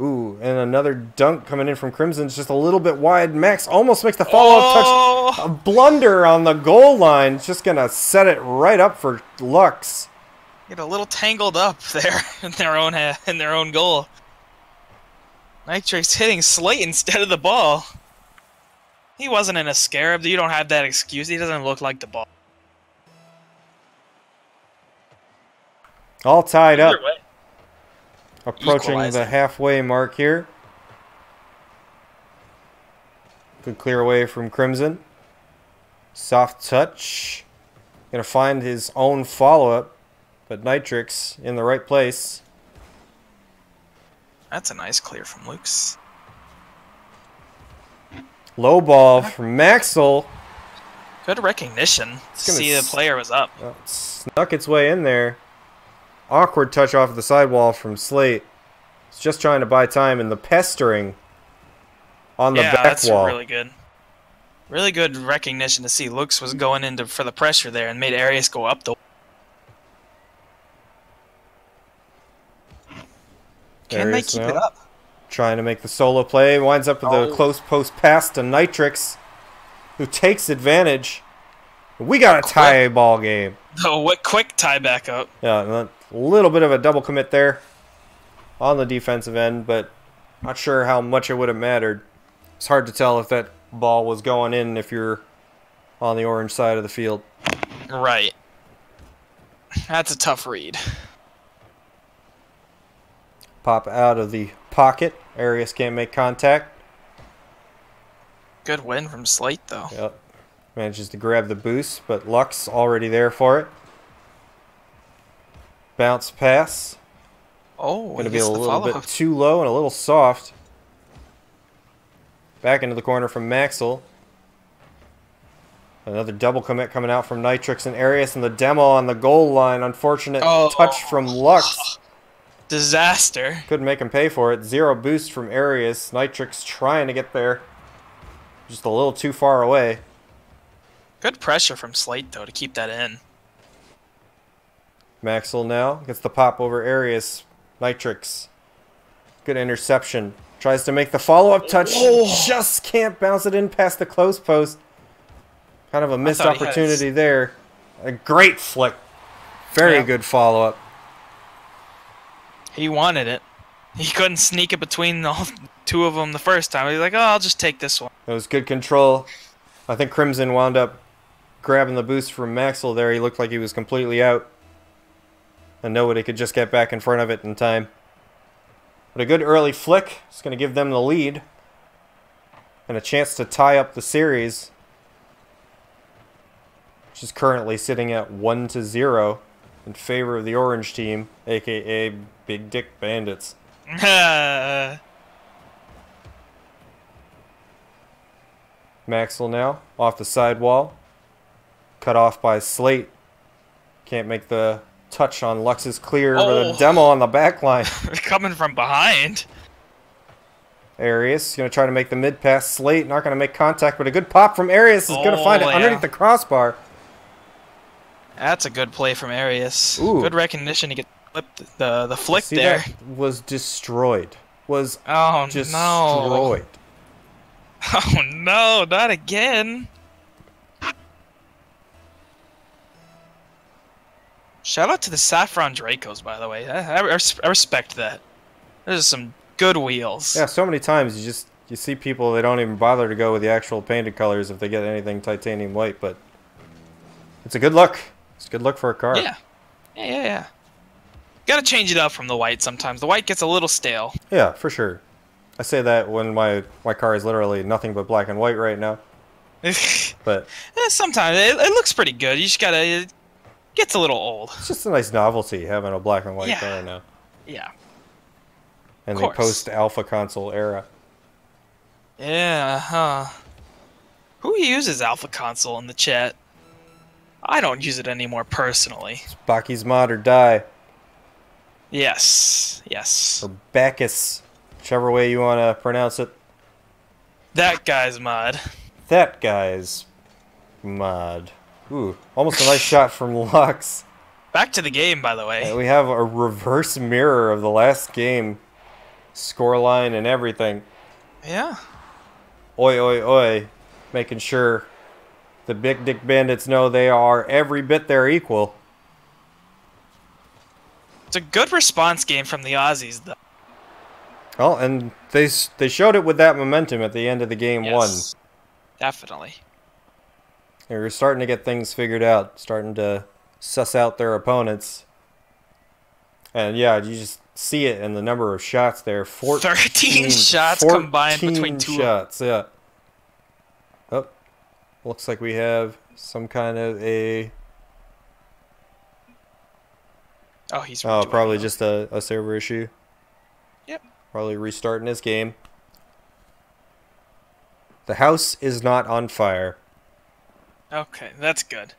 Ooh, and another dunk coming in from Crimson's just a little bit wide. Max almost makes the follow up touch. oh, A blunder on the goal line. Just gonna set it right up for Lux. Get a little tangled up there in their own ha- in their own goal. Nitrix hitting Slate instead of the ball. He wasn't in a scarab. You don't have that excuse. He doesn't look like the ball. All tied up. Way. Approaching the halfway mark here. Good clear away from Crimson. Soft touch. Gonna find his own follow up, but Nitrix in the right place. That's a nice clear from Lux. Low ball from Maxwell. Good recognition. to See the player was up. Uh, Snuck its way in there. Awkward touch off the sidewall from Slate. It's just trying to buy time in the pestering on the yeah, back that's wall. really good. Really good recognition to see. Lux was going into for the pressure there and made Arius go up the. Can they keep now. it up? Trying to make the solo play. Winds up with a Oh. close post pass to Nitrix, who takes advantage. We got a tie ball game. Oh, what quick tie back up. Yeah, and a little bit of a double commit there on the defensive end, but not sure how much it would have mattered. It's hard to tell if that ball was going in if you're on the orange side of the field. Right. That's a tough read. Pop out of the pocket. Arius can't make contact. Good win from Slate though. Yep. Manages to grab the boost, but Lux already there for it. Bounce pass. Oh, Going to be a little bit too low and a little soft. Back into the corner from Maxwell. Another double commit coming out from Nitrix and Arius and the demo on the goal line. Unfortunate Oh. touch from Lux. Disaster. Couldn't make him pay for it. Zero boost from Arius. Nitrix trying to get there. Just a little too far away. Good pressure from Slate though to keep that in. Maxwell now gets the pop over Arius. Nitrix. Good interception. Tries to make the follow up touch. Oh. Just can't bounce it in past the close post. Kind of a missed thought he had opportunity there. A great flick. Very Yeah. good follow up. He wanted it. He couldn't sneak it between all two of them the first time. He's like, "Oh, I'll just take this one." It was good control. I think Crimson wound up grabbing the boost from Maxwell there. He looked like he was completely out. And nobody could just get back in front of it in time. But a good early flick is going to give them the lead. And a chance to tie up the series. Which is currently sitting at 1 to 0 in favor of the orange team, aka Big Dick Bandits. Maxwell now off the sidewall. Cut off by Slate. Can't make the touch on Lux's clear, but a Oh. demo on the back line. Coming from behind. Arius going to try to make the mid pass. Slate not going to make contact, but a good pop from Arius is going to oh, find it Oh, yeah. underneath the crossbar. That's a good play from Arius. Ooh. Good recognition to get flipped the the flick See there. was destroyed. Was Oh destroyed. no! Oh no! Not again! Shout out to the Saffron Dracos, by the way. I, I, I respect that. There's some good wheels. Yeah, so many times you just you see people they don't even bother to go with the actual painted colors if they get anything titanium white, but it's a good look. It's a good look for a car. Yeah. Yeah, yeah, yeah. Gotta change it up from the white sometimes. The white gets a little stale. Yeah, for sure. I say that when my my car is literally nothing but black and white right now. Eh, But sometimes it, it looks pretty good. You just gotta. Gets a little old. it's just a nice novelty having a black and white Yeah. car now Yeah. in the post alpha console era. Yeah, huh. Who uses Alpha Console in the chat? I don't use it anymore personally. It's BakkesMod or die Yes, yes. or Bacchus, whichever way you want to pronounce it. That guy's mod. that guy's mod. Ooh, almost a nice shot from Lux. Back to the game, by the way. We have a reverse mirror of the last game, scoreline and everything. Yeah. Oi, oi, oi, making sure the Big Dick Bandits know they are every bit their equal. It's a good response game from the Aussies, though. Oh, and they they showed it with that momentum at the end of the game one. Yes. Definitely. They were starting to get things figured out, starting to suss out their opponents. And yeah, you just see it in the number of shots there. 14, 13 shots combined between two shots, yeah. Oh, looks like we have some kind of a Oh, he's. oh, probably just a, a server issue. Yep. Probably restarting his game. The house is not on fire. Okay, that's good.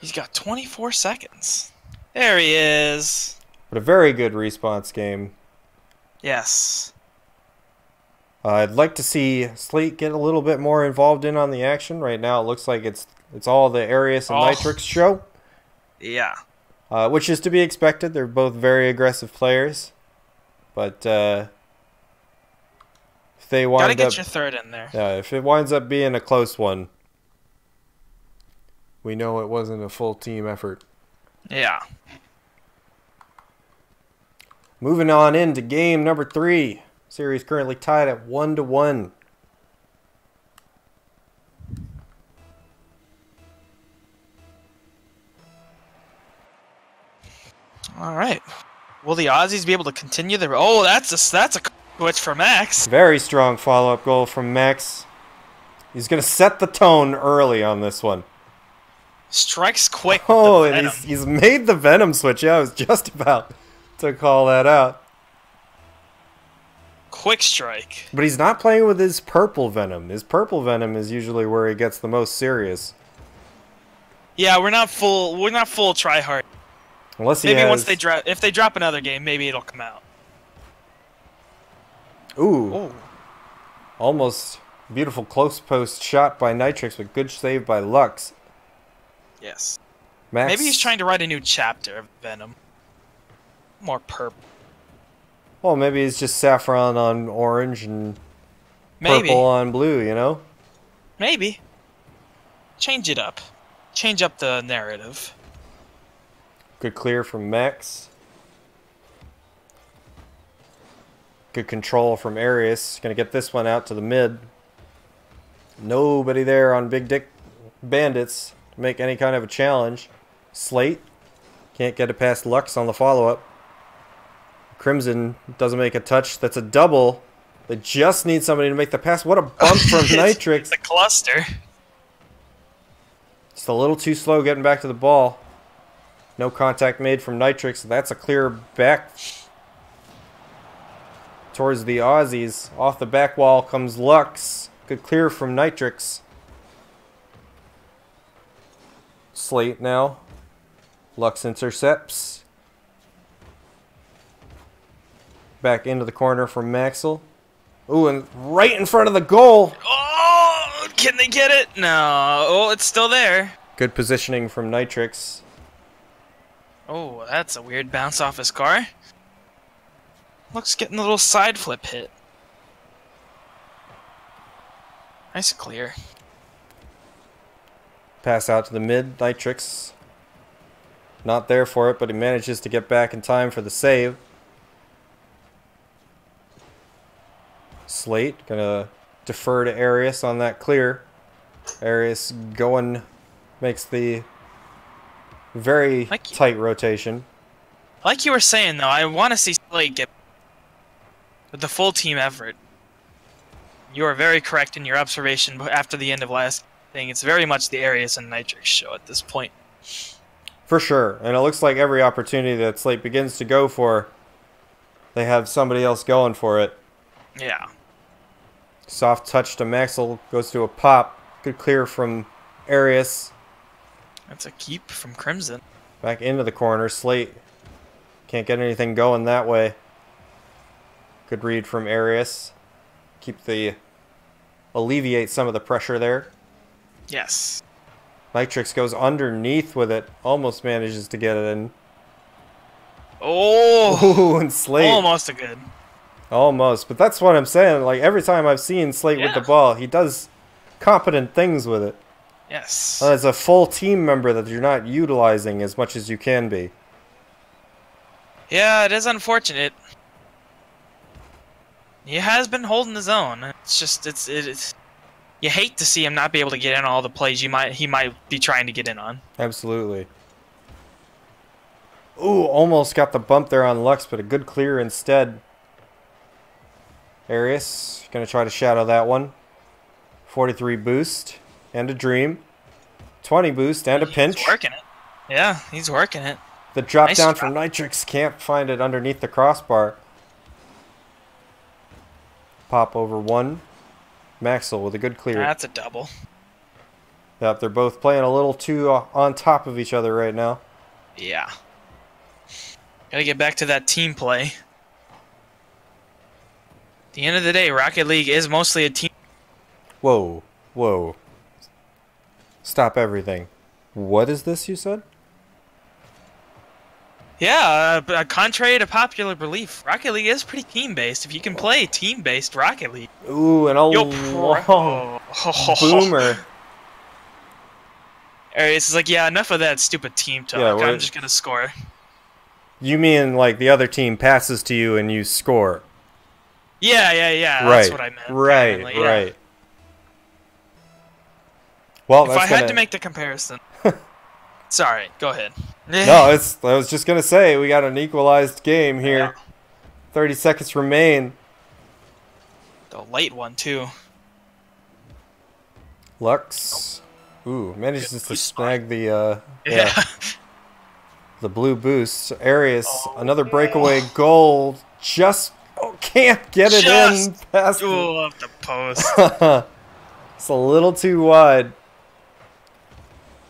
He's got 24 seconds. There he is. But a very good response game. Yes. Uh, I'd like to see Slate get a little bit more involved in on the action. Right now, it looks like it's it's all the Arius and Oh. Nitrix show, Yeah. uh, which is to be expected. They're both very aggressive players, but uh, if they Gotta get up, your third in there. yeah, if it winds up being a close one, we know it wasn't a full team effort. Yeah. Moving on into game number three. Series currently tied at one to one. All right. Will the Aussies be able to continue their? Oh, that's a that's a switch for Max. Very strong follow up goal from Max. He's going to set the tone early on this one. Strikes quick. Oh, and he's, he's made the Venom switch. Yeah, I was just about to call that out. quick strike. But he's not playing with his purple Venom. His purple Venom is usually where he gets the most serious. Yeah, we're not full. We're not full try hard. Unless he Maybe has... once they drop, if they drop another game, maybe it'll come out. Ooh, Oh, almost beautiful close post shot by Nitrix, but good save by Lux. yes. Max, Maybe he's trying to write a new chapter of Venom. More purple. Well, maybe he's just saffron on orange and Maybe. purple on blue, you know? Maybe. Change it up. Change up the narrative. Good clear from Max. Good control from Arius. Gonna get this one out to the mid. Nobody there on Big Dick Bandits to make any kind of a challenge. Slate can't get it past Lux on the follow up. Crimson doesn't make a touch. That's a double. They just need somebody to make the pass. What a bump from Nitrix. It's a cluster. Just a little too slow getting back to the ball. No contact made from Nitrix. That's a clear back towards the Aussies. Off the back wall comes Lux. Good clear from Nitrix. Slate now. Lux intercepts. Back into the corner from Maxwell. Ooh, and right in front of the goal. Oh, can they get it? No. Oh, it's still there. Good positioning from Nitrix. Oh, that's a weird bounce off his car. Lux getting a little side flip hit. Nice clear. Pass out to the mid. Nitrix. Not there for it, but he manages to get back in time for the save. Slate gonna defer to Arius on that clear. Arius going makes the very Like- tight rotation. Like you were saying though, I want to see Slate get with the full team effort. You are very correct in your observation after the end of last thing. It's very much the Arius and Nitrix show at this point. For sure. And it looks like every opportunity that Slate begins to go for, they have somebody else going for it. Yeah. Soft touch to Maxwell goes to a pop. Good clear from Arius. That's a keep from Crimson. Back into the corner. Slate can't get anything going that way. Good read from Arius. Keep the alleviate some of the pressure there. Yes. Nitrix goes underneath with it, almost manages to get it in. Oh, Ooh, and Slate almost a good. almost. But that's what I'm saying. Like every time I've seen Slate with the ball, he does competent things with it. Yes. As a full team member that you're not utilizing as much as you can be. Yeah, it is unfortunate. He has been holding his own. It's just it's it is. You hate to see him not be able to get in all the plays you might he might be trying to get in on. Absolutely. Ooh, almost got the bump there on Lux, but a good clear instead. Arius, gonna try to shadow that one. 43 boost, and a dream. 20 boost, and a pinch. He's working it. Yeah, he's working it. The drop Nice down drop. from Nitrix can't find it underneath the crossbar. Pop over one. Maxwell with a good clear. That's a double. Yep, they're both playing a little too uh, on top of each other right now. Yeah. Gotta get back to that team play. At the end of the day, Rocket League is mostly a team. Whoa, whoa. Stop everything. What is this you said? Yeah, uh, but contrary to popular belief, Rocket League is pretty team based. If you can play team based Rocket League, Ooh, and a yo, long boomer. Arius is like, yeah, enough of that stupid team talk. Yeah, I'm just gonna score. You mean like the other team passes to you and you score? Yeah, yeah, yeah. right. That's what I meant. Right, yeah. right. Well, If I had gonna- to make the comparison, sorry, go ahead. No, it's. I was just gonna say we got an equalized game here. Yeah. Thirty seconds remain. the late one too. Lux. Ooh, manages to Good snag the uh, Yeah. yeah, the blue boost. Arius, Oh, another breakaway goal. Just oh, can't get it in past. Ooh, the post. it's a little too wide.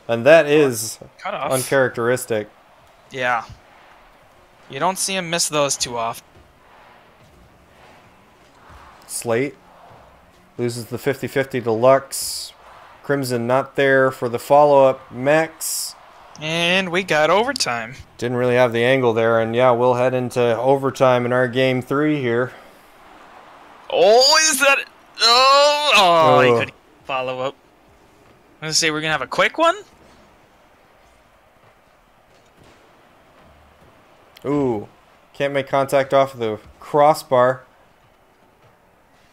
And that is Cut off. uncharacteristic. yeah. You don't see him miss those too often. Slate loses the 50-50 to Lux. Crimson not there for the follow-up. Max And we got overtime. didn't really have the angle there, and yeah, we'll head into overtime in our game three here. Oh, is that? Oh, oh, he Oh. couldn't follow up. I'm gonna say we're gonna have a quick one. Ooh, can't make contact off of the crossbar.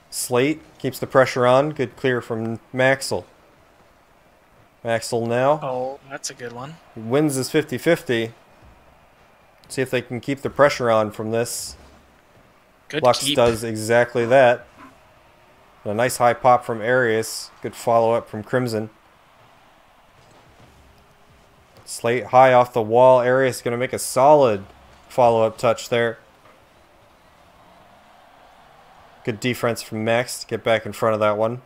Slate keeps the pressure on. Good clear from Maxwell. Maxwell now Oh, that's a good one. wins his 50-50. See if they can keep the pressure on from this. Good Lux keep. does exactly that. A nice high pop from Arius. Good follow up from Crimson. Slate high off the wall. Arius going to make a solid follow up touch there. Good defense from Max to get back in front of that one.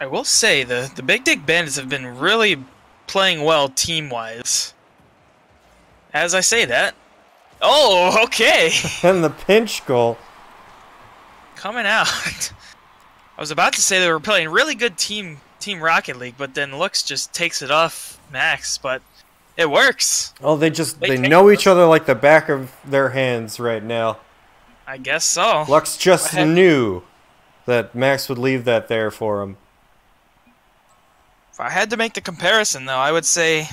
I will say the the Big Dick Bandits have been really playing well team wise. As I say that. Oh, okay. and the pinch goal. Coming out. I was about to say they were playing really good team Team Rocket League, but then Lux just takes it off Max, but it works. Oh, they just They they know each other like the back of their hands right now. I guess so. Lux just knew that Max would leave that there for him. If I had to make the comparison, though, I would say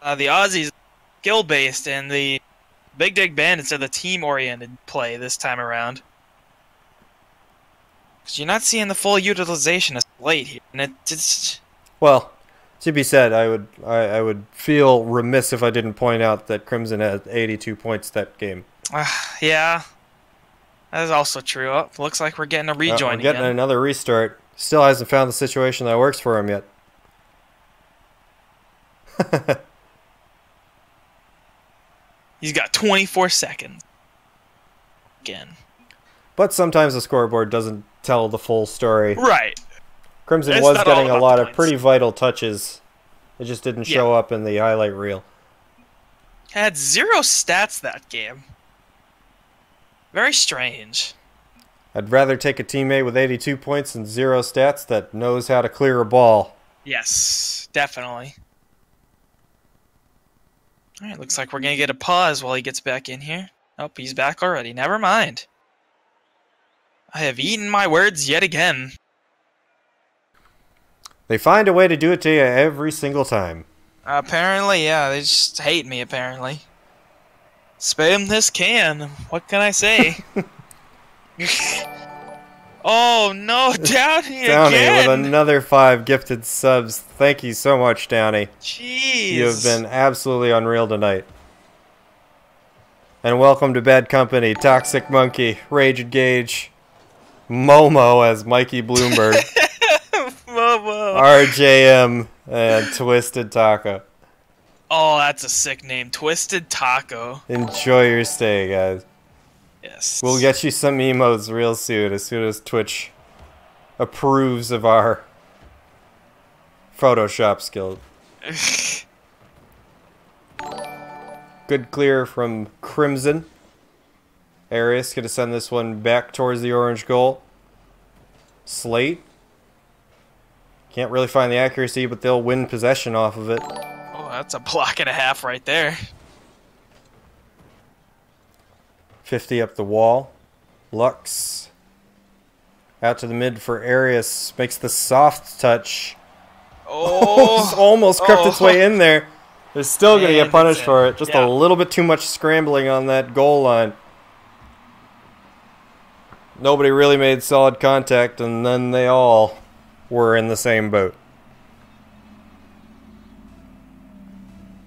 uh, the Aussies skill based and the Big Dick Bandits are the team oriented play this time around. Because you're not seeing the full utilization of late here, and it, it's Well, to be said, I would I, I would feel remiss if I didn't point out that Crimson had 82 points that game. uh, yeah, that is also true. Oh, looks like we're getting a Uh, rejoin we're getting again. another restart. Still hasn't found the situation that works for him yet. He's got 24 seconds. Again. but sometimes the scoreboard doesn't tell the full story. Right. Crimson It's was getting a lot of pretty vital touches. It just didn't Yeah. show up in the highlight reel. Had zero stats that game. Very strange. I'd rather take a teammate with 82 points and zero stats that knows how to clear a ball. Yes, definitely. All right, looks like we're gonna get a pause while he gets back in here. Oh, he's back already. Never mind. I have eaten my words yet again. They find a way to do it to you every single time. Apparently, yeah, they just hate me, apparently. Spam this can. What can I say? oh no, Downey Downey again! with another five gifted subs. Thank you so much, Downey. Jeez. You have been absolutely unreal tonight. And welcome to Bad Company, Toxic Monkey, Rage Gage, Momo as Mikey Bloomberg, Momo. RJM, and Twisted Taco. Oh, that's a sick name. Twisted Taco. Enjoy your stay, guys. Yes. We'll get you some emotes real soon, as soon as Twitch approves of our Photoshop skills. Good clear from Crimson. Arius gonna send this one back towards the orange goal. Slate. Can't really find the accuracy, but they'll win possession off of it. oh, that's a block and a half right there. 50 up the wall. Lux. Out to the mid for Arius. Makes the soft touch. Oh, almost crept its oh. way in there. They're still going to get punished for it. Just Yeah. a little bit too much scrambling on that goal line. Nobody really made solid contact, and then they all were in the same boat.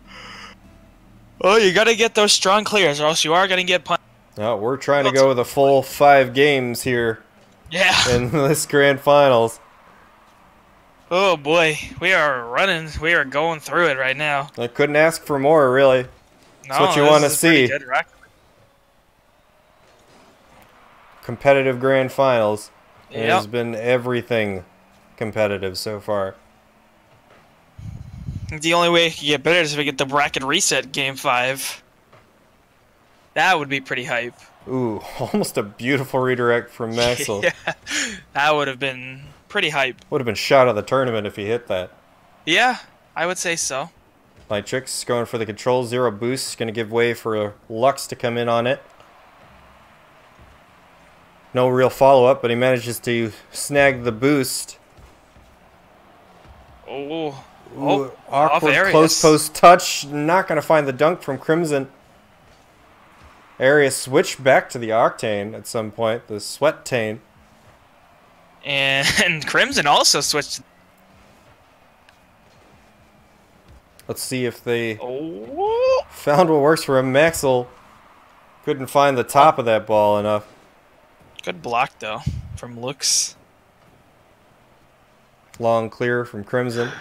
oh, you gotta get those strong clears, or else you are gonna get punished. Now, we're trying to go with a full five games here Yeah. in this grand finals. Oh boy, we are running. We are going through it right now. I couldn't ask for more, really. No, what you wanna see. Competitive grand finals. It has been everything competitive so far. The only way it can get better is if we get the bracket reset game five. That would be pretty hype. Ooh, almost a beautiful redirect from Maxwell. yeah, that would have been pretty hype. Would have been shot of the tournament if he hit that. Yeah, I would say so. Nitrix going for the control zero boost, going to give way for Lux to come in on it. No real follow up, but he manages to snag the boost. Oh, Ooh, oh, awkward close post touch. Not going to find the dunk from Crimson. Arius switched back to the Octane at some point, the Sweat Tane. And Crimson also switched. Let's see if they Oh, found what works for him. Maxwell couldn't find the top of that ball enough. good block though from Lux. Long clear from Crimson.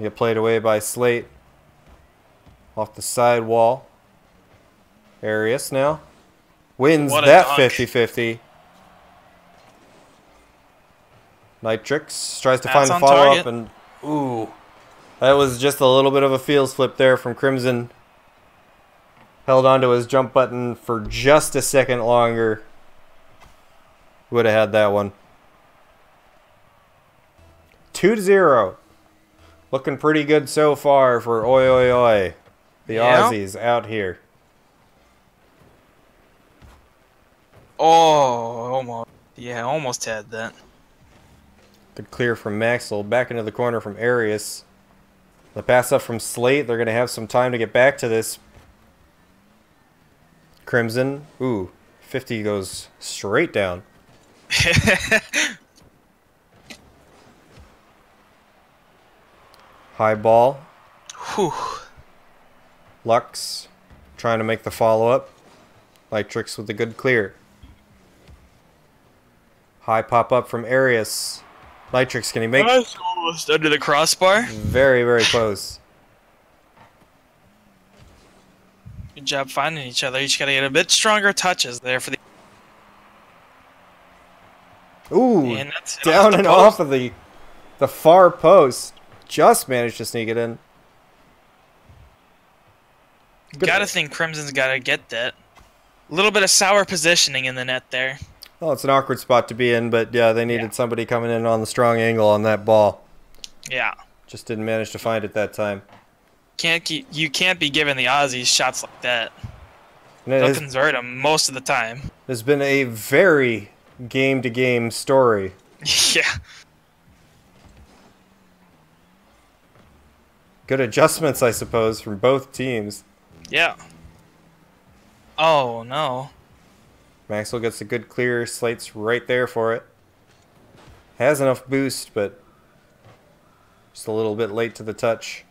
Get played away by Slate. Off the side wall. Arius now. Wins that dunk. 50 50. Nitrix tries to That's find the follow target. up and. Ooh. That was just a little bit of a field flip there from Crimson. Held onto his jump button for just a second longer. Would have had that one. 2 to 0. Looking pretty good so far for Oi Oi Oi. The Yeah. Aussies out here. Oh, almost. Yeah, almost had that. Good clear from Maxwell. Back into the corner from Arius. The pass up from Slate. They're going to have some time to get back to this. Crimson. Ooh. 50 goes straight down. High ball. Whew. Lux trying to make the follow up. Nitrix with a good clear. High pop up from Arius. Nitrix, can he make That's almost under the crossbar. very, very close? Good job finding each other. Each gotta get a bit stronger touches there for the. Ooh, And it down and post. off of the the far post. Just managed to sneak it in. Good- Gotta think Crimson's gotta get that. A little bit of sour positioning in the net there. Well, it's an awkward spot to be in, but yeah, they needed Yeah. somebody coming in on the strong angle on that ball. Yeah. Just didn't manage to find it that time. Can't keep, you can't be giving the Aussies shots like that. They'll has, convert them most of the time. There's been a very game to game story. yeah. Good adjustments, I suppose, from both teams. Yeah. Oh no. Maxwell gets a good clear, slates right there for it. Has enough boost, but just a little bit late to the touch.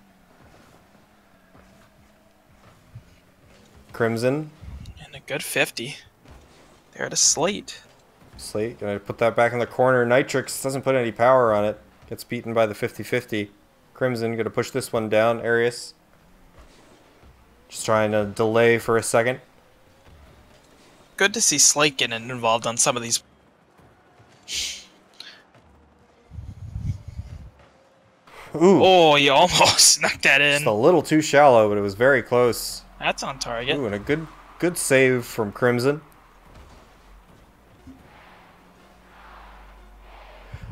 Crimson, And a good 50. They're at a slate. Slate, gonna put that back in the corner. Nitrix doesn't put any power on it. Gets beaten by the 50-50. Crimson gonna push this one down. Arius. Just trying to delay for a second. Good to see Slate getting involved on some of these. Ooh, Oh, you almost snuck that just in. a little too shallow, but it was very close. That's on target. Ooh, and a good good save from Crimson.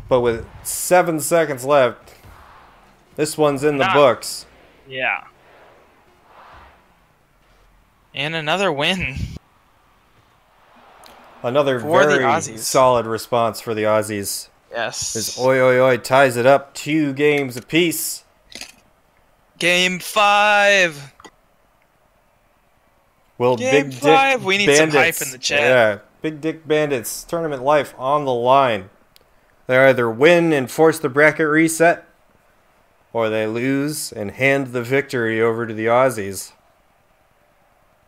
But with seven seconds left, this one's in the Nah. books. Yeah. And another win. Another For very solid response for the Aussies. Yes. As Oi Oi Oi ties it up two games apiece. Game five. Will Game Big Dick five, we need some hype in the chat. Yeah, Big Dick Bandits tournament life on the line. They either win and force the bracket reset, or they lose and hand the victory over to the Aussies.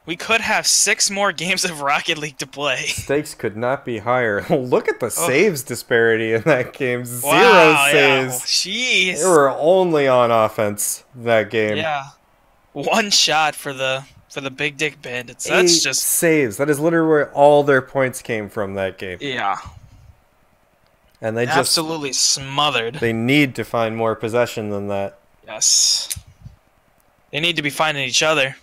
We could have six more games of Rocket League to play. Stakes could not be higher. Look at the saves disparity in that game. Zero wow, saves. Yeah. Jeez. They were only on offense that game. Yeah. One shot for the for the Big Dick Bandits. Eight That's just saves. That is literally where all their points came from that game. yeah. And they just Absolutely smothered. they need to find more possession than that. Yes. They need to be finding each other.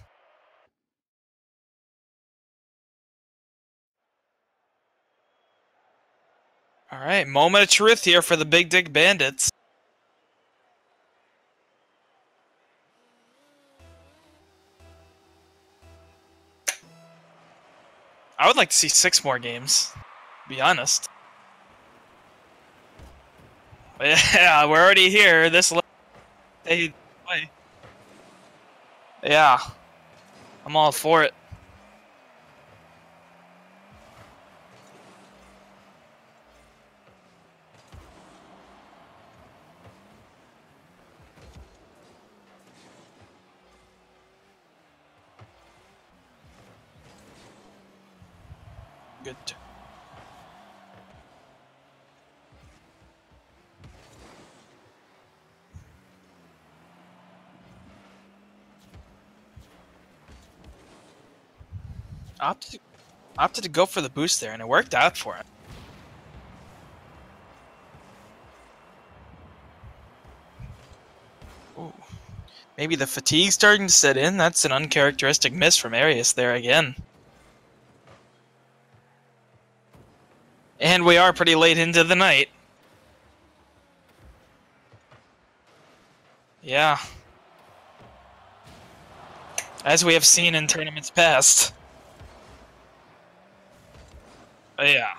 All right, moment of truth here for the Big Dick Bandits. I would like to see six more games. To be honest. Yeah, we're already here. This they. Yeah, I'm all for it. Good. Opted, opted to go for the boost there, and it worked out for him. Ooh. Maybe the fatigue starting to set in. That's an uncharacteristic miss from Arius there again. And we are pretty late into the night. Yeah. As we have seen in tournaments past. Yeah.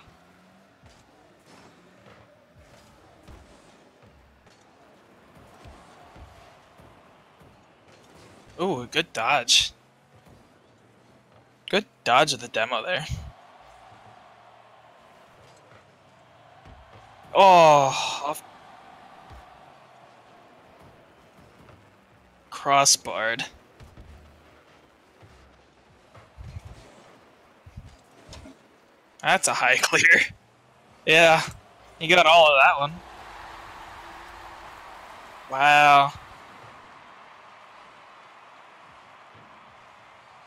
Ooh, a good dodge. Good dodge of the demo there. Oh, off- crossbarred. That's a high clear. Yeah, you got all of that one. Wow.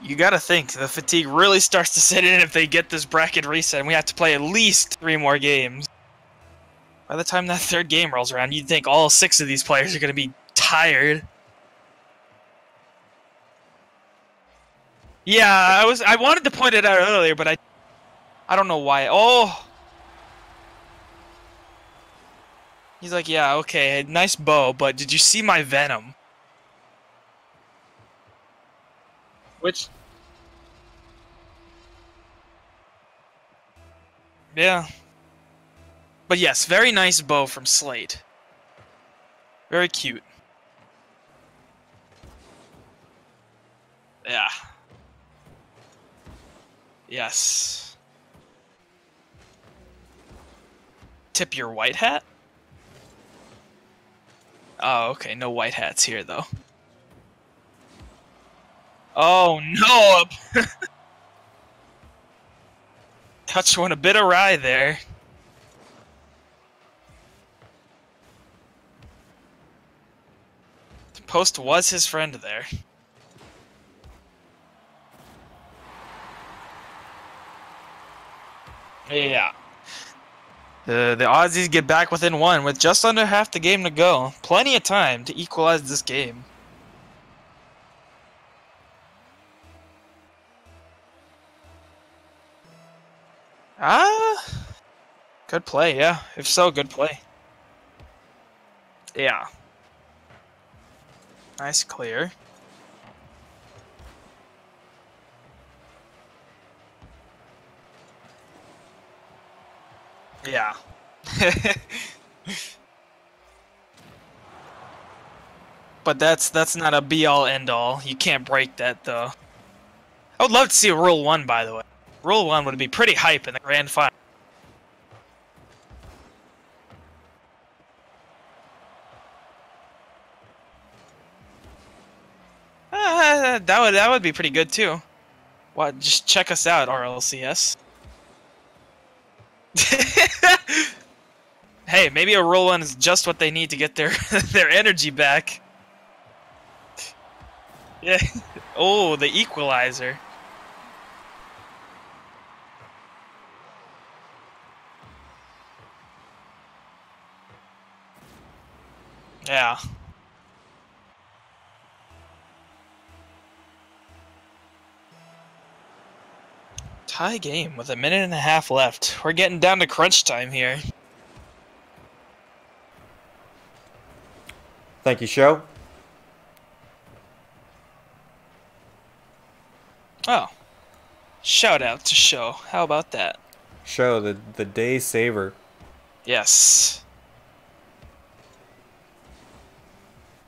You gotta think, the fatigue really starts to set in if they get this bracket reset, and we have to play at least three more games. By the time that third game rolls around, you'd think all six of these players are gonna be tired. Yeah, I was. I wanted to point it out earlier, but I. I don't know why. Oh. He's like, yeah, okay, nice bow, but did you see my venom? Which. Yeah. But yes, very nice bow from Slate. Very cute. Yeah. Yes. Tip your white hat? Oh, okay. No white hats here, though. Oh, no! Touch one a bit awry there. The post was his friend there. Yeah. The Aussies get back within one with just under half the game to go. Plenty of time to equalize this game. Ah, good play. Yeah, if so, good play. Yeah. Nice clear. Yeah. but that's that's not a be all end all. You can't break that though. I would love to see a rule one by the way. Rule one would be pretty hype in the grand final. Uh, that would that would be pretty good too. What? Just check us out, RLCS. hey, maybe a roll one is just what they need to get their their energy back. Yeah. Oh, the equalizer. Yeah. Tie game with a minute and a half left. We're getting down to crunch time here. Thank you, show. Oh. Shout out to Show. How about that? Show the the day saver. Yes.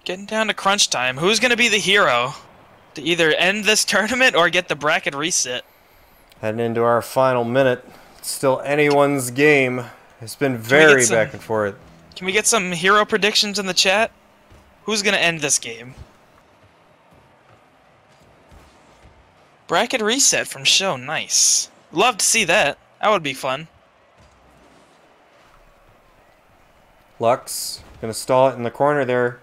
Getting down to crunch time. Who's going to be the hero to either end this tournament or get the bracket reset? Heading into our final minute. It's still anyone's game. It's been very some- back and forth. Can we get some hero predictions in the chat? Who's going to end this game? Bracket reset from Show. Nice. Love to see that. That would be fun. Lux gonna stall it in the corner there.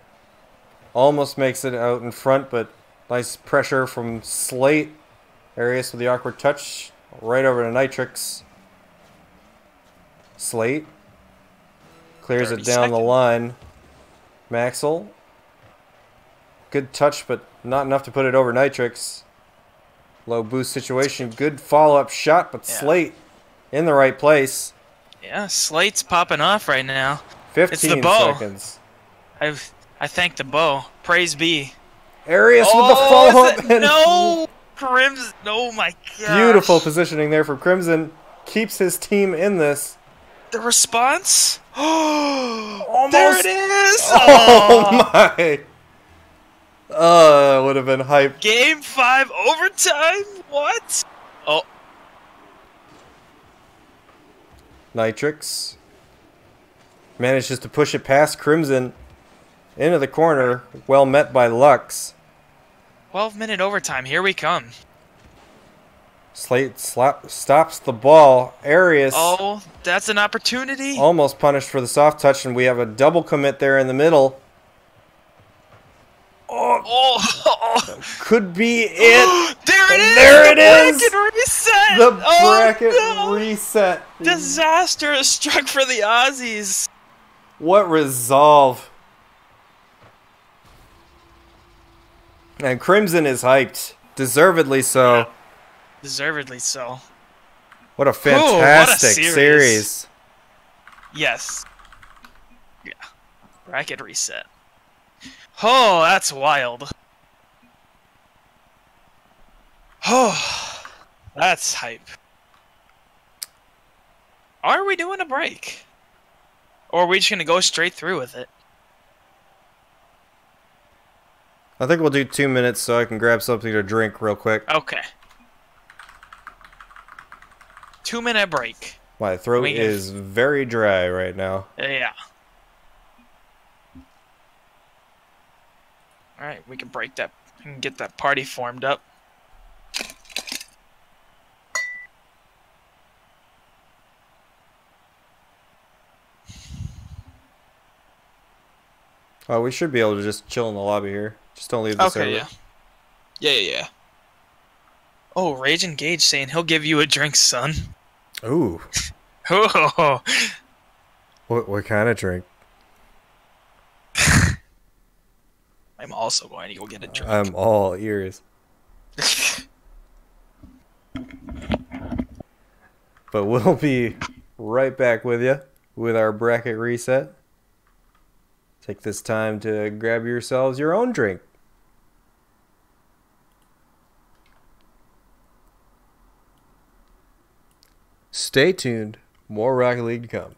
Almost makes it out in front, but nice pressure from Slate. Arius with the awkward touch. Right over to Nitrix. Slate. Clears it 30 down the line. Maxwell. Good touch, but not enough to put it over Nitrix. Low boost situation. Good follow up shot, but Yeah. Slate in the right place. Yeah, Slate's popping off right now. 15 the bow. seconds. I I thank the bow. Praise be. Arius with the Oh, follow-up. No! Crimson. Oh my god. Beautiful positioning there from Crimson. Keeps his team in this. The response? Oh, Almost. there it is! Oh my. Uh, would have been hype. Game 5 overtime? What? Oh, Nitrix manages to push it past Crimson into the corner. Well met by Lux. 12 minute overtime. Here we come. Slate slap, stops the ball. Arius Oh, that's an opportunity. almost punished for the soft touch, and we have a double commit there in the middle. Oh, Oh, could be it. there it And is! the! Bracket reset! The Oh, bracket no! reset. Disaster struck for the Aussies. What resolve. And Crimson is hyped. Deservedly so. Deservedly so. What a what a fantastic series. series. Yes. Yeah. Bracket reset. Oh, that's wild. Oh, that's hype. Are we doing a break? Or are we just gonna go straight through with it? I think we'll do two minutes so I can grab something to drink real quick. Okay. Two minute break. My throat We can- is very dry right now. Yeah. Alright, we can break that can get that party formed up. Oh, we should be able to just chill in the lobby here. Just don't leave the server. Okay, yeah. Yeah, yeah, yeah. Oh, Rage Engage saying he'll give you a drink, son. Ooh, Oh, what what kind of drink? I'm also going to go get a drink. I'm all ears. But we'll be right back with you with our bracket reset. Take this time to grab yourselves your own drink. Stay tuned. More Rocket League to come.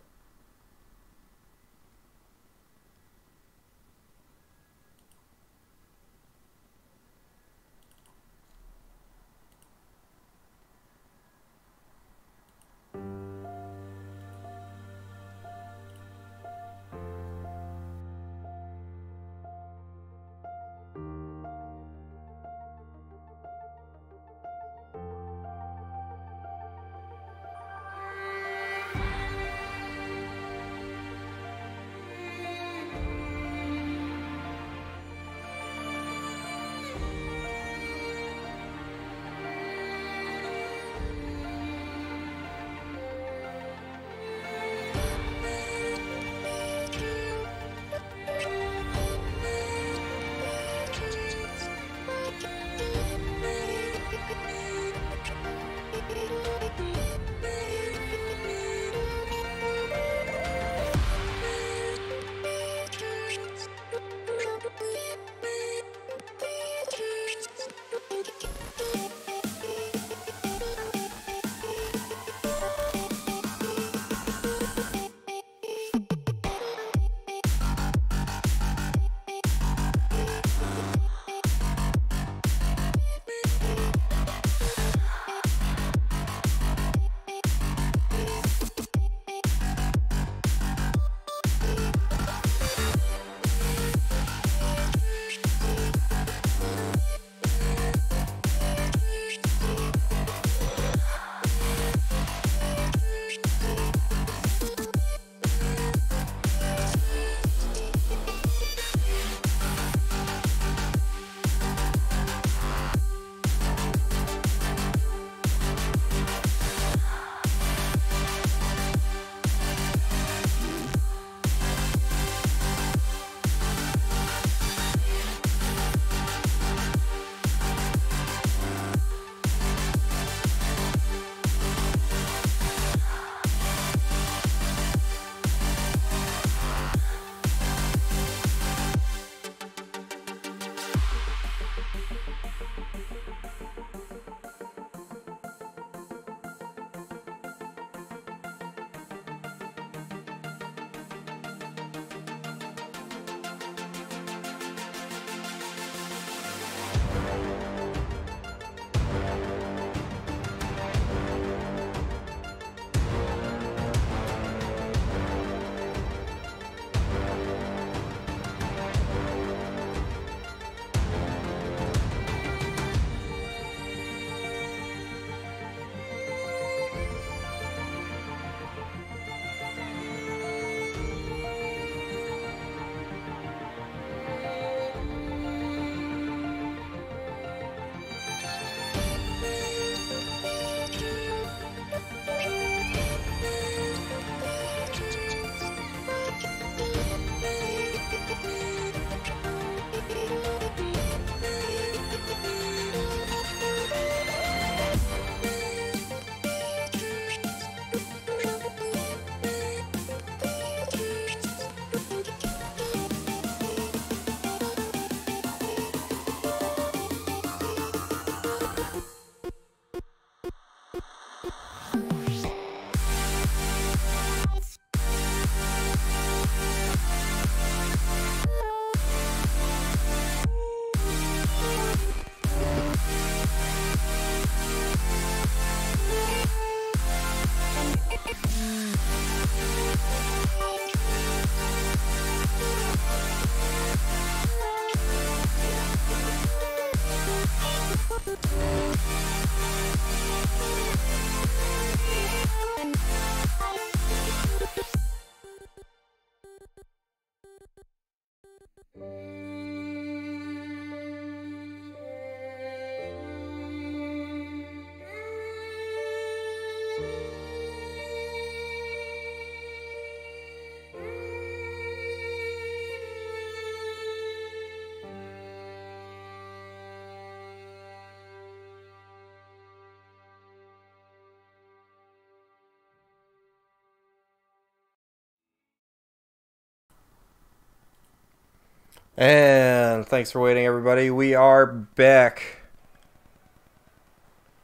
And thanks for waiting, everybody. We are back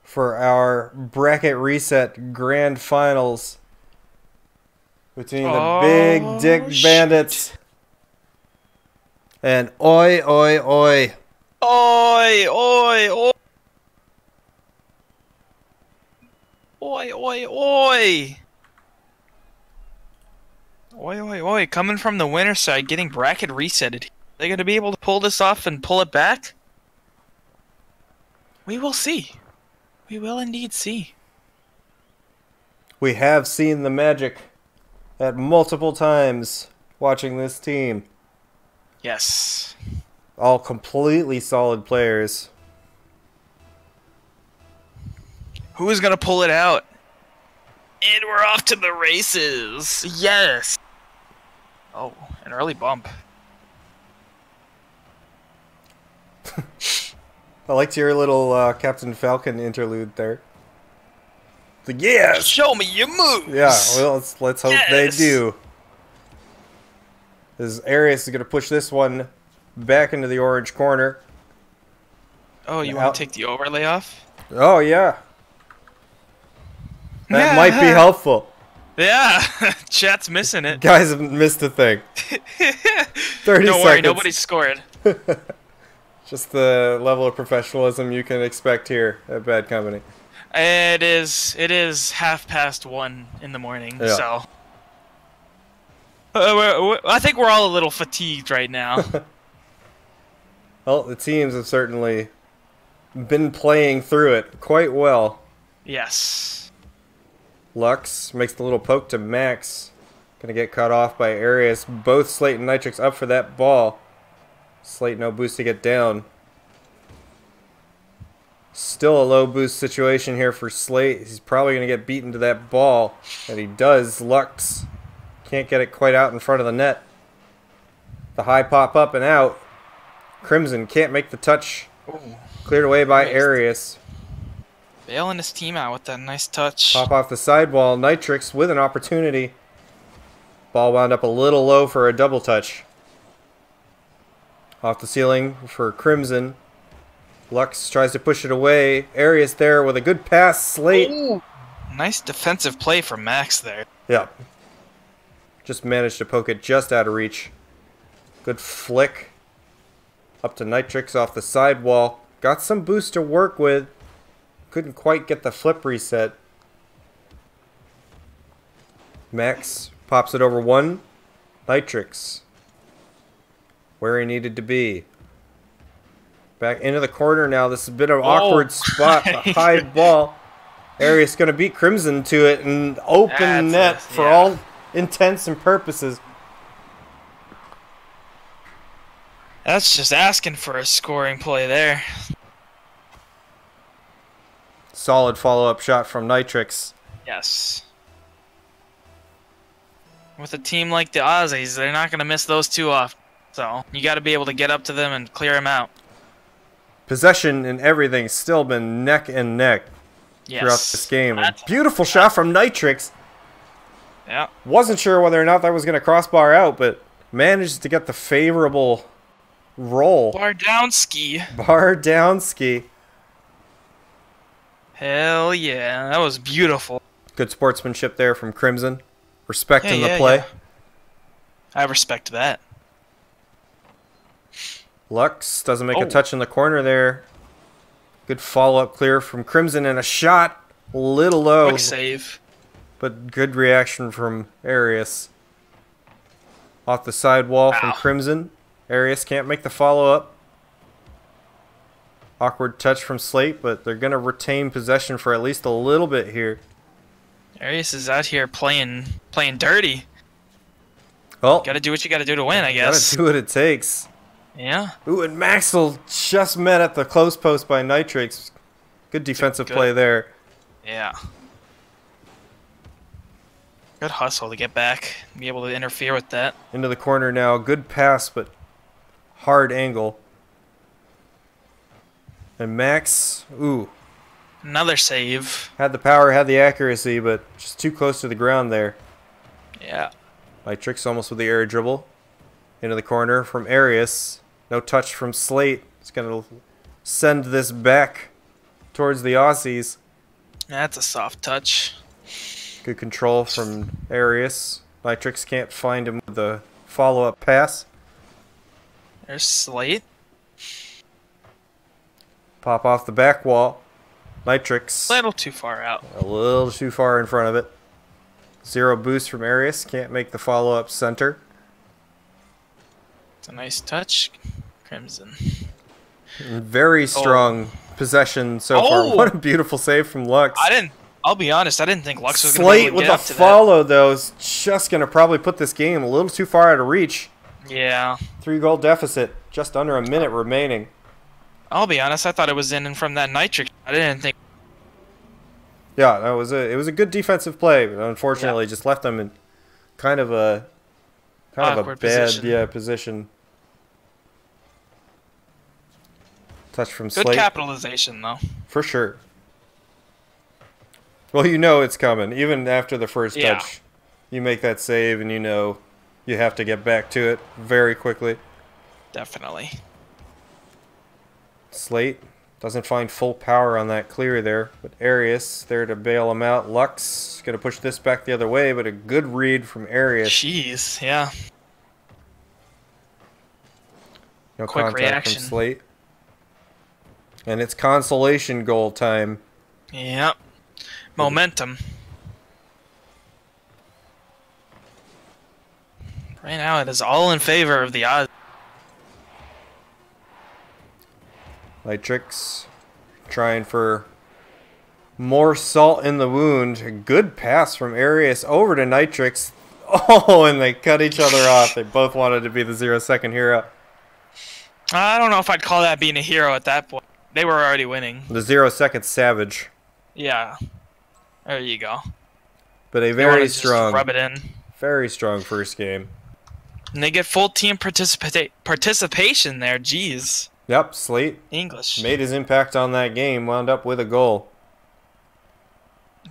for our bracket reset grand finals between the Oh, Big Dick shit. Bandits and Oi Oi Oi. Oi, oi, oi. Oi, oi, oi. Oi, oi, oi. Coming from the winner side, getting bracket resetted. They going to be able to pull this off and pull it back? We will see. We will indeed see. We have seen the magic at multiple times watching this team. Yes. All completely solid players. Who is going to pull it out? And we're off to the races. Yes. Oh, an early bump. I liked your little uh, Captain Falcon interlude there. The yes! Show me your moves. Yeah, well, let's let's hope Yes. they do. As Arius is gonna push this one back into the orange corner. Oh, you want to take the overlay off? Oh yeah, that might be helpful. Yeah, chat's missing it. Guys haven't missed a thing. Thirty Don't seconds. worry, nobody scored. Just the level of professionalism you can expect here at Bad Company. It is. It is half past one in the morning. Yeah. So. Uh, we're- we're- I think we're all a little fatigued right now. Well, the teams have certainly been playing through it quite well. yes. Lux makes the little poke to Max. Gonna get cut off by Arius. Both Slate and Nitrix up for that ball. Slate no boost to get down. Still a low boost situation here for Slate. He's probably gonna get beaten to that ball. And he does. Lux can't get it quite out in front of the net. The high pop up and out. Crimson can't make the touch. Ooh. Cleared away by Nice. Arius. Bailing his team out with that nice touch. Pop off the sidewall. Nitrix with an opportunity. Ball wound up a little low for a double touch. Off the ceiling for Crimson. Lux tries to push it away. Arius there with a good pass. Slate. Ooh. Nice defensive play from Max there. Yeah. Just managed to poke it just out of reach. Good flick. Up to Nitrix off the sidewall. Got some boost to work with. Couldn't quite get the flip reset. Max pops it over one. Nitrix. Where he needed to be. Back into the corner now. This has been an awkward spot. A high ball. Arius going to beat Crimson to it and open That's net for yeah. all intents and purposes. That's just asking for a scoring play there. Solid follow up shot from Nitrix. Yes. With a team like the Aussies, they're not going to miss those two off. So you got to be able to get up to them and clear them out. Possession and everything still been neck and neck Yes. throughout this game. That's- beautiful shot from Nitrix. Yeah. Wasn't sure whether or not that was going to crossbar out, but managed to get the favorable roll. Bar down ski. Bar down ski. Hell yeah, that was beautiful. Good sportsmanship there from Crimson. Respecting Yeah, the play. yeah. I respect that. Lux doesn't make a Oh. touch in the corner there. Good follow up clear from Crimson and a shot. Little low, Quick save. but good reaction from Arius. Off the side wall from Crimson. Arius can't make the follow up. Awkward touch from Slate, but they're going to retain possession for at least a little bit here. Arius is out here playing playing dirty. Well, Got to do what you got to do to win, I guess. gotta guess. do what it takes. Yeah. Ooh, and Maxwell just met at the close post by Nitrix. Good defensive Good. play there. Yeah. Good hustle to get back, be able to interfere with that. Into the corner now. Good pass, but hard angle. And Max, ooh, Another save. had the power, had the accuracy, but just too close to the ground there. Yeah. Nitrix almost with the air dribble. Into the corner from Arius. No touch from Slate. It's going to send this back towards the Aussies. That's a soft touch. Good control from Arius. Nitrix can't find him with the follow-up pass. There's Slate. Pop off the back wall. Nitrix. A little too far out. A little too far in front of it. Zero boost from Arius. Can't make the follow-up center. It's a nice touch. Crimson. Very oh. strong possession so Oh. far. What a beautiful save from Lux. I didn't. I'll be honest. I didn't think Lux was going to be Slate able to with a follow, though, is just going to probably put this game a little too far out of reach. Yeah. Three goal deficit, just under a minute remaining. I'll be honest. I thought it was in and from that Nitrix. I didn't think. Yeah, that was a it was a good defensive play, but unfortunately, just left them in kind of a kind of a bad position. yeah position. Touch from Good Slate capitalization though. for sure. Well, you know it's coming even after the first Yeah. touch. You make that save, and you know you have to get back to it very quickly. Definitely. Slate doesn't find full power on that clear there, but Arius there to bail him out. Lux gonna push this back the other way, but a good read from Arius. Jeez. Yeah. No Quick contact reaction. from Slate. And it's consolation goal time. Yep. Momentum. Right now, it is all in favor of the odds. Nitrix trying for more salt in the wound. A good pass from Arius over to Nitrix. Oh, and they cut each other off. They both wanted to be the zero second hero. I don't know if I'd call that being a hero at that point. They were already winning. The zero second savage, Yeah. There you go. but a very wanted to just strong, Rub it in. very strong first game. And they get full team participa- participation there. Jeez. Yep, Slate English. made his impact on that game, wound up with a goal.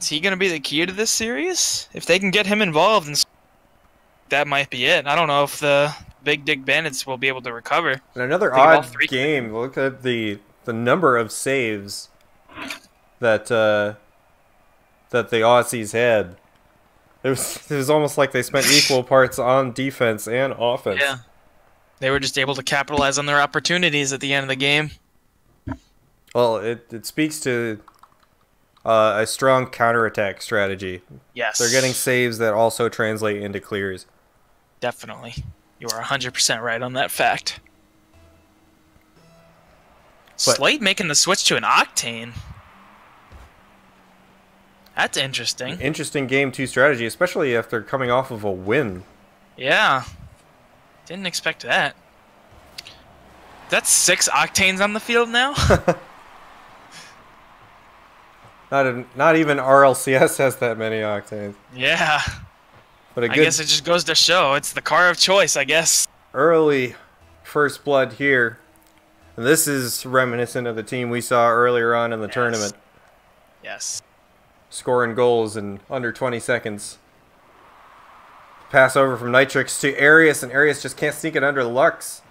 Is he going to be the key to this series? If they can get him involved, and that might be it. I don't know if the Big Dick Bandits will be able to recover. And another odd three. game. Look at the the number of saves that uh, that the Aussies had. It was it was almost like they spent equal parts on defense and offense. Yeah. They were just able to capitalize on their opportunities at the end of the game. Well, it it speaks to uh, a strong counterattack strategy. Yes. They're getting saves that also translate into clears. Definitely. You are 100% right on that fact. Slate making the switch to an Octane. That's interesting. Interesting game two strategy, especially after coming off of a win. Yeah. Didn't expect that. That's six Octanes on the field now? Not a, not even RLCS has that many octanes. yeah. But a I good guess it just goes to show it's the car of choice, I guess. early first blood here. This is reminiscent of the team we saw earlier on in the Yes. tournament, Yes. scoring goals in under 20 seconds. Pass over from Nitrix to Arius, and Arius just can't sneak it under Lux.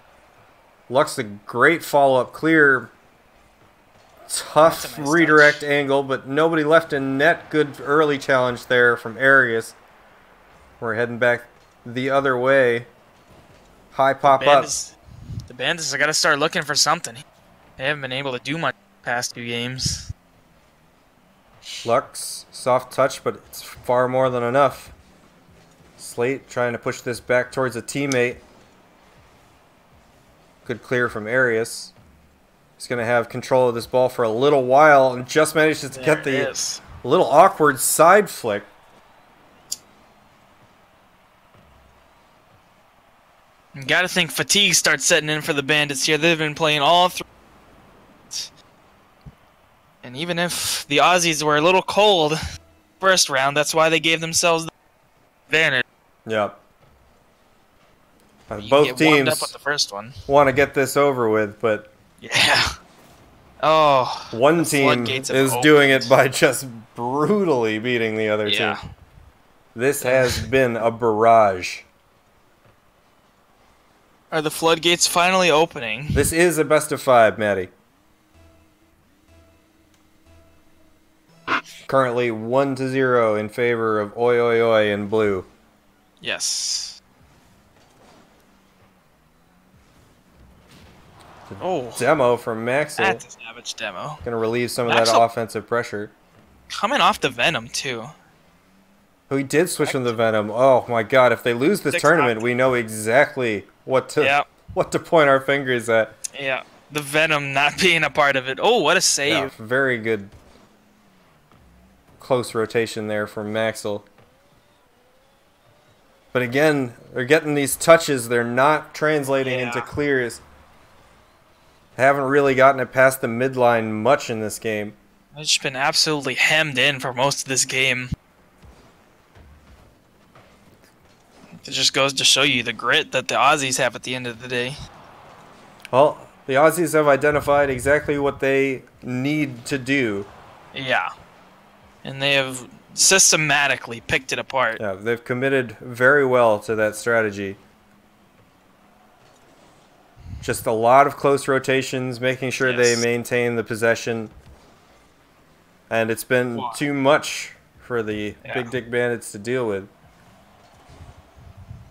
Lux a great follow-up clear. Tough nice redirect angle, but nobody left in net. Good early challenge there from Arius. We're heading back the other way. High pop up. Bandits, the Bandits have got to start looking for something. They haven't been able to do much past two games. Lux, soft touch, but it's far more than enough. Slate trying to push this back towards a teammate. Good clear from Arius. He's going to have control of this ball for a little while and just manages to There get the is. little awkward side flick. You gotta think fatigue starts setting in for the Bandits here. They've been playing all three. And even if the Aussies were a little cold first round, that's why they gave themselves the advantage. Yep. You both teams with the first one. want to get this over with, but Yeah. Oh. one team is doing it by just brutally beating the other Yeah. team. This has been a barrage. Are the floodgates finally opening? This is a best of five, Maddie. Currently one to zero in favor of Oi Oi Oi in blue. Yes. Oh, Demo from Maxwell. that's a savage demo. Gonna relieve some of that offensive pressure. Coming off the Venom too. He did switch from the Venom. Oh my god, if they lose this Six tournament, we know exactly what to Yeah. what to point our fingers at. Yeah. The Venom not being a part of it. Oh, what a save. Yeah, very good close rotation there from Maxwell. But again, they're getting these touches. They're not translating into Yeah. clears. Haven't really gotten it past the midline much in this game. It's been absolutely hemmed in for most of this game. It just goes to show you the grit that the Aussies have at the end of the day. Well, the Aussies have identified exactly what they need to do. Yeah. And they have systematically picked it apart. Yeah, they've committed very well to that strategy. Just a lot of close rotations, making sure Yes. they maintain the possession. And it's been Wow. too much for the Yeah. Big Dick Bandits to deal with.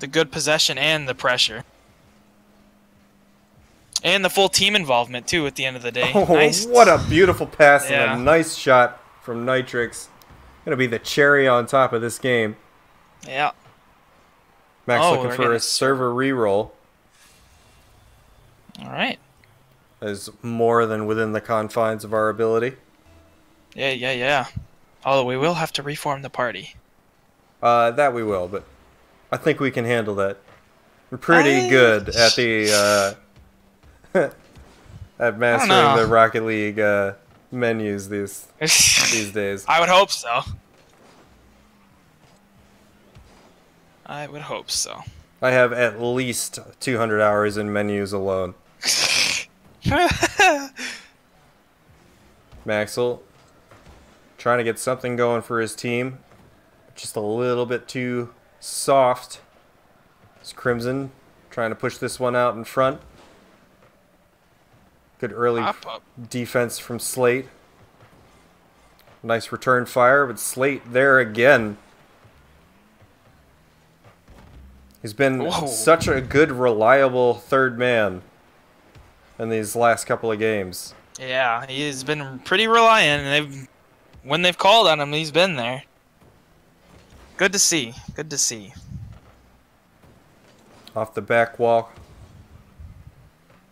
The good possession and the pressure. And the full team involvement too at the end of the day. Oh, nice. what a beautiful pass Yeah. and a nice shot from Nitrix. Gonna be the cherry on top of this game. Yeah. Max Oh, looking for gonna a server reroll. All right. Is more than within the confines of our ability. Yeah, yeah, yeah. Although we will have to reform the party. Uh, that we will, but I think we can handle that. We're pretty I- good at the uh, at mastering the Rocket League uh, menus these these days. I would hope so. I would hope so. I have at least 200 hours in menus alone. Maxwell trying to get something going for his team, just a little bit too soft. It's Crimson trying to push this one out in front. Good early defense from Slate. Nice return fire, but Slate there again. He's been Whoa. such a good, reliable third man in these last couple of games. Yeah, he's been pretty reliant, and they've when they've called on him, he's been there. Good to see. Good to see. Off the back wall.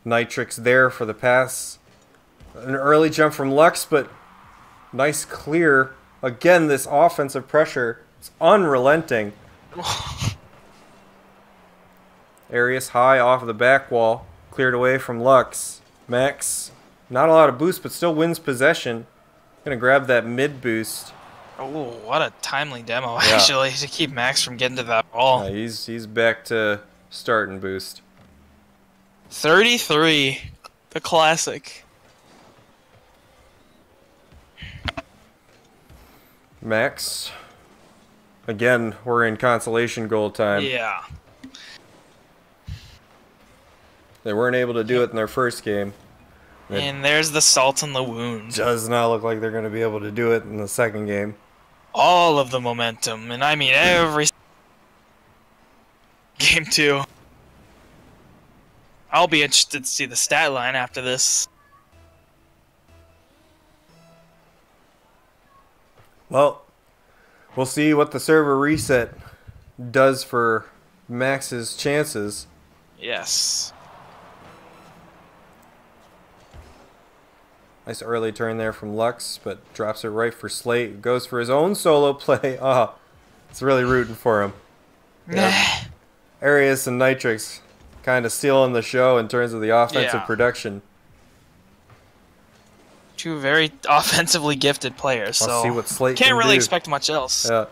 Nitrix there for the pass. An early jump from Lux, but nice clear. Again, this offensive pressure is unrelenting. Arius high off the back wall. Cleared away from Lux. Max, not a lot of boost, but still wins possession. Gonna grab that mid boost. Oh, what a timely demo Yeah. actually to keep Max from getting to that ball. Uh, he's he's back to start and boost. 33, the classic. Max. Again, we're in consolation goal time. Yeah. They weren't able to do it in their first game. It And there's the salt in the wound. does not look like they're going to be able to do it in the second game. All of the momentum, and I mean every game two. I'll be interested to see the stat line after this. Well, we'll see what the server reset does for Max's chances. Yes. Nice early turn there from Lux, but drops it right for Slate. Goes for his own solo play. Ah, it's really rooting for him. Yeah. Arius and Nitrix kind of stealing the show in terms of the offensive Yeah. production. Two very offensively gifted players, so see what Slate can't can really do. expect much else. Yeah.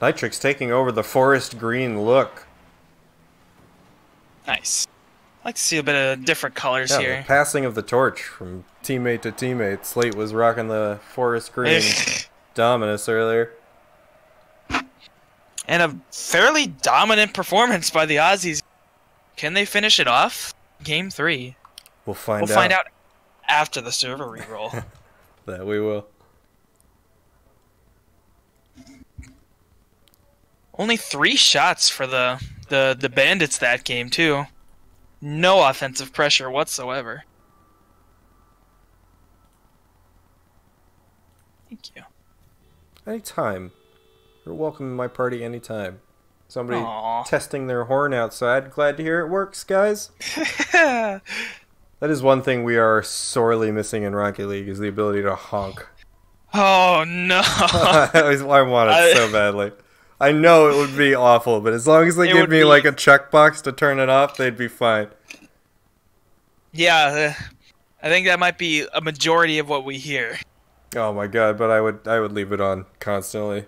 Nitrix taking over the forest green look. Nice. I like to see a bit of different colors Yeah, the here. passing of the torch from teammate to teammate. Slate was rocking the forest green Dominus earlier. And a fairly dominant performance by the Aussies. Can they finish it off? Game three. We'll find we'll out. find out after the server reroll. That we will. Only three shots for the, the, the Bandits that game, too. No offensive pressure whatsoever. Thank you. Anytime. You're welcome in my party anytime. Somebody Aw. testing their horn outside. Glad to hear it works, guys. That is one thing we are sorely missing in Rocket League is the ability to honk. oh no! I always- I want I- so badly. I know it would be awful, but as long as they It give me be- like a checkbox to turn it off, they'd be fine. yeah, uh, I think that might be a majority of what we hear. Oh my god, but I would I would leave it on constantly.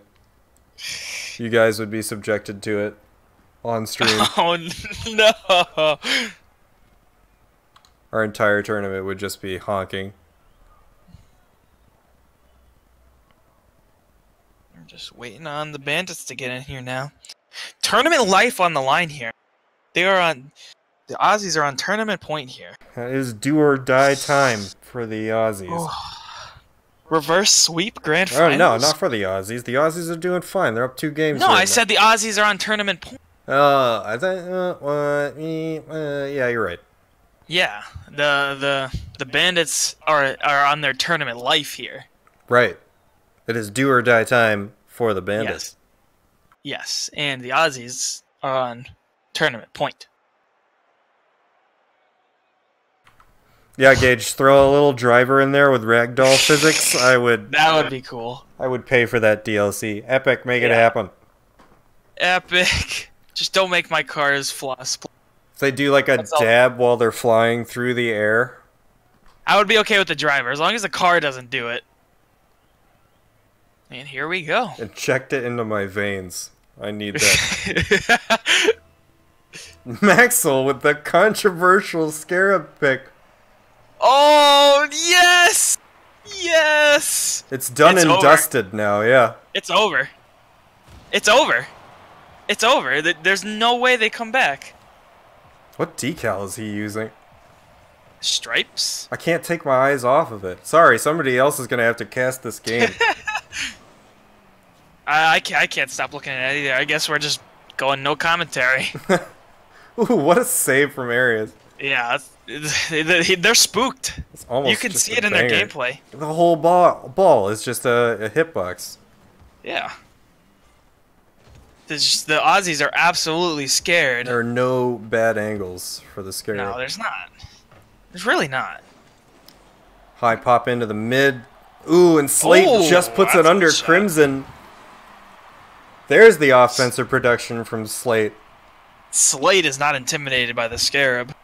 You guys would be subjected to it on stream. Oh no! Our entire tournament would just be honking. Just waiting on the bandits to get in here now. Tournament life on the line here. They are on. The Aussies are on tournament point here. It is do or die time for the Aussies. Reverse sweep grand finals. Oh, no, not for the Aussies. The Aussies are doing fine. They're up two games. No, right I now. said the Aussies are on tournament point. Oh, I thought. Uh, uh, yeah, you're right. Yeah, the the the bandits are are on their tournament life here. Right. It is do or die time for the Bandits. Yes. Yes, and the Aussies are on tournament point. Yeah, Gage, throw a little driver in there with ragdoll physics. I would. That would be cool. I would pay for that DLC. Epic, make it happen. Epic. Just don't make my cars floss. If they do like a That's all. dab while they're flying through the air. I would be okay with the driver as long as the car doesn't do it. And here we go. Inject it into my veins. I need that. Maxwell with the controversial scarab pick. oh yes, yes! It's done It's and over. dusted now, yeah. It's over. It's over. It's over. There's no way they come back. What decal is he using? Stripes. I can't take my eyes off of it. Sorry, somebody else is gonna have to cast this game. I, I, can't, I can't stop looking at it either. I guess we're just going no commentary. Ooh, what a save from Arius. yeah, they're spooked. It's almost You can see it in their gameplay. The whole ball, ball is just a, a hitbox. Yeah. Just, the Aussies are absolutely scared. There are no bad angles for the scare. No, there's not. There's really not. High pop into the mid. Ooh, and Slate Oh, just puts it under. Crimson. There's the offensive production from Slate. Slate is not intimidated by the Scarab.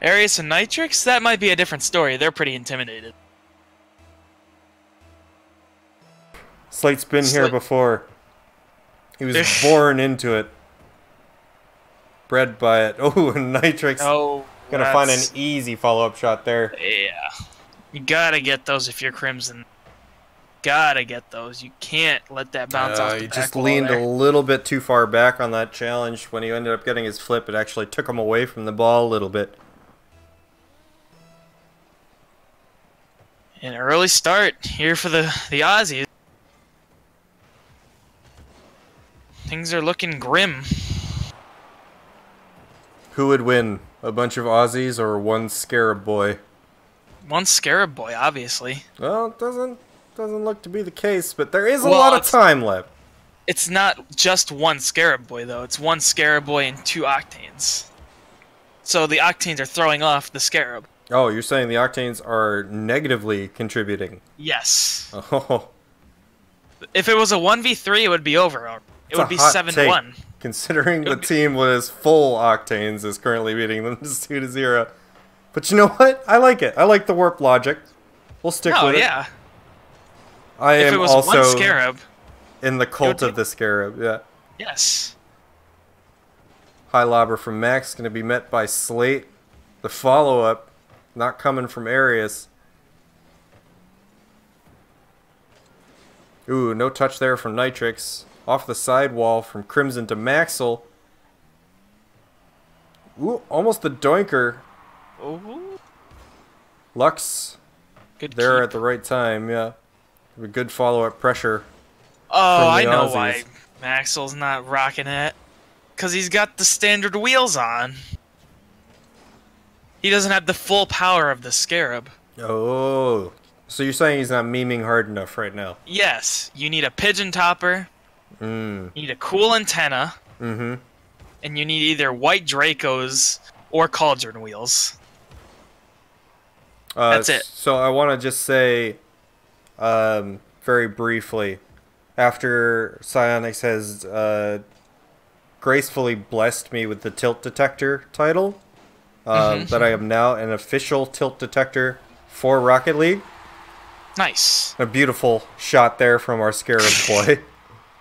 Arius and Nitrix, that might be a different story. They're pretty intimidated. Slate's been here before. He was born into it. Bred by it. Oh, and Nitrix Oh, gonna find an easy follow-up shot there. Yeah. You gotta get those if you're Crimson. Gotta get those. You can't let that bounce Uh, off the he back just leaned there. a little bit too far back on that challenge. When he ended up getting his flip, it actually took him away from the ball a little bit. An early start here for the, the Aussies. Things are looking grim. Who would win? A bunch of Aussies or one Scarab boy? One Scarab Boy, obviously. Well, it doesn't doesn't look to be the case, but there is a Well, lot of time left. It's not just one Scarab Boy, though. It's one Scarab Boy and two Octanes. So the Octanes are throwing off the Scarab. Oh, you're saying the Octanes are negatively contributing. Yes. Oh, If it was a 1v3, it would be over. It It's would be 7 take. 1. considering the be- team with full Octanes is currently beating them just 2 to 0. But you know what? I like it. I like the warp logic. We'll stick Oh, with it. Oh, yeah. I If am it was also one Scarab, in the cult of the Scarab. Yeah. yes. High lobber from Max going to be met by Slate. The follow up not coming from Arius. Ooh, no touch there from Nitrix. off the sidewall from Crimson to Maxwell. Ooh, almost the doinker. Ooh, Lux good. there keep. at the right time, yeah. A good follow up pressure. Oh, I know Aussies. why Maxwell's not rocking it. Because he's got the standard wheels on. He doesn't have the full power of the Scarab. Oh. So you're saying he's not memeing hard enough right now? Yes, you need a pigeon topper, Mm. you need a cool antenna, Mm-hmm. and you need either white Dracos or Cauldron wheels. Uh, That's it. So I want to just say, um, very briefly, after Psyonix has uh, gracefully blessed me with the tilt detector title, um, Mhm. that I am now an official tilt detector for Rocket League. Nice. A beautiful shot there from our Scarab boy.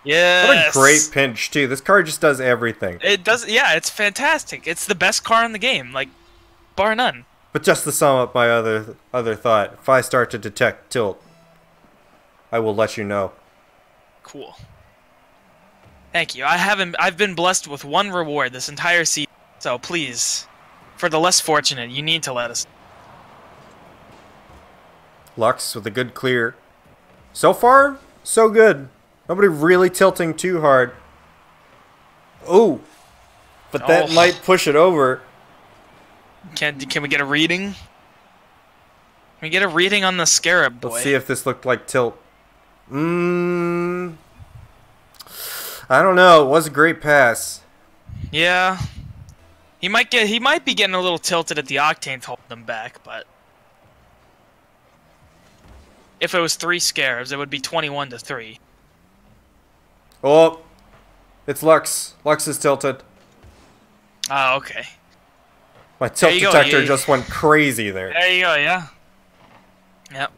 Yes. what a great pinch too. This car just does everything. It does. Yeah, it's fantastic. It's the best car in the game, like bar none. But just to sum up my other other thought, if I start to detect tilt, I will let you know. Cool. Thank you. I haven't. I've been blessed with one reward this entire season. So please, for the less fortunate, you need to let us. Lux with a good clear. So far, so good. Nobody really tilting too hard. Oh, but that Oh. might push it over. Can can we get a reading? Can we get a reading on the Scarab boy? Let's see if this looked like tilt. Mmm. I don't know. It was a great pass. Yeah. He might get. He might be getting a little tilted at the octane to hold them back, but if it was three scarabs, it would be twenty-one to three. Oh, it's Lux. Lux is tilted. Oh, okay. My tilt you go, detector just went crazy there. There you go. Yeah. Yep.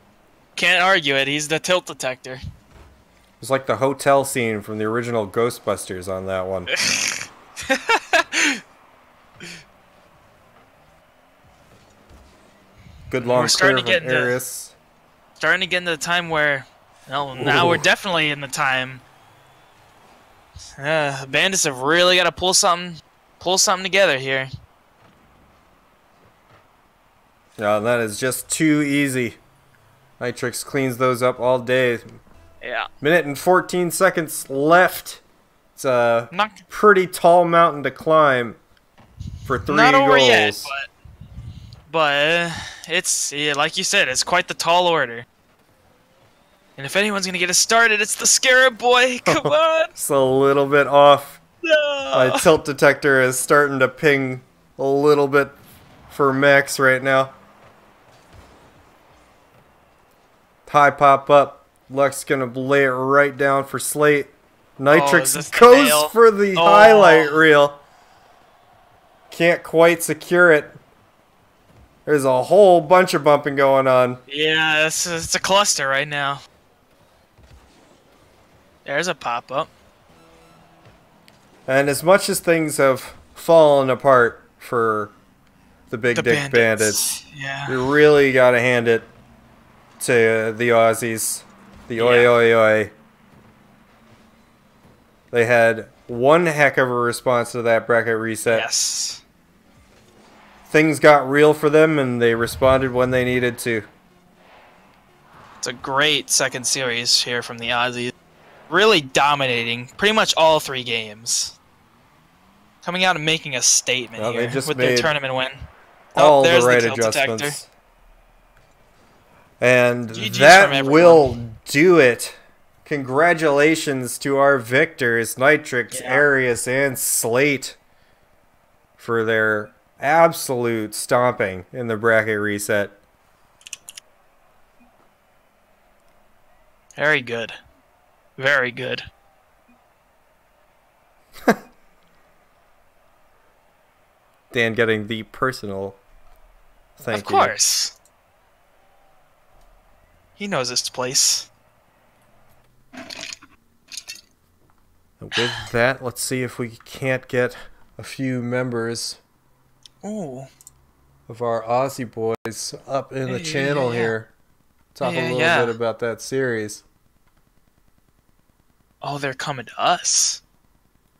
Can't argue it. He's the tilt detector. It's like the hotel scene from the original Ghostbusters on that one. Good long We're starting to get into- Starting to get into the time where, well, now Ooh. we're definitely in the time. Uh, bandits have really got to pull something, pull something together here. Yeah, that is just too easy. Nitrix cleans those up all day. Yeah. Minute and 14 seconds left. It's a Not pretty tall mountain to climb for three not goals. over yet, but but it's yeah, like you said, it's quite the tall order. And if anyone's gonna get us started, it's the Scarab Boy. Come on, It's a little bit off. no. My tilt detector is starting to ping a little bit for Max right now. High pop up. Lux gonna lay it right down for Slate. Oh, Nitrix the goes nail? for the Oh. highlight reel. Can't quite secure it. There's a whole bunch of bumping going on. Yeah, it's, it's a cluster right now. There's a pop up. And as much as things have fallen apart for the Big The Dick Bandits, Yeah. you really gotta hand it to the Aussies. The oi Yeah. oi oi. They had one heck of a response to that bracket reset. Yes. Things got real for them and they responded when they needed to. It's a great second series here from the Aussies. Really dominating pretty much all three games. Coming out and making a statement Well, here just with their tournament win. Oh, all oh, there's the right tilt adjustments. detector. And GG's that will do it. Congratulations to our victors, Nitrix, Yeah. Arius, and Slate, for their absolute stomping in the bracket reset. Very good. Very good. Dan getting the personal thank of you. Of course. He knows his place. With that, let's see if we can't get a few members Ooh. of our Aussie boys up in the Yeah, channel yeah, yeah. here. Talk a little bit about that series. Oh, they're coming to us.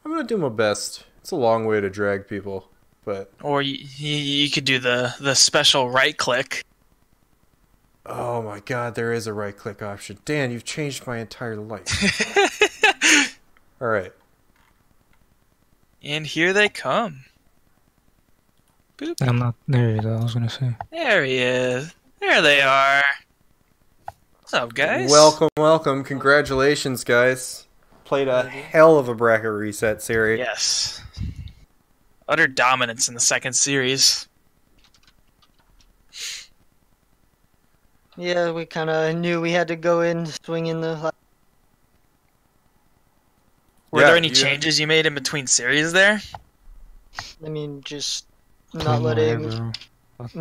I'm gonna do my best. It's a long way to drag people, but Or you, you, you could do the, the special right click. Oh my god, there is a right click option. Dan, you've changed my entire life. All right. And here they come. I'm not there yet. I was gonna say. There he is. There they are. What's up, guys? Welcome, welcome. Congratulations, guys. Played a hell of a bracket reset series. Yes. Utter dominance in the second series. Yeah, we kind of knew we had to go in swing in the. Were Yeah, there any you- changes you made in between series there? I mean, just not Come on, letting bro.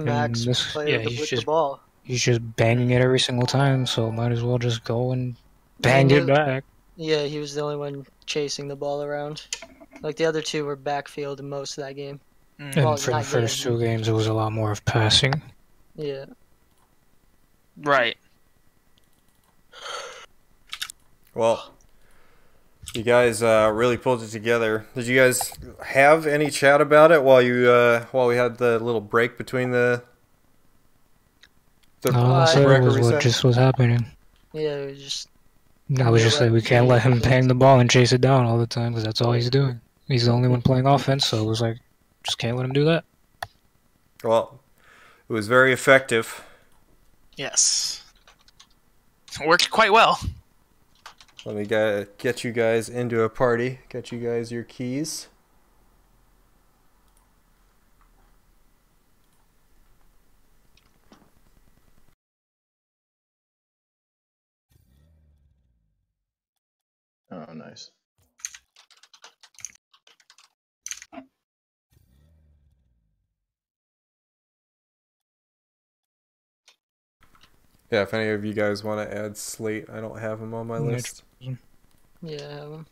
Max this- play yeah, with, the, he's the just ball. he's just banging it every single time. So might as well just go and bang Yeah. it back. Yeah, he was the only one chasing the ball around. Like the other two were backfield in most of that game. Mm. And Well, for the first yet. two games, it was a lot more of passing. Yeah. Right. Well, you guys uh, really pulled it together. Did you guys have any chat about it while you uh, while we had the little break between the the All I said bracket was what reset? just was happening. Yeah, it was just I was just like, we can't let him bang the ball and chase it down all the time because that's all he's doing. He's the only one playing offense, so it was like, just can't let him do that. Well, it was very effective. Yes. Worked quite well. Let me get, get you guys into a party. Get you guys your keys. Oh, nice. Yeah, if any of you guys want to add Slate, I don't have him on my list. yeah. I have 'em.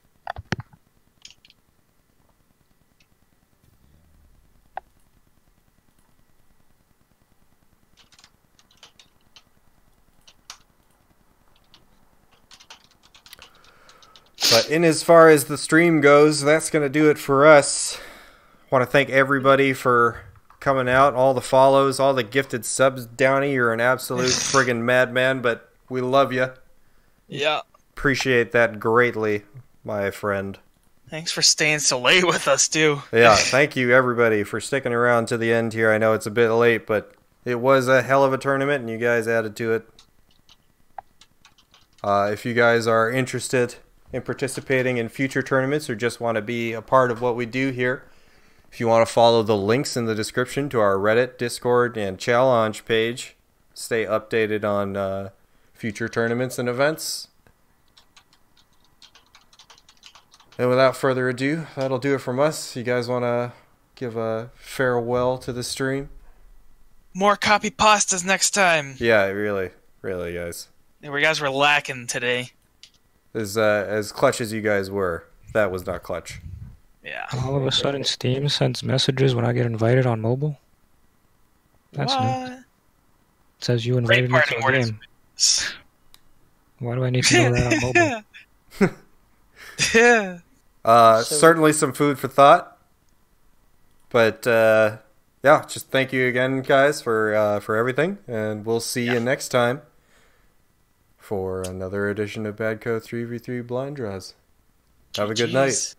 But in as far as the stream goes, that's going to do it for us. Want to thank everybody for coming out, all the follows, all the gifted subs. Downey, you're an absolute friggin' madman, but we love you. Yeah. Appreciate that greatly, my friend. Thanks for staying so late with us, too. Yeah, thank you everybody for sticking around to the end here. I know it's a bit late, but it was a hell of a tournament, and you guys added to it. Uh, if you guys are interested in participating in future tournaments or just want to be a part of what we do here, if you want to follow the links in the description to our Reddit, Discord, and challenge page, stay updated on uh, future tournaments and events. And without further ado, that'll do it from us. You guys want to give a farewell to the stream? More copy pastas next time. Yeah, really, really, guys. You guys were lacking today. As uh, as clutch as you guys were, that was not clutch. Yeah. All of a sudden, Steam sends messages when I get invited on mobile. That's new. It says you Great invited me to a game. Why do I need to know that on mobile? yeah. Uh, So- certainly some food for thought. But uh, yeah, just thank you again, guys, for uh, for everything, and we'll see you next time for another edition of Badco Three v Three Blind Draws. Have a good night. GGs.